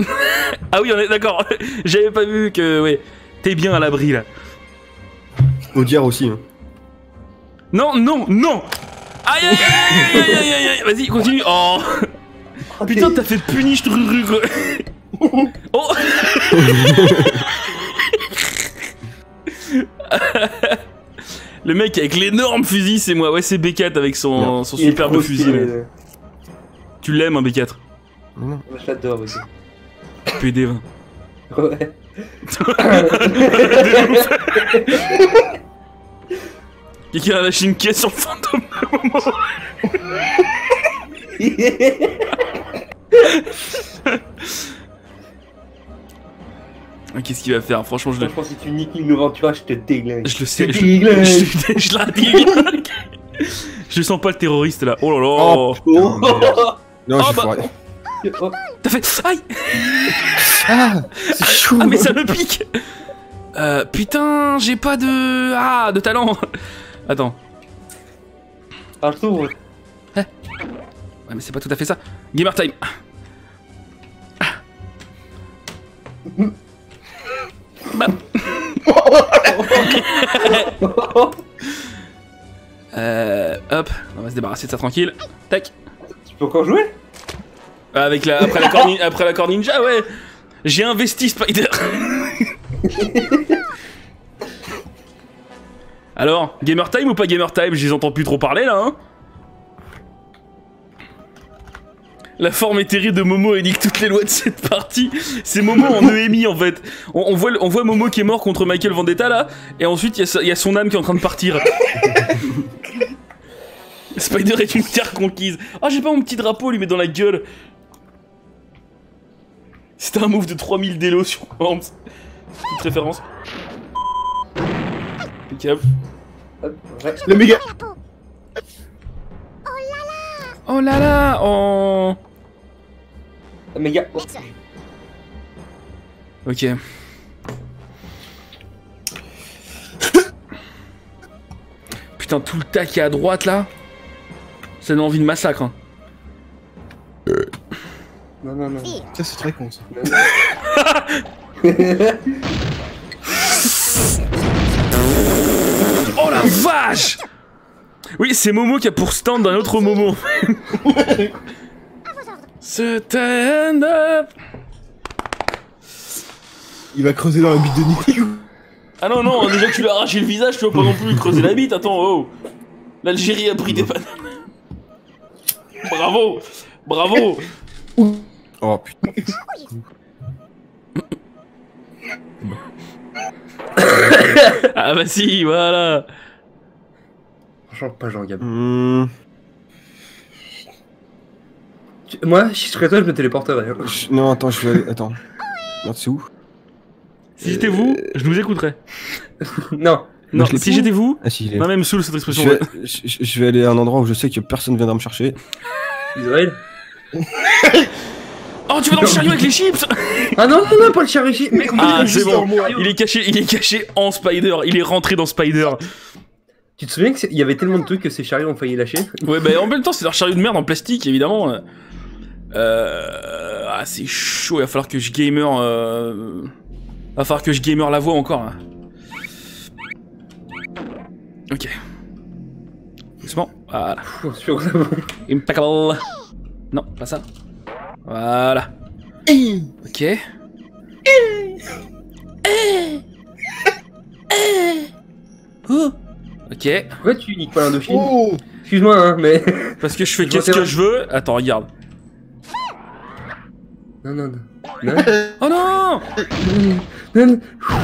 Ah oui, on est d'accord. J'avais pas vu que... Ouais, t'es bien à l'abri, là. Audiard aussi. Hein. Non, non, non Aïe aïe aïe aïe aïe aïe aïe Vas-y, continue Oh Oh, Putain, t'as fait punish. Oh Le mec avec l'énorme fusil, c'est moi. Ouais, c'est B4 avec son, son superbe trop fusil. stylé. Tu l'aimes, un B4 Non, Je l'adore aussi. PD20. Ouais. Quelqu'un a lâché une caisse sur le fantôme Qu'est-ce qu'il va faire? Franchement, je le, Franchement, si tu niques une aventure, je te déglingue. je le sais. Je te Je, déglingue. je, je la déglingue. Je sens pas le terroriste là. Oh là là Oh, Non, Oh, bah. Oh, T'as fait. Aïe Ah C'est chaud Ah, mais ça me pique Euh, putain, j'ai pas de. Ah, de talent Attends. Alors, je t'ouvre. Ouais, mais c'est pas tout à fait ça. Gamer time. Bam. Euh, hop, on va se débarrasser de ça tranquille. Tac. Tu peux encore jouer? Avec la, après, la corde, nin- après la ninja, ouais. J'ai investi Spider. Alors, gamer time ou pas gamer time? Je les entends plus trop parler là, hein La forme éthérée de Momo indique toutes les lois de cette partie. C'est Momo en EMI en fait. On, on voit, on voit Momo qui est mort contre Michael Vendetta là, et ensuite il y a y, son âme qui est en train de partir. Spider est une terre conquise. Ah, j'ai pas mon petit drapeau, lui met dans la gueule. C'était un move de 3000 d'élo sur Worms. Petite référence. Impeccable. Le méga. Oh là là Oh Mais gars, Ok. Putain, tout le tas qui est à droite là, ça donne envie de massacre. hein. non, non, non. Ça, c'est très con, ça. Oh la vache Oui, c'est Momo qui a pour stand un autre Momo. Stand up Il va creuser dans la bite de Nicky. Ah non, non, déjà que tu lui as arraché le visage, tu vas pas non plus lui creuser la bite, attends, oh L'Algérie a pris des bananes. Bravo Bravo Oh putain. Ah bah si, voilà Franchement, pas Jean Gab. Moi, si je serais toi, je me téléporterais. hein. Non, attends, je vais aller. Attends. Merde, c'est où Si j'étais vous, je nous écouterais. non. Non, je l'ai si pas. j'étais vous, Ah si, il est. même saoule cette Je expression. vais, je, je- je vais aller à un endroit où je sais que personne viendra me chercher. Israël Oh, tu vas dans le chariot avec les chips Ah non, non, non, pas le chariot. Mais Ah, c'est bon. Il est caché, il est caché en Spider. Il est rentré dans Spider. Tu te souviens qu'il y avait tellement de trucs que ces chariots ont failli lâcher Ouais, bah en même temps, c'est leur chariot de merde en plastique, évidemment. Euh... Ah, c'est chaud. Il va falloir que je gamer. Euh... Va falloir que je gamer la voix encore. hein. Ok. Doucement. Voilà. Oh, sur vraiment. Impeccable. Non, pas ça. Voilà. Ok. Oh. Ok. Pourquoi tu niques pas l'Indochine Oh Excuse-moi, hein, mais. Parce que je fais qu'est-ce que je veux. Attends, regarde. Non, non, non. Non, Oh non non, non.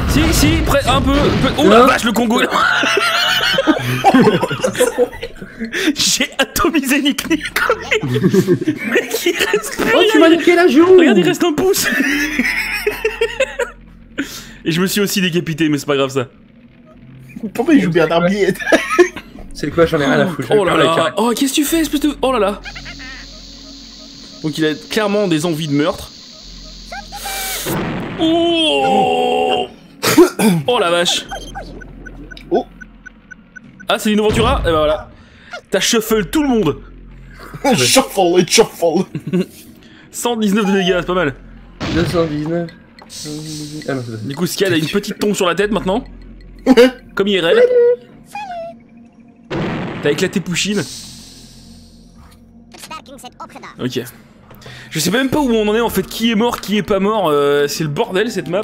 Si, si, près, un peu. peu- Oh la vache, le Congo. J'ai atomisé Nick Nick. Mec, il reste plus Oh, tu m'as niqué la joue Regarde, il reste un pouce. Et je me suis aussi décapité, mais c'est pas grave ça. Pourquoi il joue Bernard Blier C'est quoi, j'en ai rien à foutre. Oh là là. la Oh, qu'est-ce que tu fais, espèce de. Oh là là. Donc il a clairement des envies de meurtre. Oh Oh la vache Oh. Ah, c'est une Ventura Et ben voilà. T'as shuffle tout le monde Shuffle et shuffle 119 de dégâts, c'est pas mal. carrière. 219. Ah non. Du coup, Skad a une petite tombe sur la tête maintenant. Comme IRL. T'as éclaté Pouchine. Ok. Je sais même pas où on en est en fait, qui est mort, qui est pas mort, euh, c'est le bordel cette map.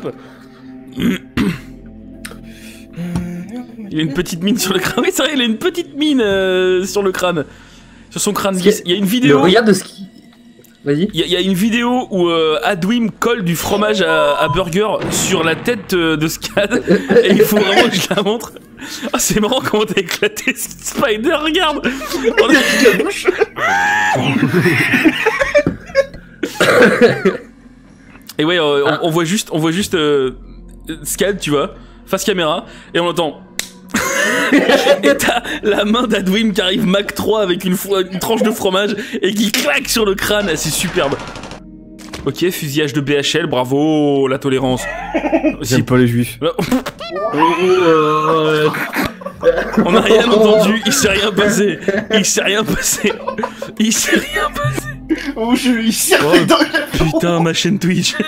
Il a une petite mine sur le crâne. Oui, c'est vrai, il a une petite mine euh, sur le crâne. Sur son crâne Ce qui Il y a une Le vidéo. regard de ski. Vas-y. Il y, a- il y a une vidéo où euh, Adwim colle du fromage à, à burger sur la tête euh, de Scad et il faut vraiment que je la montre. Ah c'est marrant comment t'as éclaté Spider, regarde On a- Et ouais, euh, on, on voit juste, on voit juste euh, Scad, tu vois, face caméra, et on entend. et t'as la main d'Adwim qui arrive Mac 3 avec une, une tranche de fromage et qui claque sur le crâne, c'est superbe. Ok, fusillage de BHL, bravo, la tolérance. J'aime pas les juifs. On a rien entendu, il s'est rien passé. Il s'est rien passé. Il s'est rien passé. Oh, je lui serre Oh, dans la Putain, ma chaîne Twitch.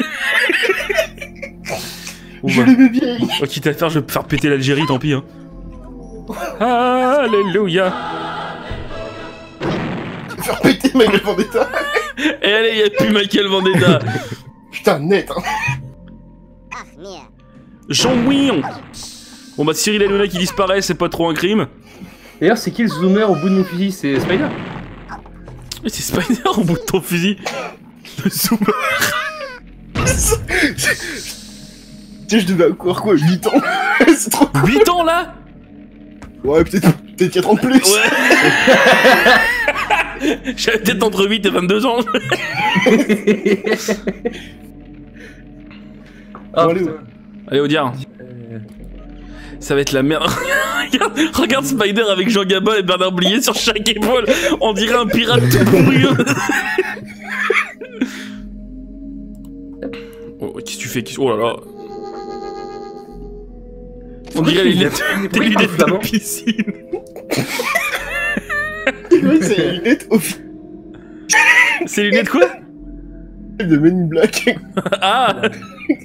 Bon, Je bah, l'aimais bien. oh, quitte à faire, je vais faire péter l'Algérie, tant pis. Hein. Alléluia. Faire péter gueule Vendetta. Et allez, y'a plus Michael Vendetta. Putain, net, hein. Jean Wouillon. Bon bah Cyril Hanouna qui disparaît, c'est pas trop un crime. D'ailleurs, c'est qui le zoomer au bout de mon fusil? C'est Spider? C'est Spider au bout de ton fusil. Le zoom. Tu sais, je devais avoir quoi, 8 ans C'est trop 8 ans là Ouais, peut-être peut 4 ans de plus. Ouais. J'avais peut-être entre 8 et 22 ans. Ah, Bon, allez, putain. Ça va être la merde. regarde, regarde Spider avec Jean Gabin et Bernard Blier sur chaque épaule. On dirait un pirate tout pourri. oh, qu'est-ce que tu fais? Oh là là. On dirait les lunettes, des il lunettes de piscine. C'est les lunettes officielles C'est les lunettes quoi? De Men in Black. Ah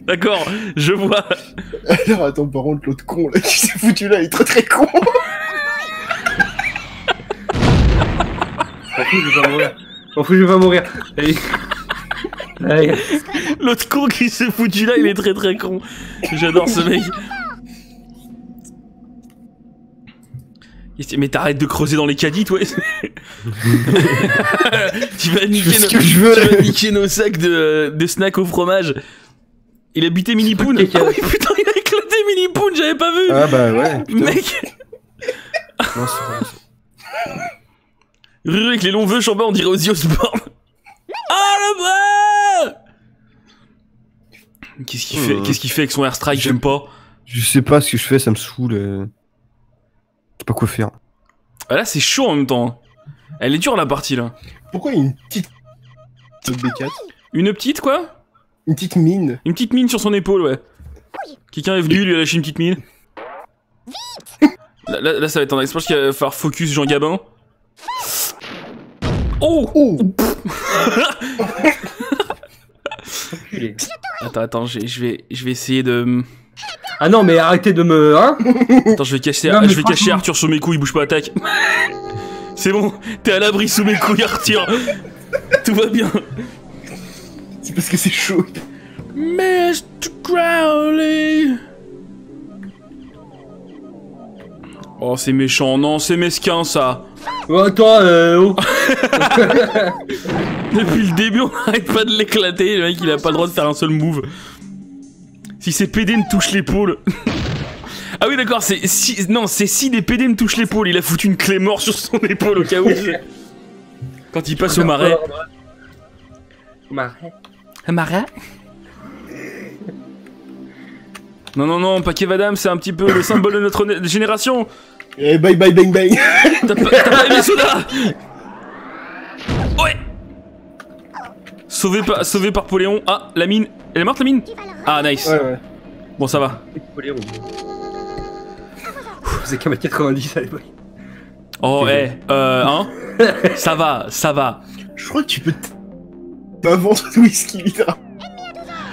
D'accord, je vois. Alors, attends, par contre, l'autre con, là, qui s'est foutu là, il est très très con. M'en fous, je vais pas mourir. M'en fous, je vais pas mourir. Allez. Allez. L'autre con qui s'est foutu là, il est très très con. J'adore ce mec. Mais t'arrêtes de creuser dans les caddies, toi. tu vas niquer, nos... que je veux, tu là. vas niquer nos sacs de, de snacks au fromage. Il a buté Mini Poon. pas de caca. Ah oui, putain, il a éclaté Mini Poon, j'avais pas vu. Ah bah ouais, putain. Mec, Non, Ruru avec les longs vœux, Chambin, on dirait Ozzy Osbourne. Ah le bras Qu'est-ce qu'il fait Euh. Qu'est-ce qu'il fait avec son airstrike? J'aime pas. Je sais pas ce que je fais, ça me saoule. Je sais pas quoi faire. Ah, là, c'est chaud en même temps. Elle est dure la partie là. Pourquoi il y a une petite. B4 Une petite quoi? Une petite mine. Une petite mine sur son épaule, ouais. Quelqu'un est venu, lui a lâché une petite mine. Là, là, là, ça va être un Je pense qu'il va falloir focus Jean Gabin. Oh Oh. Attends, attends, je vais, je vais essayer de. Ah non, mais arrêtez de me. Hein Attends, je vais cacher, Non, mais je vais cacher franchement- Arthur sous mes couilles, bouge pas, attaque. C'est bon, t'es à l'abri sous mes couilles, Arthur. Tout va bien. C'est parce que c'est chaud. Mr. Crowley. Oh, c'est méchant, non, c'est mesquin ça. Oh, toi, euh. Oh. Depuis le début, on n'arrête pas de l'éclater. Le mec, il a pas le droit de faire un seul move. Si ces PD me touchent l'épaule. ah oui, d'accord, c'est si. Non, c'est si des PD me touchent l'épaule. Il a foutu une clé mort sur son épaule au cas où. Quand il passe au marais. Au marais. Un marais Non, non, non, Paquet Vadam, c'est un petit peu le symbole de notre né- génération. Eh, bye bye bang bang. T'as pas, t'as pas aimé Soda Ouais Sauvé par, sauvé par Poléon. Ah, la mine. Elle est morte la mine? Ah, nice. Ouais, ouais. Bon, ça va. C'est qu'à mettre 90 à l'époque. Oh, eh, euh, hein? Ça va, ça va. Je crois que tu peux. t- Pas vendre de whisky, littéralement.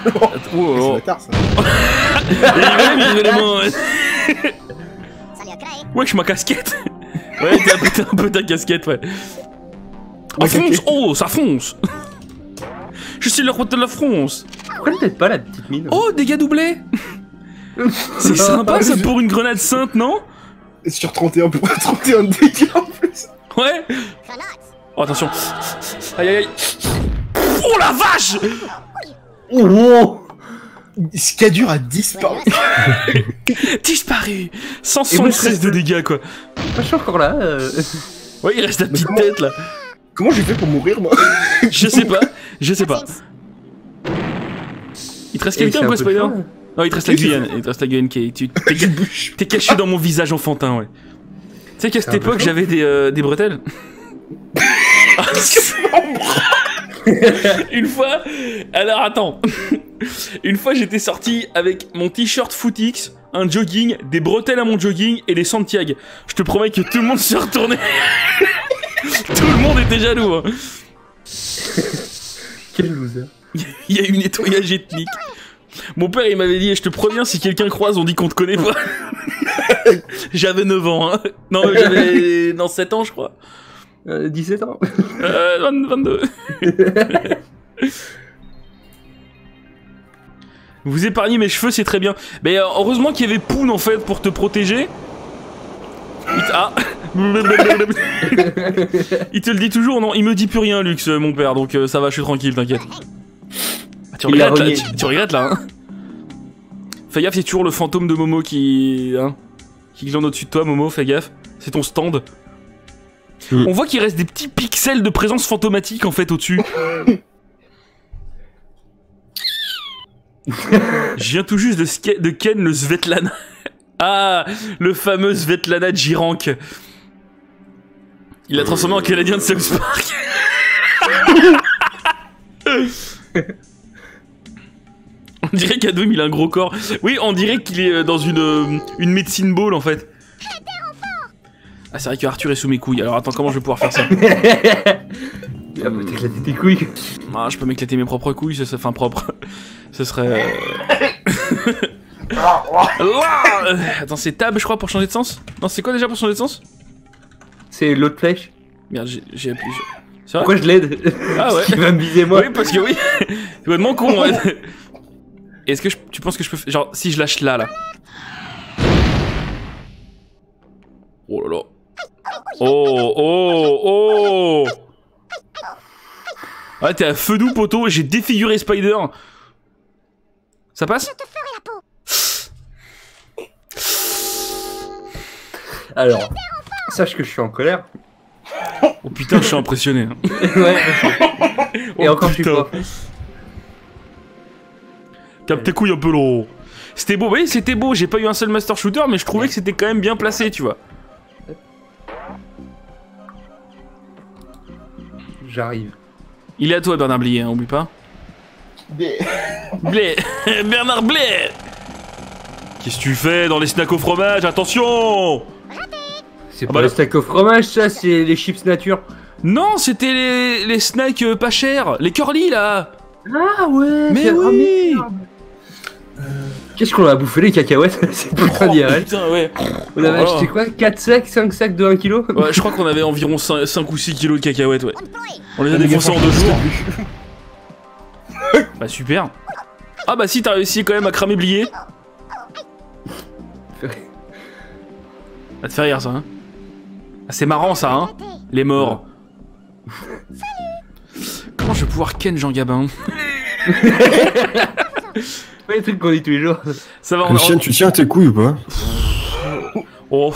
Oh, C'est oh. bâtard ça. Ouais. Wesh, ma casquette Ouais, t'as un, peu- t'as un peu ta casquette, ouais. Oh, Ma fonce. Oh, ça fonce Je suis le roi de la France Pourquoi peut-être pas la petite mine Oh, dégâts doublés C'est sympa, ça, pour une grenade sainte, non Sur 31 pour 31 dégâts en plus. Ouais. Oh, attention Aïe, aïe, aïe Oh, la vache Oh Scadur a disparu. Disparu 176 de dégâts, quoi Je suis encore là. euh. Ouais, il reste la petite tête, là Comment j'ai fait pour mourir moi Je sais pas, je sais pas. Il te reste quelqu'un ou quoi, Spider. Non, il te reste la Guyane. Il te reste la Guyane qui est. T'es, caché dans mon visage enfantin, ouais. Tu sais qu'à cette époque, j'avais des, euh, des bretelles Une fois. Alors attends. Une fois, j'étais sorti avec mon t-shirt Footix, un jogging, des bretelles à mon jogging et des Santiago. Je te promets que tout le monde s'est retourné. tout le monde était jaloux. hein. Quel loser. Il y a eu nettoyage ethnique. Mon père, il m'avait dit, je te préviens, si quelqu'un croise, on dit qu'on te connaît pas. j'avais 9 ans, hein. Non, j'avais... Non, 7 ans, je crois. Euh, 17 ans. Euh, 20 22. Vous épargnez mes cheveux, c'est très bien. Mais euh, heureusement qu'il y avait Poon, en fait, pour te protéger. Ah Il te le dit toujours, non Il me dit plus rien, Lux, euh, mon père, donc euh, ça va, je suis tranquille, t'inquiète. Ah, tu regrettes, là, tu, tu regrettes, là, hein Fais gaffe, c'est toujours le fantôme de Momo qui... Hein qui glande au-dessus de toi, Momo, fais gaffe. C'est ton stand. Mm. On voit qu'il reste des petits pixels de présence fantomatique, en fait, au-dessus. Je viens tout juste de, de Ken le Svetlana. Ah, le fameux Svetlana Jirank. Il l'a transformé en Canadien de South Park. on dirait qu'Adoum il a un gros corps. Oui, on dirait qu'il est euh, dans une, euh, une médecine ball en fait. Ah, c'est vrai que Arthur est sous mes couilles. Alors attends, comment je vais pouvoir faire ça? Il va pas t'éclater tes couilles. Ah, je peux m'éclater mes propres couilles, ça, enfin propre. Ce serait. Ah, euh, Attends, c'est tab, je crois, pour changer de sens? Non, c'est quoi déjà pour changer de sens? C'est l'autre flèche. Merde, j'ai- appuyé. vrai Pourquoi je l'aide Ah ouais. Il va me viser moi. Oui, parce que oui. C'est complètement con, ouais. Est-ce que je- tu penses que je peux. Genre, si je lâche là, là. Oh là là. Oh, oh, oh Ah, t'es à feu doux, poteau, j'ai défiguré Spider. Ça passe? Alors, sache que je suis en colère. Oh putain, je suis impressionné. hein. ouais. Et Oh, encore je suis putain. pas. Capte tes couilles un peu là. C'était beau, oui, c'était beau. J'ai pas eu un seul master shooter, mais je trouvais que c'était quand même bien placé, tu vois. J'arrive. Il est à toi, Bernard Blier, hein, oublie pas. Des- Blé Bernard Blé Qu'est-ce que tu fais dans les snacks au fromage? Attention C'est Ah pas bah le le- steak au fromage, ça, c'est les chips nature. Non, c'était les, les snacks euh, pas chers, les curly là Ah ouais Mais c'est- oui merde. Qu'est-ce qu'on a bouffé les cacahuètes? C'est putain Oh, d'IRL. Putain, ouais. On avait Oh. acheté quoi? 4 sacs, 5 sacs de 1 kg Ouais, je crois qu'on avait environ 5, ou 6 kilos de cacahuètes, ouais. On les a Ah, défoncés en gars, deux franchement, jours. Bah super. Ah bah si, t'as réussi quand même à cramer Blier. Ça te fait rire ça, hein c'est marrant ça, hein Les morts. Comment je vais pouvoir ken Jean Gabin pas les trucs qu'on dit tous les jours. Ça va, on, Lucien, tu tiens tes couilles ou pas Oh,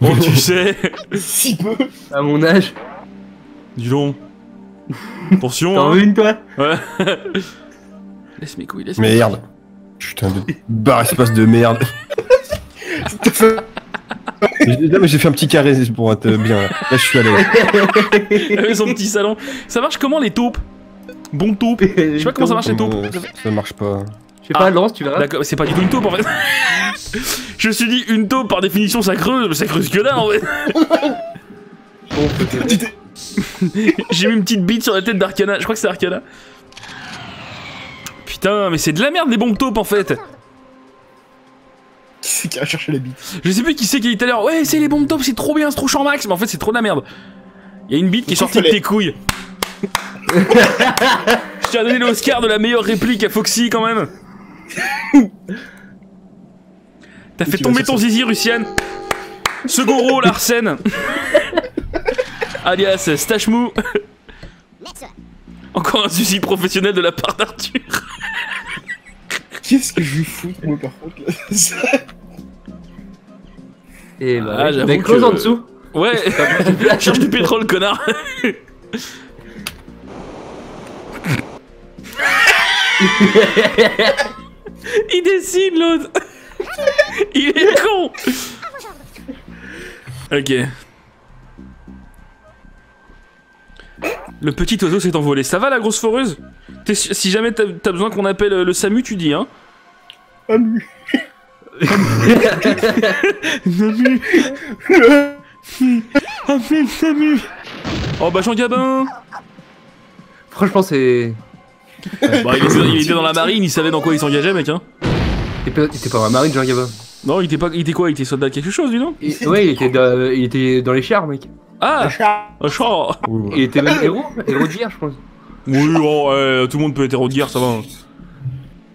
oh tu sais Si peu À mon âge. Dis donc Attention T'en hein. veux une toi Ouais Laisse mes couilles, laisse mes Merde. Putain de barre espace de merde. Mais- Non mais j'ai fait un petit carré pour être bien. Là, Là, je suis avec son petit salon. Ça marche comment les taupes? Bon taupe Je sais pas comment ça marche les taupes. Euh, ça marche pas. Je sais pas, Ah. lance, tu verras. D'accord, c'est pas du tout une taupe en fait. Je me suis dit, une taupe par définition ça creuse, mais ça creuse que là en fait. Bon. J'ai mis une petite bite sur la tête d'Arcana, je crois que c'est Arcana. Putain, mais c'est de la merde les bombes taupes en fait. Qui c'est qui a cherché la bite Je sais plus qui c'est qui a dit tout à l'heure, ouais, c'est les bombes taupes, c'est trop bien, c'est trop champ max, mais en fait c'est trop de la merde. Il y a une bite qui est sortie de tes couilles. Je t'ai donné l'Oscar de la meilleure réplique à Foxy quand même. T'as fait tomber ton zizi, Russienne. Second rôle, Arsène. Alias Stachmou. Mettre. Encore un suicide professionnel de la part d'Arthur. Qu'est-ce que je lui fous, moi, par contre, là? Et bah, Ah, j'avoue que- en dessous. Ouais, cherche du pétrole, connard. Il dessine l'autre. Il est con. Ok. Le petit oiseau s'est envolé. Ça va la grosse foreuse? Si jamais t'as t'as besoin qu'on appelle euh, le SAMU, tu dis hein Amu. Samu Appelle Samu Oh bah Jean Gabin Franchement, c'est. Bah il était, il était dans la marine, il savait dans quoi il s'engageait mec hein T'es pas, t'es pas dans la marine, Jean Gabin. Non il était pas. Il était quoi? Il était soldat de quelque chose lui non Et- Ouais, il était, dans, il était dans les chars, mec. Ah Un char Il était même héros, héros d'hier, je pense. Oui oh ouais, tout le monde peut être héros de guerre ça va. hein.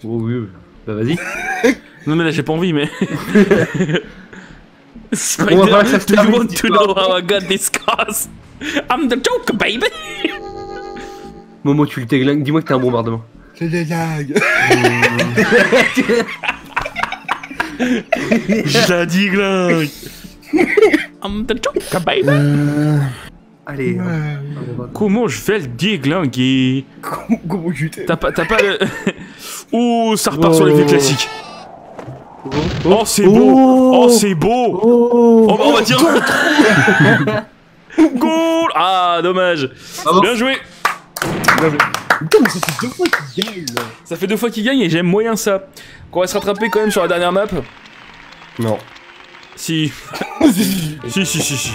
Oh oui, oui. Bah vas-y. Non mais là j'ai pas envie mais. Spider, On va voir que ça se do you termine, want cette to know how I got this scars I'm the Joker baby Momo, tu le déglingues. Dis-moi que t'es un bombardement. C'est des lags. Je la diglingue I'm the Joker baby Allez. Ouais. Comment je vais le déglinguer Comment, t'es T'as pas, t'as pas le... Oh, ça repart sur l'effet classique. Oh, c'est beau Oh, c'est beau Oh, bah, on va dire... Goal Ah, dommage Bravo. Bien joué Putain, mais ça fait deux fois qu'il gagne. Ça fait deux fois qu'il gagne et j'aime moyen ça. Qu'on va se rattraper quand même sur la dernière map Non. Si. si, si, si, si.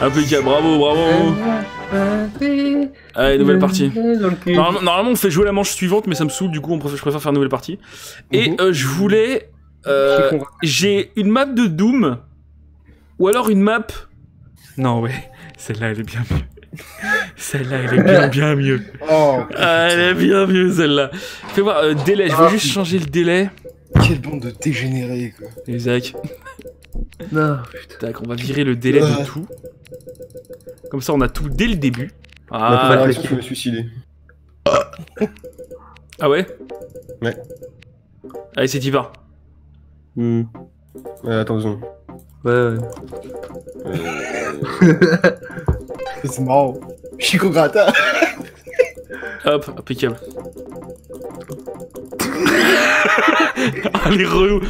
Impeccable, bravo, bravo Allez, nouvelle partie. Normalement, normalement, on fait jouer la manche suivante, mais ça me saoule, du coup, on préfère, je préfère faire une nouvelle partie. Et Mhm. euh, je voulais... euh, J'ai une map de Doom, ou alors une map... Non, ouais, celle-là, elle est bien mieux. Celle-là, elle est bien, bien mieux. Oh, Ah, elle est bien mieux, celle-là. Fais voir, euh, délai, je vais juste changer le délai. quelle bande de dégénérés quoi. Exact. Non. Tac, on va virer le délai de Ouais. tout. Comme ça, on a tout dès le début. Ah, Ah, je me suicider. ah ouais Ouais. Allez, c'est y va. Hmm. Euh, attends deux secondes. Ouais, ouais. C'est marrant. Chico Gratin. Hop, impeccable. ah, les relous.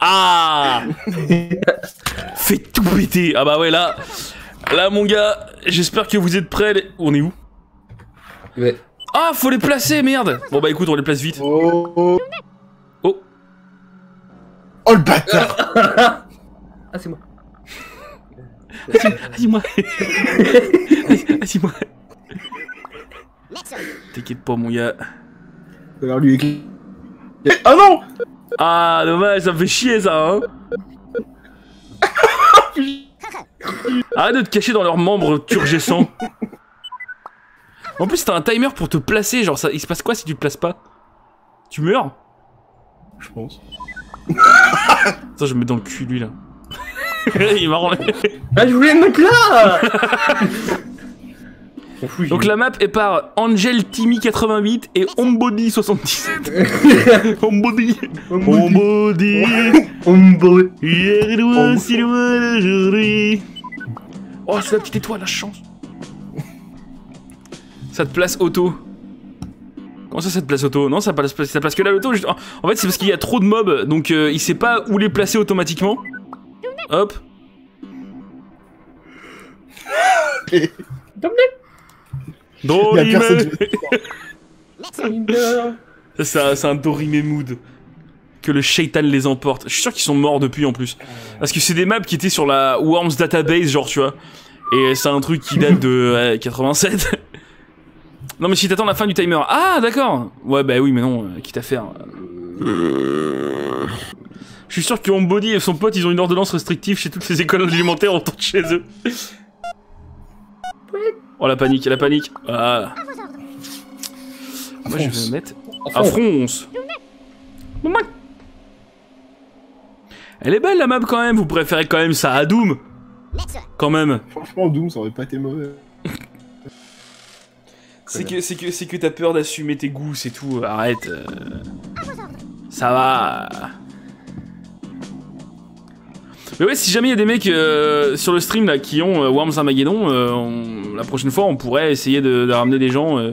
Ah Fais tout péter. Ah bah ouais, là... Là, mon gars, j'espère que vous êtes prêts. les- On est où? Ouais. Ah, faut les placer, merde Bon bah écoute, on les place vite. Oh. Oh. Oh. Oh le bâtard. Ah, c'est moi. Vas-y- Vas-y-moi. Next T'inquiète pas, mon gars. Alors lui. Ah non Ah, dommage, ça me fait chier, ça, hein Arrête de te cacher dans leurs membres turgescents. En plus, t'as un timer pour te placer, genre, ça, il se passe quoi si tu te places pas? Tu meurs? Je pense. Attends, je me mets dans le cul, lui, là. il est marrant. Ah, je voulais me mettre là Donc la map est par Angel Timmy 88 et Ombody 77. Ombody. Ombody. Me Hier et loin, si loin d'aujourd'hui. Oh, c'est la petite étoile, la chance. Ça te place auto. Comment ça, ça te place auto? Non, ça place, ça place que là l'auto. juste- En fait, c'est parce qu'il y a trop de mobs, donc euh, il sait pas où les placer automatiquement. Hop. Dorime. c'est un- un Dorime mood. Que le shaitan les emporte. Je suis sûr qu'ils sont morts depuis en plus. Parce que c'est des maps qui étaient sur la Worms database, genre, tu vois. Et c'est un truc qui date de ouais, 87. non, mais si t'attends la fin du timer. Ah, d'accord. Ouais, bah oui, mais non, euh, quitte à faire. euh. Je suis sûr que Homebody et son pote, ils ont une ordonnance restrictive chez toutes les écoles alimentaires autour de chez eux. Oh la panique, la panique. Voilà. Moi je vais mettre à fronce. Maman. Elle est belle la map quand même, vous préférez quand même ça à Doom Quand même. Franchement, Doom, ça aurait pas été mauvais. C'est que, c'est que, c'est que t'as peur d'assumer tes goûts, c'est tout, arrête. euh. Ça va. Mais ouais, si jamais il y a des mecs euh, sur le stream là qui ont euh, Worms Armageddon, euh, on- la prochaine fois on pourrait essayer de, de ramener des gens, euh,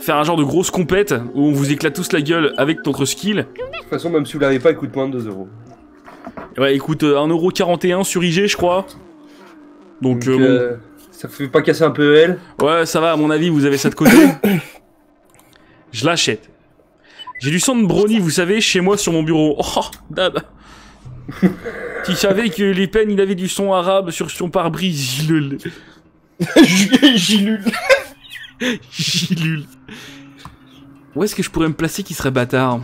faire un genre de grosse compète où on vous éclate tous la gueule avec notre skill. De toute façon, même si vous l'avez pas, il coûte moins de 2 euros. Ouais, écoute, euh, 1,41€ sur IG, je crois. Donc, Donc, bon. ça fait pas casser un peu elle. Ouais, ça va, à mon avis, vous avez ça de côté. Je l'achète. J'ai du sang de brownie, vous savez, chez moi sur mon bureau. Oh, dab. tu savais que les peines, il avait du son arabe sur son pare-brise. Gilul. Gilule. Gilul. Où est-ce que je pourrais me placer qui serait bâtard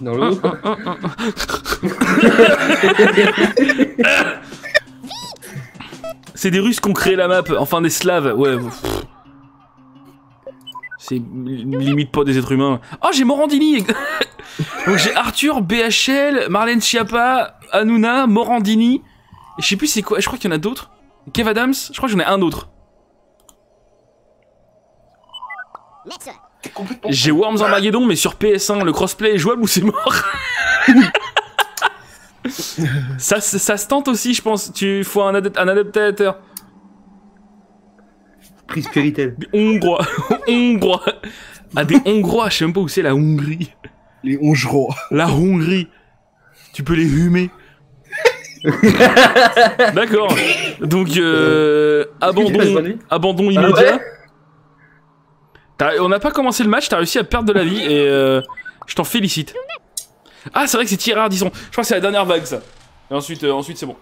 Dans l'eau. C'est des Russes qui ont créé la map, enfin des Slaves, ouais. pff. C'est limite pas des êtres humains. Oh, j'ai Morandini Donc j'ai Arthur, BHL, Marlène Schiappa, Hanouna, Morandini. Je sais plus c'est quoi, je crois qu'il y en a d'autres. Kev Adams, je crois que j'en ai un autre. J'ai Worms Armageddon, mais sur PS1, le crossplay est jouable ou c'est mort? Ça, ça se tente aussi, je pense. Tu faut un, un adaptateur. Prise Spiritel. Des Hongrois. Hongrois. Ah, des Hongrois, je sais même pas où c'est la Hongrie. Les Hongrois. La Hongrie. Tu peux les humer. D'accord. Donc, euh, passes abandon, abandon Ah immédiat. T'as- on n'a pas commencé le match, t'as réussi à perdre de la vie et euh, je t'en félicite. Ah, c'est vrai que c'est Thierry Ardisson. Je crois que c'est la dernière vague, ça. Et ensuite, euh, ensuite c'est bon.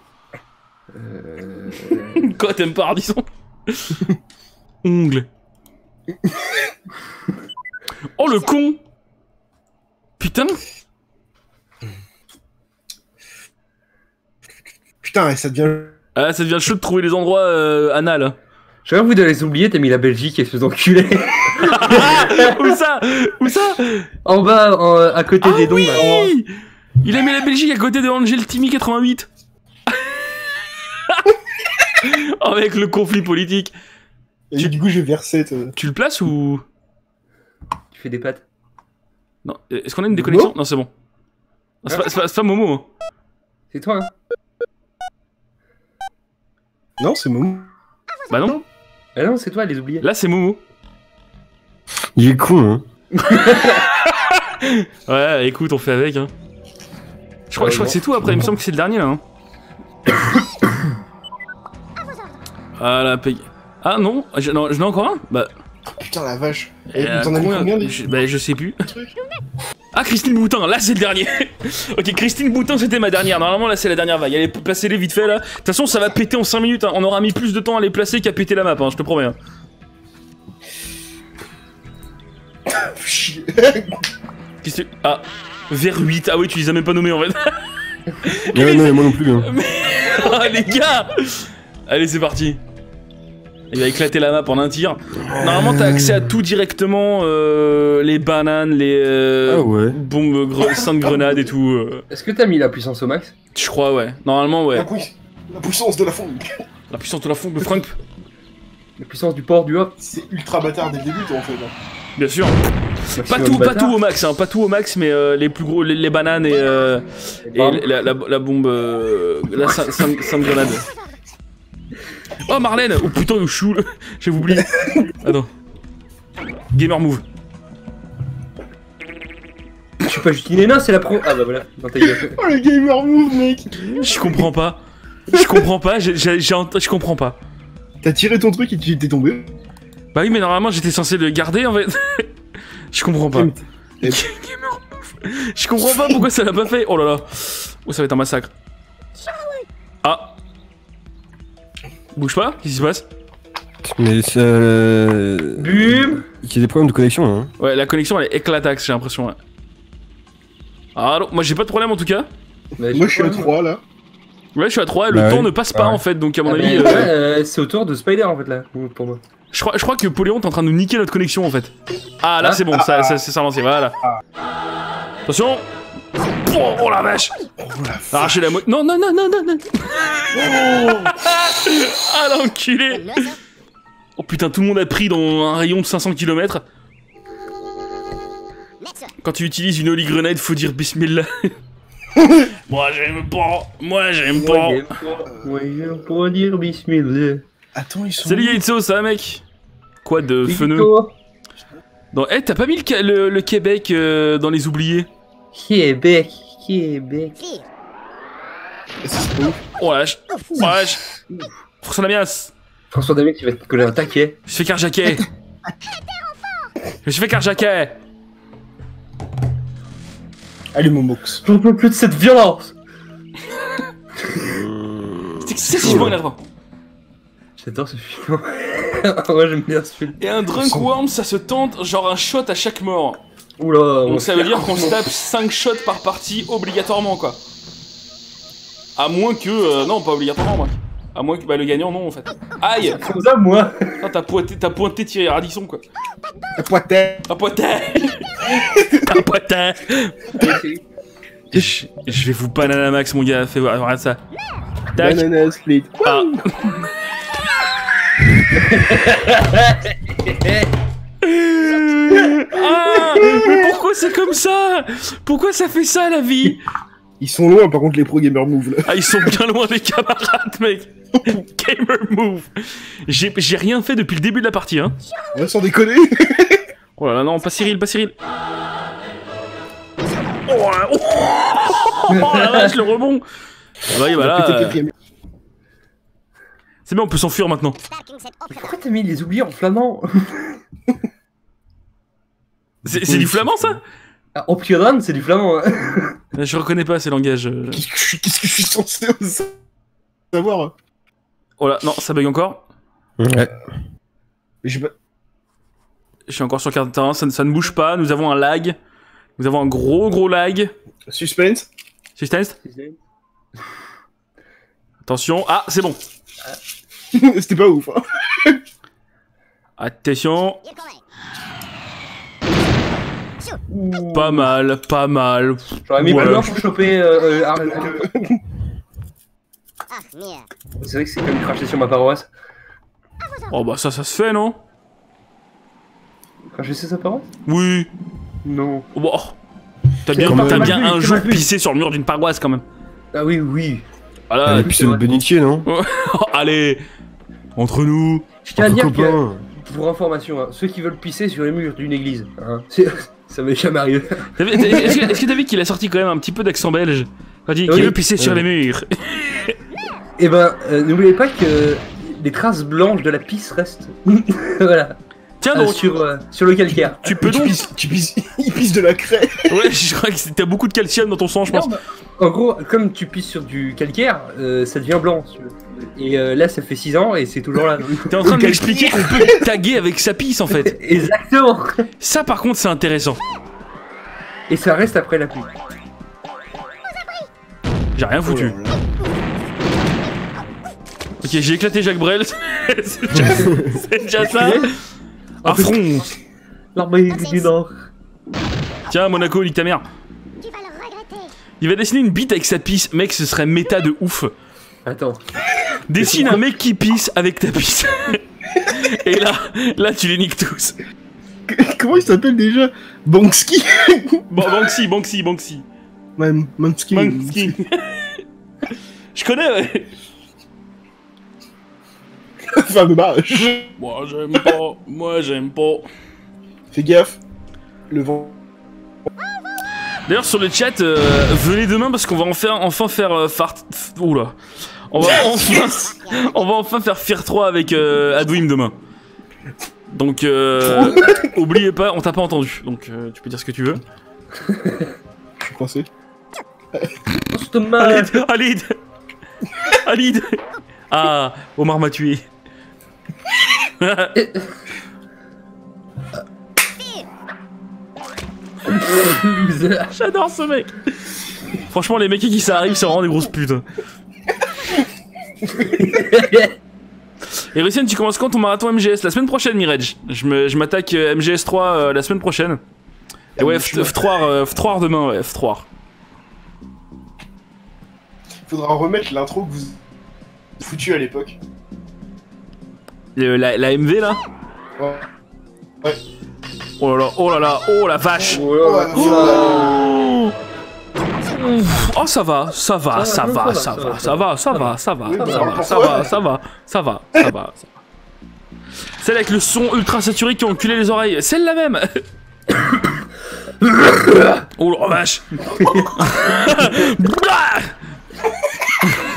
Euh, Quoi, t'aimes pas Ardisson? Ongle. oh le con Putain Putain, et ça devient. Ah, ça devient chaud de trouver les endroits euh, anal. J'aurais voulu les oublier, t'as mis la Belgique et se faisant enculer. Où ça? Où ça? En bas, en- à côté Ah des dons. oui là. Il a mis la Belgique à côté de Angel Timmy 88. Avec le conflit politique. Et Tu- du coup, j'ai versé. Tu le places ou? Tu fais des pattes. Non. Est-ce qu'on a une déconnexion Non, c'est bon. Non, C'est pas, Momo. hein. C'est toi, hein Non, c'est Momo. Bah non. Ah non, c'est toi, les oubliés. Là, c'est Momo. Il est con, hein. Ouais, écoute, on fait avec. Hein. Je crois, je crois que c'est tout après. Il me semble que c'est le dernier là. Hein. Ah la paye. Ah non, je- non, j'en ai encore un Bah. Putain, la vache. Et euh, T'en as mis combien des je, bah, je sais plus. Ah, Christine Boutin, là c'est le dernier. ok, Christine Boutin c'était ma dernière. Normalement là c'est la dernière vague. Allez, placez-les vite fait là. De toute façon, ça va péter en 5 minutes. hein. On aura mis plus de temps à les placer qu'à péter la map, hein, je te promets. hein. Chier. Qu'est-ce que- Ah, vers 8. Ah oui, tu les as même pas nommés en fait. Ouais, non, mais moi non plus. Hein. Ah les gars Allez c'est parti Il va éclater la map en un tir. Normalement t'as accès à tout directement, euh, les bananes, les euh, Ah ouais. bombes gre sainte grenades et tout. euh. Est-ce que t'as mis la puissance au max? Je crois ouais. Normalement ouais. La, pui- la puissance de la fonte. La puissance de la fonte de Frank, La puissance du port, du hop C'est ultra bâtard dès le début, toi, en fait. hein. bien sûr. Pas tout, pas bâtard. tout au max, hein, pas tout au max, mais euh, les plus gros, les, les bananes et, euh, et la, la, la bombe, euh, la sainte grenade. Oh Marlène Oh putain le chou J'avais oublié Attends. Gamer move. Je suis pas Justine non, c'est la pro. Ah bah voilà, dans ta gueule. Oh, le gamer move, mec Je comprends pas. Je comprends pas, j'ai- j'ai- j'ai je comprends pas. T'as tiré ton truc et tu t'es tombé. Bah oui, mais normalement j'étais censé le garder en fait. Je comprends pas. Gamer move. Je comprends pas pourquoi ça l'a pas fait. Oh là là. Oh, ça va être un massacre. Ah. Bouge pas, qu'est-ce qui se passe Mais c'est. Euh... Bum Il y a des problèmes de connexion, hein. Ouais, la connexion elle est éclataxe, j'ai l'impression. Ouais. Allô Moi j'ai pas de problème en tout cas. Bah, Moi, je suis à pas- 3, là. Ouais, je suis à 3, le Bah temps oui. ne passe pas Ah ouais. en fait, donc à mon Ah, avis. mais euh, ouais, euh, c'est au tour de Spider en fait là, pour moi. Je crois, je crois que Poléon est en train de nous niquer notre connexion en fait. Ah là Ah. c'est bon, ça, ça, c'est avancé, voilà. Attention oh, oh la vache Oh la Arracher la moitié. Non, non, non, non, non, non Oh Ah l'enculé. Oh putain, tout le monde a pris dans un rayon de 500 km. Quand tu utilises une holy grenade, faut dire bismillah. Moi j'aime pas, moi j'aime pas. Ouais, j'aime pas dire bismillah. Attends, ils sont. Salut Yaitso, ça va mec? Quoi de feneux? Eh, t'as pas mis le, le- le Québec euh, dans les oubliés? Québec, Québec. Oh la vache Oh la vache François Lamias François Damien qui va te coller un taquet. Je fais carjaquet Je fait carjaquet Allez, mon box. J'en peux plus de cette violence. C'est excessivement énervant. J'adore ce film. Moi j'aime bien ce film. Et un drunk worm, ça se tente genre un shot à chaque mort. Oula. Donc ça veut dire qu'on se tape 5 shots par partie obligatoirement quoi. À moins que... euh, non, pas obligatoirement, moi. À moins que... Bah le gagnant, non, en fait. Aïe Comme ça, moi. Ah, T'as pointé, t'as pointé Thierry Radisson, quoi. Poitin. Un poitin Un poitin je, je vais vous banana max, mon gars. Fais voir, regarde ça. Tac. Banana split. Ah. Ah Mais pourquoi c'est comme ça? Pourquoi ça fait ça, la vie? Ils sont loin, par contre, les pro gamer move là. Ah, ils sont bien loin des camarades, mec Gamer move J'ai j'ai rien fait depuis le début de la partie, hein. Ouais, sans déconner. Oh là là, non, pas Cyril, pas Cyril. Oh là, oh, oh la vache, le rebond. Ah bah oui, là, Pété euh, quatrième. c'est bon, on peut s'enfuir maintenant. Pourquoi t'as mis les oubliés en flamand? C'est c'est du flamand, ça? Ah, c'est du flamand. hein. Je reconnais pas ces langages. euh. Qu'est-ce que je suis- je censé savoir? Oh là, non, ça bug encore. Ouais. Pas- Je suis encore sur carte de terrain, ça, ne- ça ne bouge pas. Nous avons un lag. Nous avons un gros, gros lag. Suspense? Suspense? Attention. Ah, c'est bon. C'était pas ouf. Hein. Attention. Ouh. Pas mal, pas mal. J'aurais mis Ouais. plus loin pour choper. Euh, euh, Ah, c'est vrai que c'est comme cracher sur ma paroisse. Oh bah ça, ça se fait, non? Cracher sur sa paroisse? Oui. Non. Oh, bah, oh. T'as bien, mal bien vu, un jour pissé sur le mur d'une paroisse quand même. Ah oui, oui. Voilà. Et puis c'est le bénitier, non? Oh, allez, entre nous. Je tiens à dire que, pour information, hein, ceux qui veulent pisser sur les murs d'une église, hein, c'est- ça m'est jamais arrivé. Est-ce que t'as vu qu'il a sorti quand même un petit peu d'accent belge Quand il dit Oui. qu'il veut pisser sur les murs. Eh ben, euh, n'oubliez pas que les traces blanches de la pisse restent. voilà. Tiens Euh, donc, sur, euh, sur le calcaire. tu peux tu donc. pisses, tu pisses, il pisse de la craie. Ouais, je crois que t'as beaucoup de calcium dans ton sang, je pense. Non, bah, En gros, comme tu pisses sur du calcaire, euh, ça devient blanc. si tu veux. Et euh, là, ça fait 6 ans et c'est toujours là. T'es en train de m'expliquer qu'on peut taguer avec sa pisse en fait. Exactement. Ça par contre c'est intéressant. Et ça reste après la pluie. J'ai rien foutu. Oh là là. Ok, j'ai éclaté Jacques Brel. c'est déjà, c'est déjà ça. À front. L'armée du Nord. Tiens, Monaco, nique ta mère. Tu vas le regretter. Il va dessiner une bite avec sa pisse. Mec, ce serait méta de ouf. Attends. Dessine un mec qui pisse avec ta pisse. Et là, là tu les niques tous. Comment il s'appelle déjà? Banksy Bon, Banksy, Banksy, Banksy. Ouais, Mansky. Banksy. Je connais, ouais. Enfin, dommage. Moi j'aime pas, moi j'aime pas. Fais gaffe. Le vent. D'ailleurs sur le chat, euh, venez demain parce qu'on va en faire, enfin faire euh, fart... Oula. On va enfin, on va enfin faire Fear 3 avec euh, Adwim demain. Donc euh, oubliez pas, on t'a pas entendu. Donc euh, tu peux dire ce que tu veux. Je suis coincé. Alid, Alid, Alid. Ah, Omar m'a tué. J'adore ce mec. Franchement, les mecs qui ça arrive, c'est vraiment des grosses putes. Et Russian, tu commences quand ton marathon MGS La semaine prochaine, Mirage. Je me- je m'attaque euh, MGS 3 euh, la semaine prochaine. Et ouais, F- F3, euh, F3 demain, ouais, F3. Faudra remettre l'intro que vous foutu à l'époque. Le- La, la MV là? Ouais. Ouais. Oh là là, oh là là, oh la vache Oh là là. Oh Oh ça va, ça va, ça Ça va, ça va, ça va, ça va, ça va, ça bah, va, ça va, ça va, ça va, ça va, ça va. Celle avec le son ultra saturé qui a enculé les oreilles, celle-là même Oh la vache Bouge pas,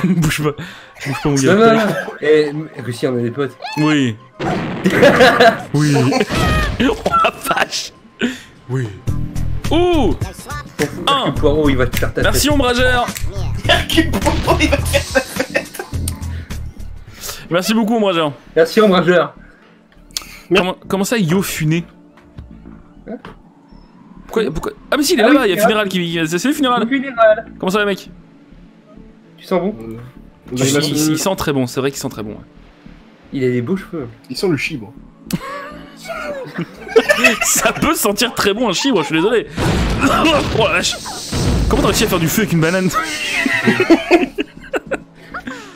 bouge pas mon gars. Eh, Russie, on a des potes. Oui. oui. Oh la vache Oui. Ouh. Un. Il va te faire ta Merci ombrageur Hercule Poirot, il va faire ça. Merci beaucoup ombrageur. Merci ombrageur. Comment, comment ça Yo Funé Hein pourquoi, pourquoi Ah mais si il est Ah là-bas, oui, il y a Funéral qui... C'est c'est le Funéral Le funéral. Comment ça va mec? Tu sens bon? Euh, il, bah, il, il sent très bon, c'est vrai qu'il sent très bon. ouais. Il a des beaux cheveux. il sent le chibre. Ça peut sentir très bon un chibre, je suis désolé. Oh la vache Comment t'as réussi à faire du feu avec une banane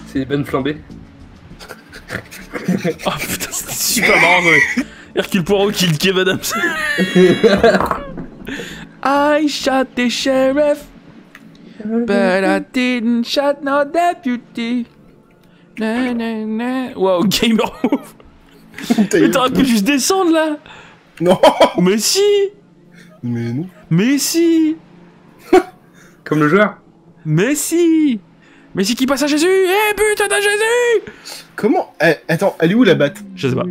C'est des bonnes flambées. Oh putain, c'était super marrant ça. Hercule Poirot kill Kev Adams. I shot the sheriff, but I didn't shot no deputy. Na, na, na. Wow, gamer move. Mais t'aurais pu juste descendre là. Non Mais si, Mais non. mais si, Comme le joueur. mais si. Mais si qui passe à Jésus Eh putain t'as Jésus Comment? Eh, Attends, elle est où la batte? Je sais pas.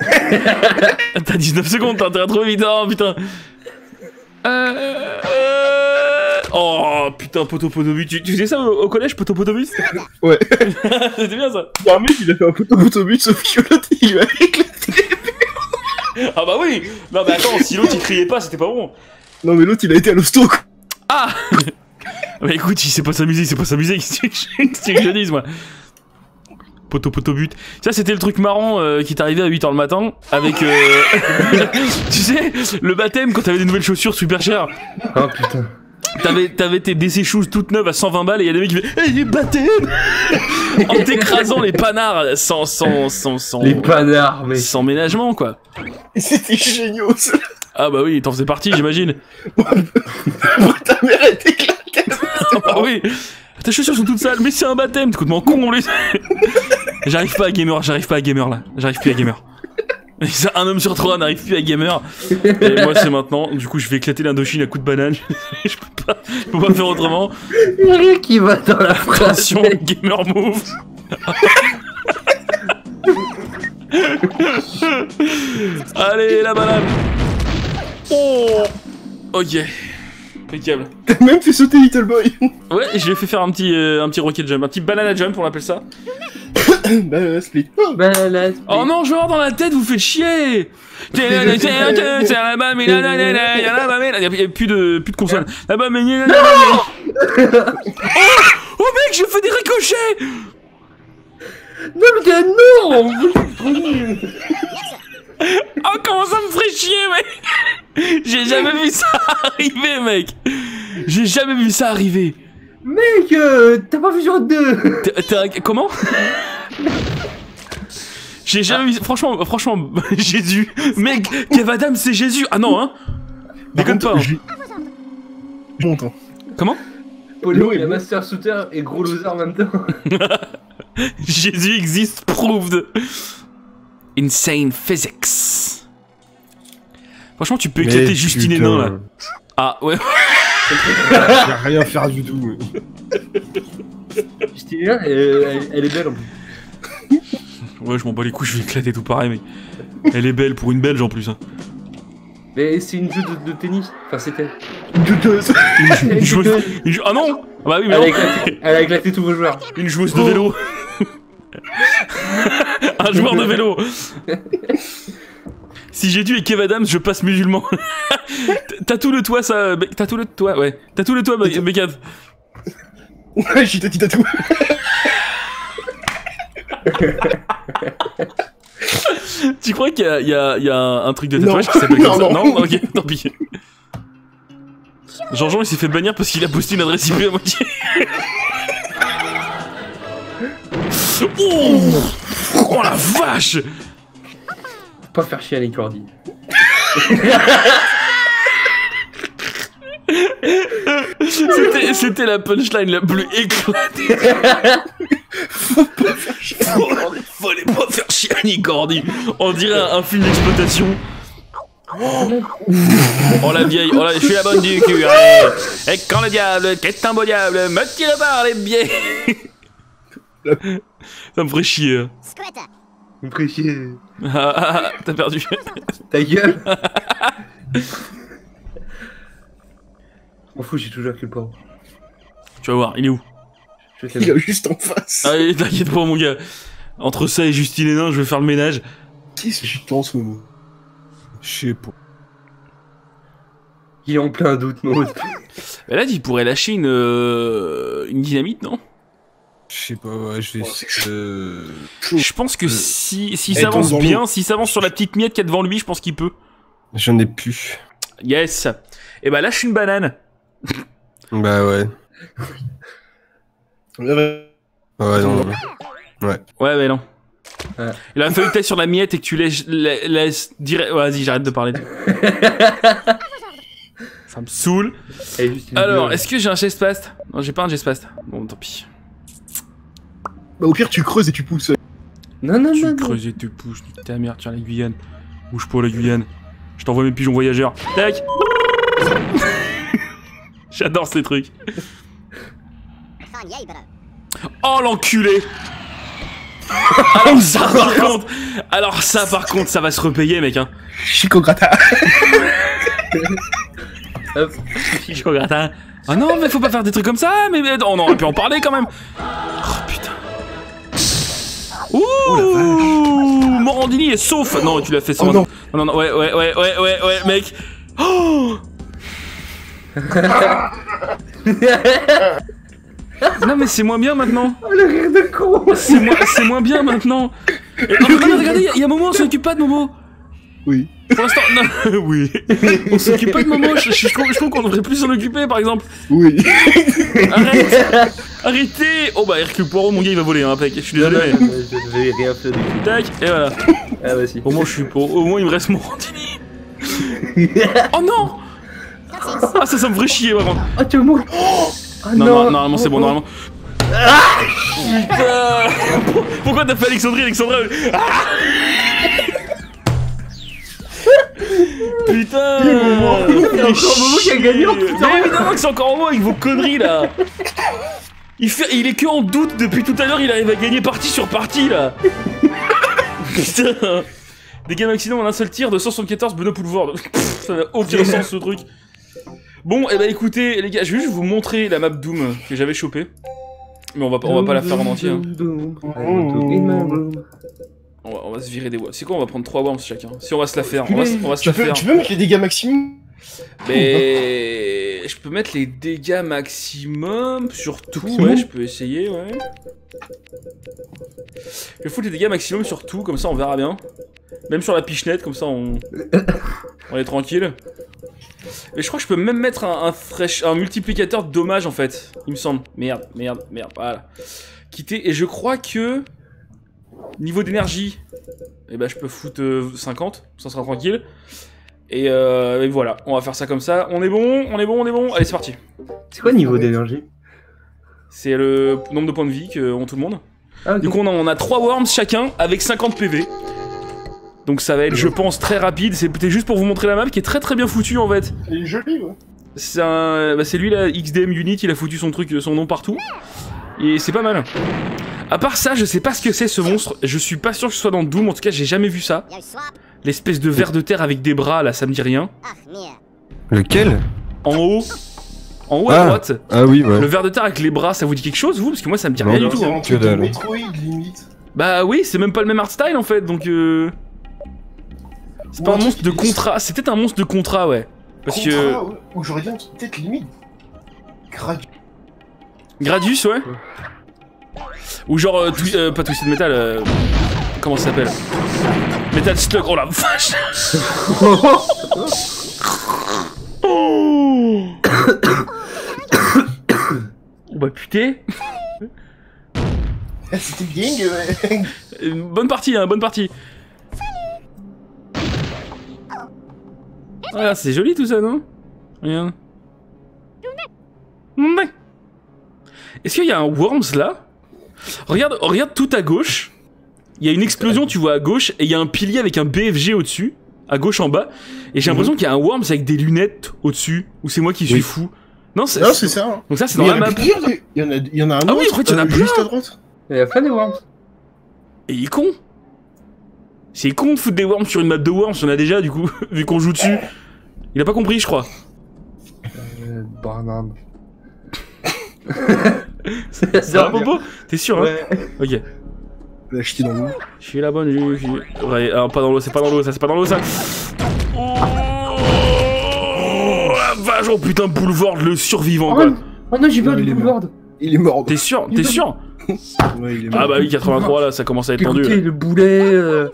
T'as 19 secondes, t'as trouver vite, oh putain. Euh, euh, Oh putain, potopotobus. Tu, tu faisais ça au, au collège, potopotobus Ouais. C'était bien ça. Il y a un mec, il a fait un photo autobus, sauf que l'autre, il lui a éclaté. Ah bah oui Non mais attends, si l'autre il criait pas, c'était pas bon. Non, mais l'autre, il a été à l'hosto. Ah Bah écoute, il sait pas s'amuser, il sait pas s'amuser, qu'est-ce que je- dise moi? Poto poto but. Ça c'était le truc marrant euh, qui t'arrivait à 8h le matin avec euh, tu sais le baptême quand t'avais des nouvelles chaussures super chères. Oh putain. T'avais t'avais tes DC shoes toutes neuves à 120 balles et y a des mecs qui faisaient "Eh, les baptêmes En t'écrasant les panards sans sans sans sans Les panards, mais. sans ménagement quoi. C'était génial, ça. Ah bah oui, t'en faisais partie, j'imagine. Ta mère a été éclatée. Ah bah oui Tes chaussures sont toutes sales, mais c'est un baptême, t'es complètement con plus J'arrive pas à gamer, j'arrive pas à gamer là, j'arrive plus à gamer. Un homme sur trois n'arrive plus à gamer. Et moi c'est maintenant, du coup je vais éclater l'Indochine à coups de banane. je peux pas, je peux pas faire autrement. Il y a rien qui va dans la phrase. Attention, gamer move. Allez la banane. Oh Ok. Impeccable. T'as même fait sauter Little Boy. Ouais, je lui ai fait faire un petit, euh, un petit rocket jump, un petit banana jump, on appelle ça. Bah, euh, split. Bah, là, Oh non, joueur dans la tête, vous faites chier Il y a plus de, plus de consonnes. Oh, oh mec, je fais des ricochets Non, mais t'es un non Oh comment ça me ferait chier mec J'ai jamais vu ça arriver mec J'ai jamais vu ça arriver Mec, euh, t'as pas vu sur deux Comment J'ai jamais vu... Franchement, franchement, Jésus Mec, Kev Adams c'est Jésus Ah non hein Déconne pas hein. Je je monte. hein. Comment? Polo, il a. Master Shooter et gros loser en même temps. Jésus existe, proved. Insane physics. Franchement, tu peux éclater Mais Justine putain, Hénin là. Ah ouais. Je vais rien faire du tout. Justine, elle, elle, elle est belle en plus. Ouais, je m'en bats les couilles, je vais éclater tout pareil, mec. Elle est belle pour une belge en plus. Hein. Mais c'est une jeu de, de tennis. Enfin, c'était. Une joueuse- une jou- Ah non Ah Bah oui, mais Elle a, non. éclaté, elle a éclaté tous vos joueurs. Une joueuse de vélo. Un joueur de vélo. Si j'ai dû et Kev Adams, je passe musulman. T'as tout le toit, ça. T'as tout le toit, ouais. T'as tout le toit, Becav. Ouais, j'ai dit tatou. Tu crois qu'il y a, il y a- il y a un, un truc de Non. tatouage qui s'appelle comme ça Non, Non, non. ok, tant pis. Jean-Jean il s'est fait bannir parce qu'il a posté une adresse IP à moitié. oh, oh la vache pas faire chier à Cordy. C'était c'était la punchline la plus éclatée. Faut pas faire chier Fallait pas faire chier Annie Cordy. On dirait un, un film d'exploitation. Oh la vieille, oh la, je suis la bonne du cul. allez. Et quand le diable, qu'est un beau diable, me tire par les biais. Ça me ferait chier. hein. Vous me ferez chier. Ah, ah, ah, T'as perdu. Ta gueule. On fout, j'ai toujours que le. Tu vas voir, il est où? Je sais Il est juste en face. Allez, t'inquiète pas, mon gars. Entre ça et Justine et Nain, je vais faire le ménage. Qui c'est juste en ce moment Je sais pas. Il est en plein doute, Maud. Mais là, il pourrait lâcher une, euh, une dynamite, non? Je sais pas, ouais, je vais. Euh, Je pense que si, s'il Elle s'avance tombe dans bien, s'il s'avance sur la petite miette qu'il y a devant lui, je pense qu'il peut. J'en ai plus. Yes. Et bah lâche une banane. Bah ouais. Ouais, non, non. Ouais, mais non. Ouais. Il a fallu que sur la miette et que tu laisses, la- laisses direct. ouais, Vas-y, j'arrête de parler. Ça me saoule. Alors, est-ce que j'ai un geste Non, j'ai pas un geste Bon, tant pis. Bah, au pire, tu creuses et tu pousses. Non, non, Tu non, non. creuses et tu pousses, ta mère, tiens la Guyane. Bouge pas la Guyane. Je t'envoie mes pigeons voyageurs. Tac J'adore ces trucs. Oh l'enculé. Alors ça par contre Alors ça par contre ça va se repayer mec hein. Chico Grata. Hop. Pigeon gratin Ah non mais faut pas faire des trucs comme ça mais, on aurait pu en parler quand même. Oh putain. Ouh. Morandini est sauf. Non tu l'as fait sans Oh non. non non ouais ouais ouais ouais ouais ouais mec. Oh Non mais c'est moins bien maintenant Oh, le rire de con C'est moins, c'est moins bien maintenant. Et, oh, regardez, regardez, il y a Momo, on s'occupe pas de Momo. Oui. Pour l'instant, non, oui. On s'occupe pas de Momo. Je, je, je trouve, je trouve qu'on devrait plus s'en occuper, par exemple. Oui. Arrête, arrêtez. Oh bah Hercule Poirot, mon gars, il va voler, hein, mec. Je suis désolé. Je vais rien faire du tout. Tac, et voilà. Ah, vas-y. Au moins, je suis pour. Au moins, il me reste Morandini. Oh non. Ah ça, ça me ferait chier, contre. Oh, tu veux mourir Oh, Non, non, non, normalement, c'est bon, normalement. Putain Pourquoi t'as fait Alexandrie, Alexandra Ah Putain C'est encore Momo qui a gagné, oh, putain. Mais évidemment que c'est encore Momo avec vos conneries là il, fait, il est que en doute depuis tout à l'heure, il arrive à gagner partie sur partie là Putain Dégâts maximum en un seul tir de 174 Benoît Poulvord. Pff, Ça n'a aucun sens ce truc. Bon, et bah écoutez les gars, je vais juste vous montrer la map Doom que j'avais chopée. Mais on va pas, on va pas la faire en entier. hein. On va, on va se virer des worms. C'est quoi On va prendre 3 worms chacun? Si on va se la faire, on va, se- on va se Tu la peux, faire. tu peux mettre les dégâts maximum? Mais je peux mettre les dégâts maximum sur tout. Ouais, je peux essayer, ouais. Je vais foutre les dégâts maximum sur tout, comme ça on verra bien. Même sur la pichenette, comme ça on, on est tranquille. Mais je crois que je peux même mettre un, un, fresh, un multiplicateur de dommages en fait, il me semble. Merde, merde, merde, voilà. Quitter, et je crois que niveau d'énergie, eh ben je peux foutre euh, 50, ça sera tranquille. Et, euh, et voilà, on va faire ça comme ça. On est bon, on est bon, on est bon. Allez, c'est parti. C'est quoi le niveau d'énergie? C'est le nombre de points de vie qu'ont tout le monde. Ah, Du coup, on a, on a 3 worms chacun avec 50 PV. Donc ça va être, je pense, très rapide. C'est peut-être juste pour vous montrer la map qui est très très bien foutue en fait. Il est joli, ouais. C'est un, bah, c'est lui là, XDM Unit, il a foutu son truc, son nom partout. Et c'est pas mal. À part ça, je sais pas ce que c'est ce monstre. Je suis pas sûr que ce soit dans Doom. En tout cas, j'ai jamais vu ça. L'espèce de ver de terre avec des bras là, ça me dit rien. Lequel? En haut, en haut à Ah. droite. Ah oui, ouais. Le ver de terre avec les bras, ça vous dit quelque chose vous? Parce que moi, ça me dit Non, rien non. du tout. C'est hein. Bah oui, c'est même pas le même art style en fait, donc euh... C'est pas un monstre de contrat, c'est peut-être un monstre de contrat, ouais. Parce que... Contrat. Ou j'aurais dit truc peut-être limite. Gradu. Gradius, ouais Ou genre, euh, twi- euh, pas Twisted Metal, euh... Comment ça s'appelle? Metal Slug, oh la vache Oh Oh bah putain Ah, C'était bien, ouais. Euh, Bonne partie, hein, bonne partie Ah, c'est joli tout ça, non Regarde. Est-ce qu'il y a un Worms là Regarde, regarde tout à gauche. Il y a une explosion, tu vois, à gauche, et il y a un pilier avec un BFG au-dessus, à gauche en bas. Et j'ai l'impression qu'il y a un Worms avec des lunettes au-dessus, ou c'est moi qui suis Oui. fou. Non, c'est ça. hein. Donc ça, c'est dans il y la en a map. il y en a, il y en a un Ah oui, autre, en fait, il y en a euh, plein. Juste à droite. Il y a plein de worms. Et il est con. C'est con de foutre des worms sur une map de worms, on a déjà du coup, vu qu'on joue dessus. Il a pas compris, je crois. Euh, banane. Ça va, Bobo T'es sûr, hein Ouais. Ok. L'a acheté dans l'eau. Je suis la bonne, je suis. Ouais, alors, pas dans l'eau, c'est pas dans l'eau, ça, c'est pas dans l'eau, ça. Oh, la vache, oh putain, Boulevard, le survivant, quoi. Oh non, j'ai peur Non, du il est boulevard. Il est mort. T'es sûr T'es sûr Ouais, il est mort. Ah bah oui, 83, là, ça commence à être tendu. Écoutez, le boulet. euh,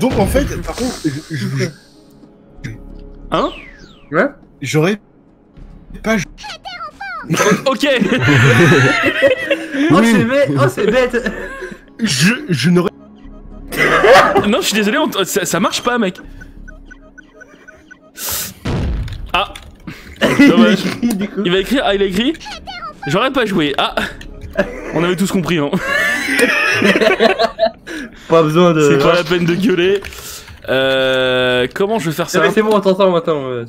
Donc en fait, par contre, je- je- je- Hein Ouais. j'aurais pas. Ok Oh, c'est bête. Oh, c'est bête. Je, je n'aurais. Non, je suis désolé, on- ça, ça marche pas, mec. Ah Dommage. Il va écrire, ah, il a écrit J'aurais pas joué. Ah On avait tous compris, hein. Pas besoin de. C'est pas la peine de gueuler. Euh, comment je vais faire Ça c'est bon, on t'entend maintenant. euh,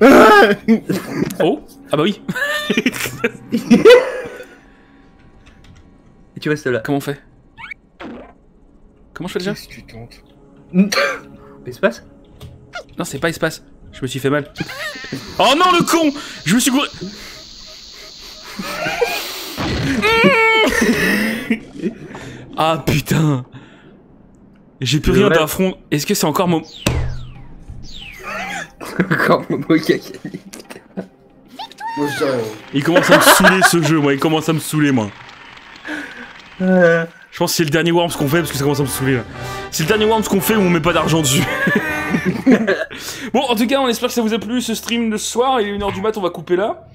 Oh Ah bah oui Et tu restes là. Comment on fait Comment je fais déjà Qu'est-ce que tu tentes Espace Non, c'est pas espace. Je me suis fait mal. Oh non, le con Je me suis gouré. ah putain J'ai plus rien rêve. d'un front. Est-ce que c'est encore mon. Encore Momo rien. Il commence à me saouler ce jeu, moi. Il commence à me saouler, moi. Euh, Je pense que c'est le dernier Worms qu'on fait parce que ça commence à me saouler là. C'est le dernier Worms qu'on fait où on met pas d'argent dessus. bon, en tout cas, on espère que ça vous a plu ce stream de ce soir. Il est 1h du mat, on va couper là.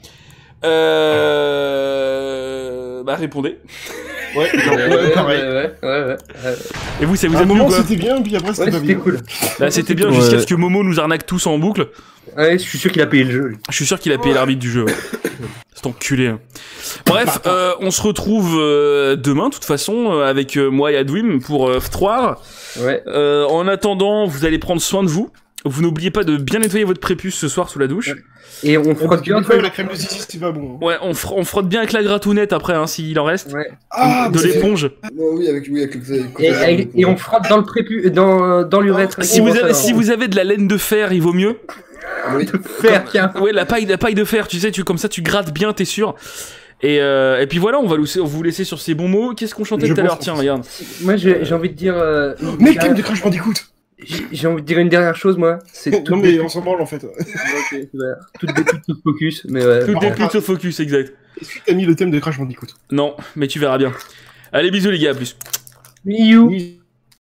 Euh. Bah, répondez. Ouais, ouais, ouais. Et vous, ça vous a plu ou quoi c'était bien, puis après c'était c'était cool. Bah, c'était bien Ouais. jusqu'à ce que Momo nous arnaque tous en boucle. Ouais, je suis sûr qu'il a payé le jeu. lui. Je suis sûr qu'il a payé l'arbitre du jeu. ouais. C'est enculé. hein. Bref, euh, on se retrouve euh, demain, de toute façon, euh, avec euh, moi et Adwim pour euh, F3. Ouais. Euh, en attendant, vous allez prendre soin de vous. Vous n'oubliez pas de bien nettoyer votre prépuce ce soir sous la douche. Et on On frotte bien. bien la crème de zizi, c'est pas bon. hein. Ouais, on, fr- on frotte bien avec la gratounette après, hein, s'il en reste. Ouais. Ah, de l'éponge. Non, oui, avec, oui, avec Et, et- et on frotte dans le prépu, dans, dans l'urètre. Si vous, avez, si vous avez de la laine de fer, il vaut mieux. Oui. faire tiens. Ouais, la paille, la paille de fer, tu sais, tu, comme ça tu grattes bien, t'es sûr. Et, euh, et puis voilà, on va vous laisser sur ces bons mots. Qu'est-ce qu'on chantait tout à l'heure? Tiens, regarde. Moi j'ai envie de dire. euh, Mec, de Crash Bandicoot J'ai envie de dire une dernière chose, moi. C'est Non, mais on s'en branle en fait. Toutes des toutes toutes focus, mais ouais. Tout Par est contre, plus au focus, exact. Est-ce que t'as mis le thème de Crash Bandicoot? Non, mais tu verras bien. Allez, bisous les gars, à plus. You.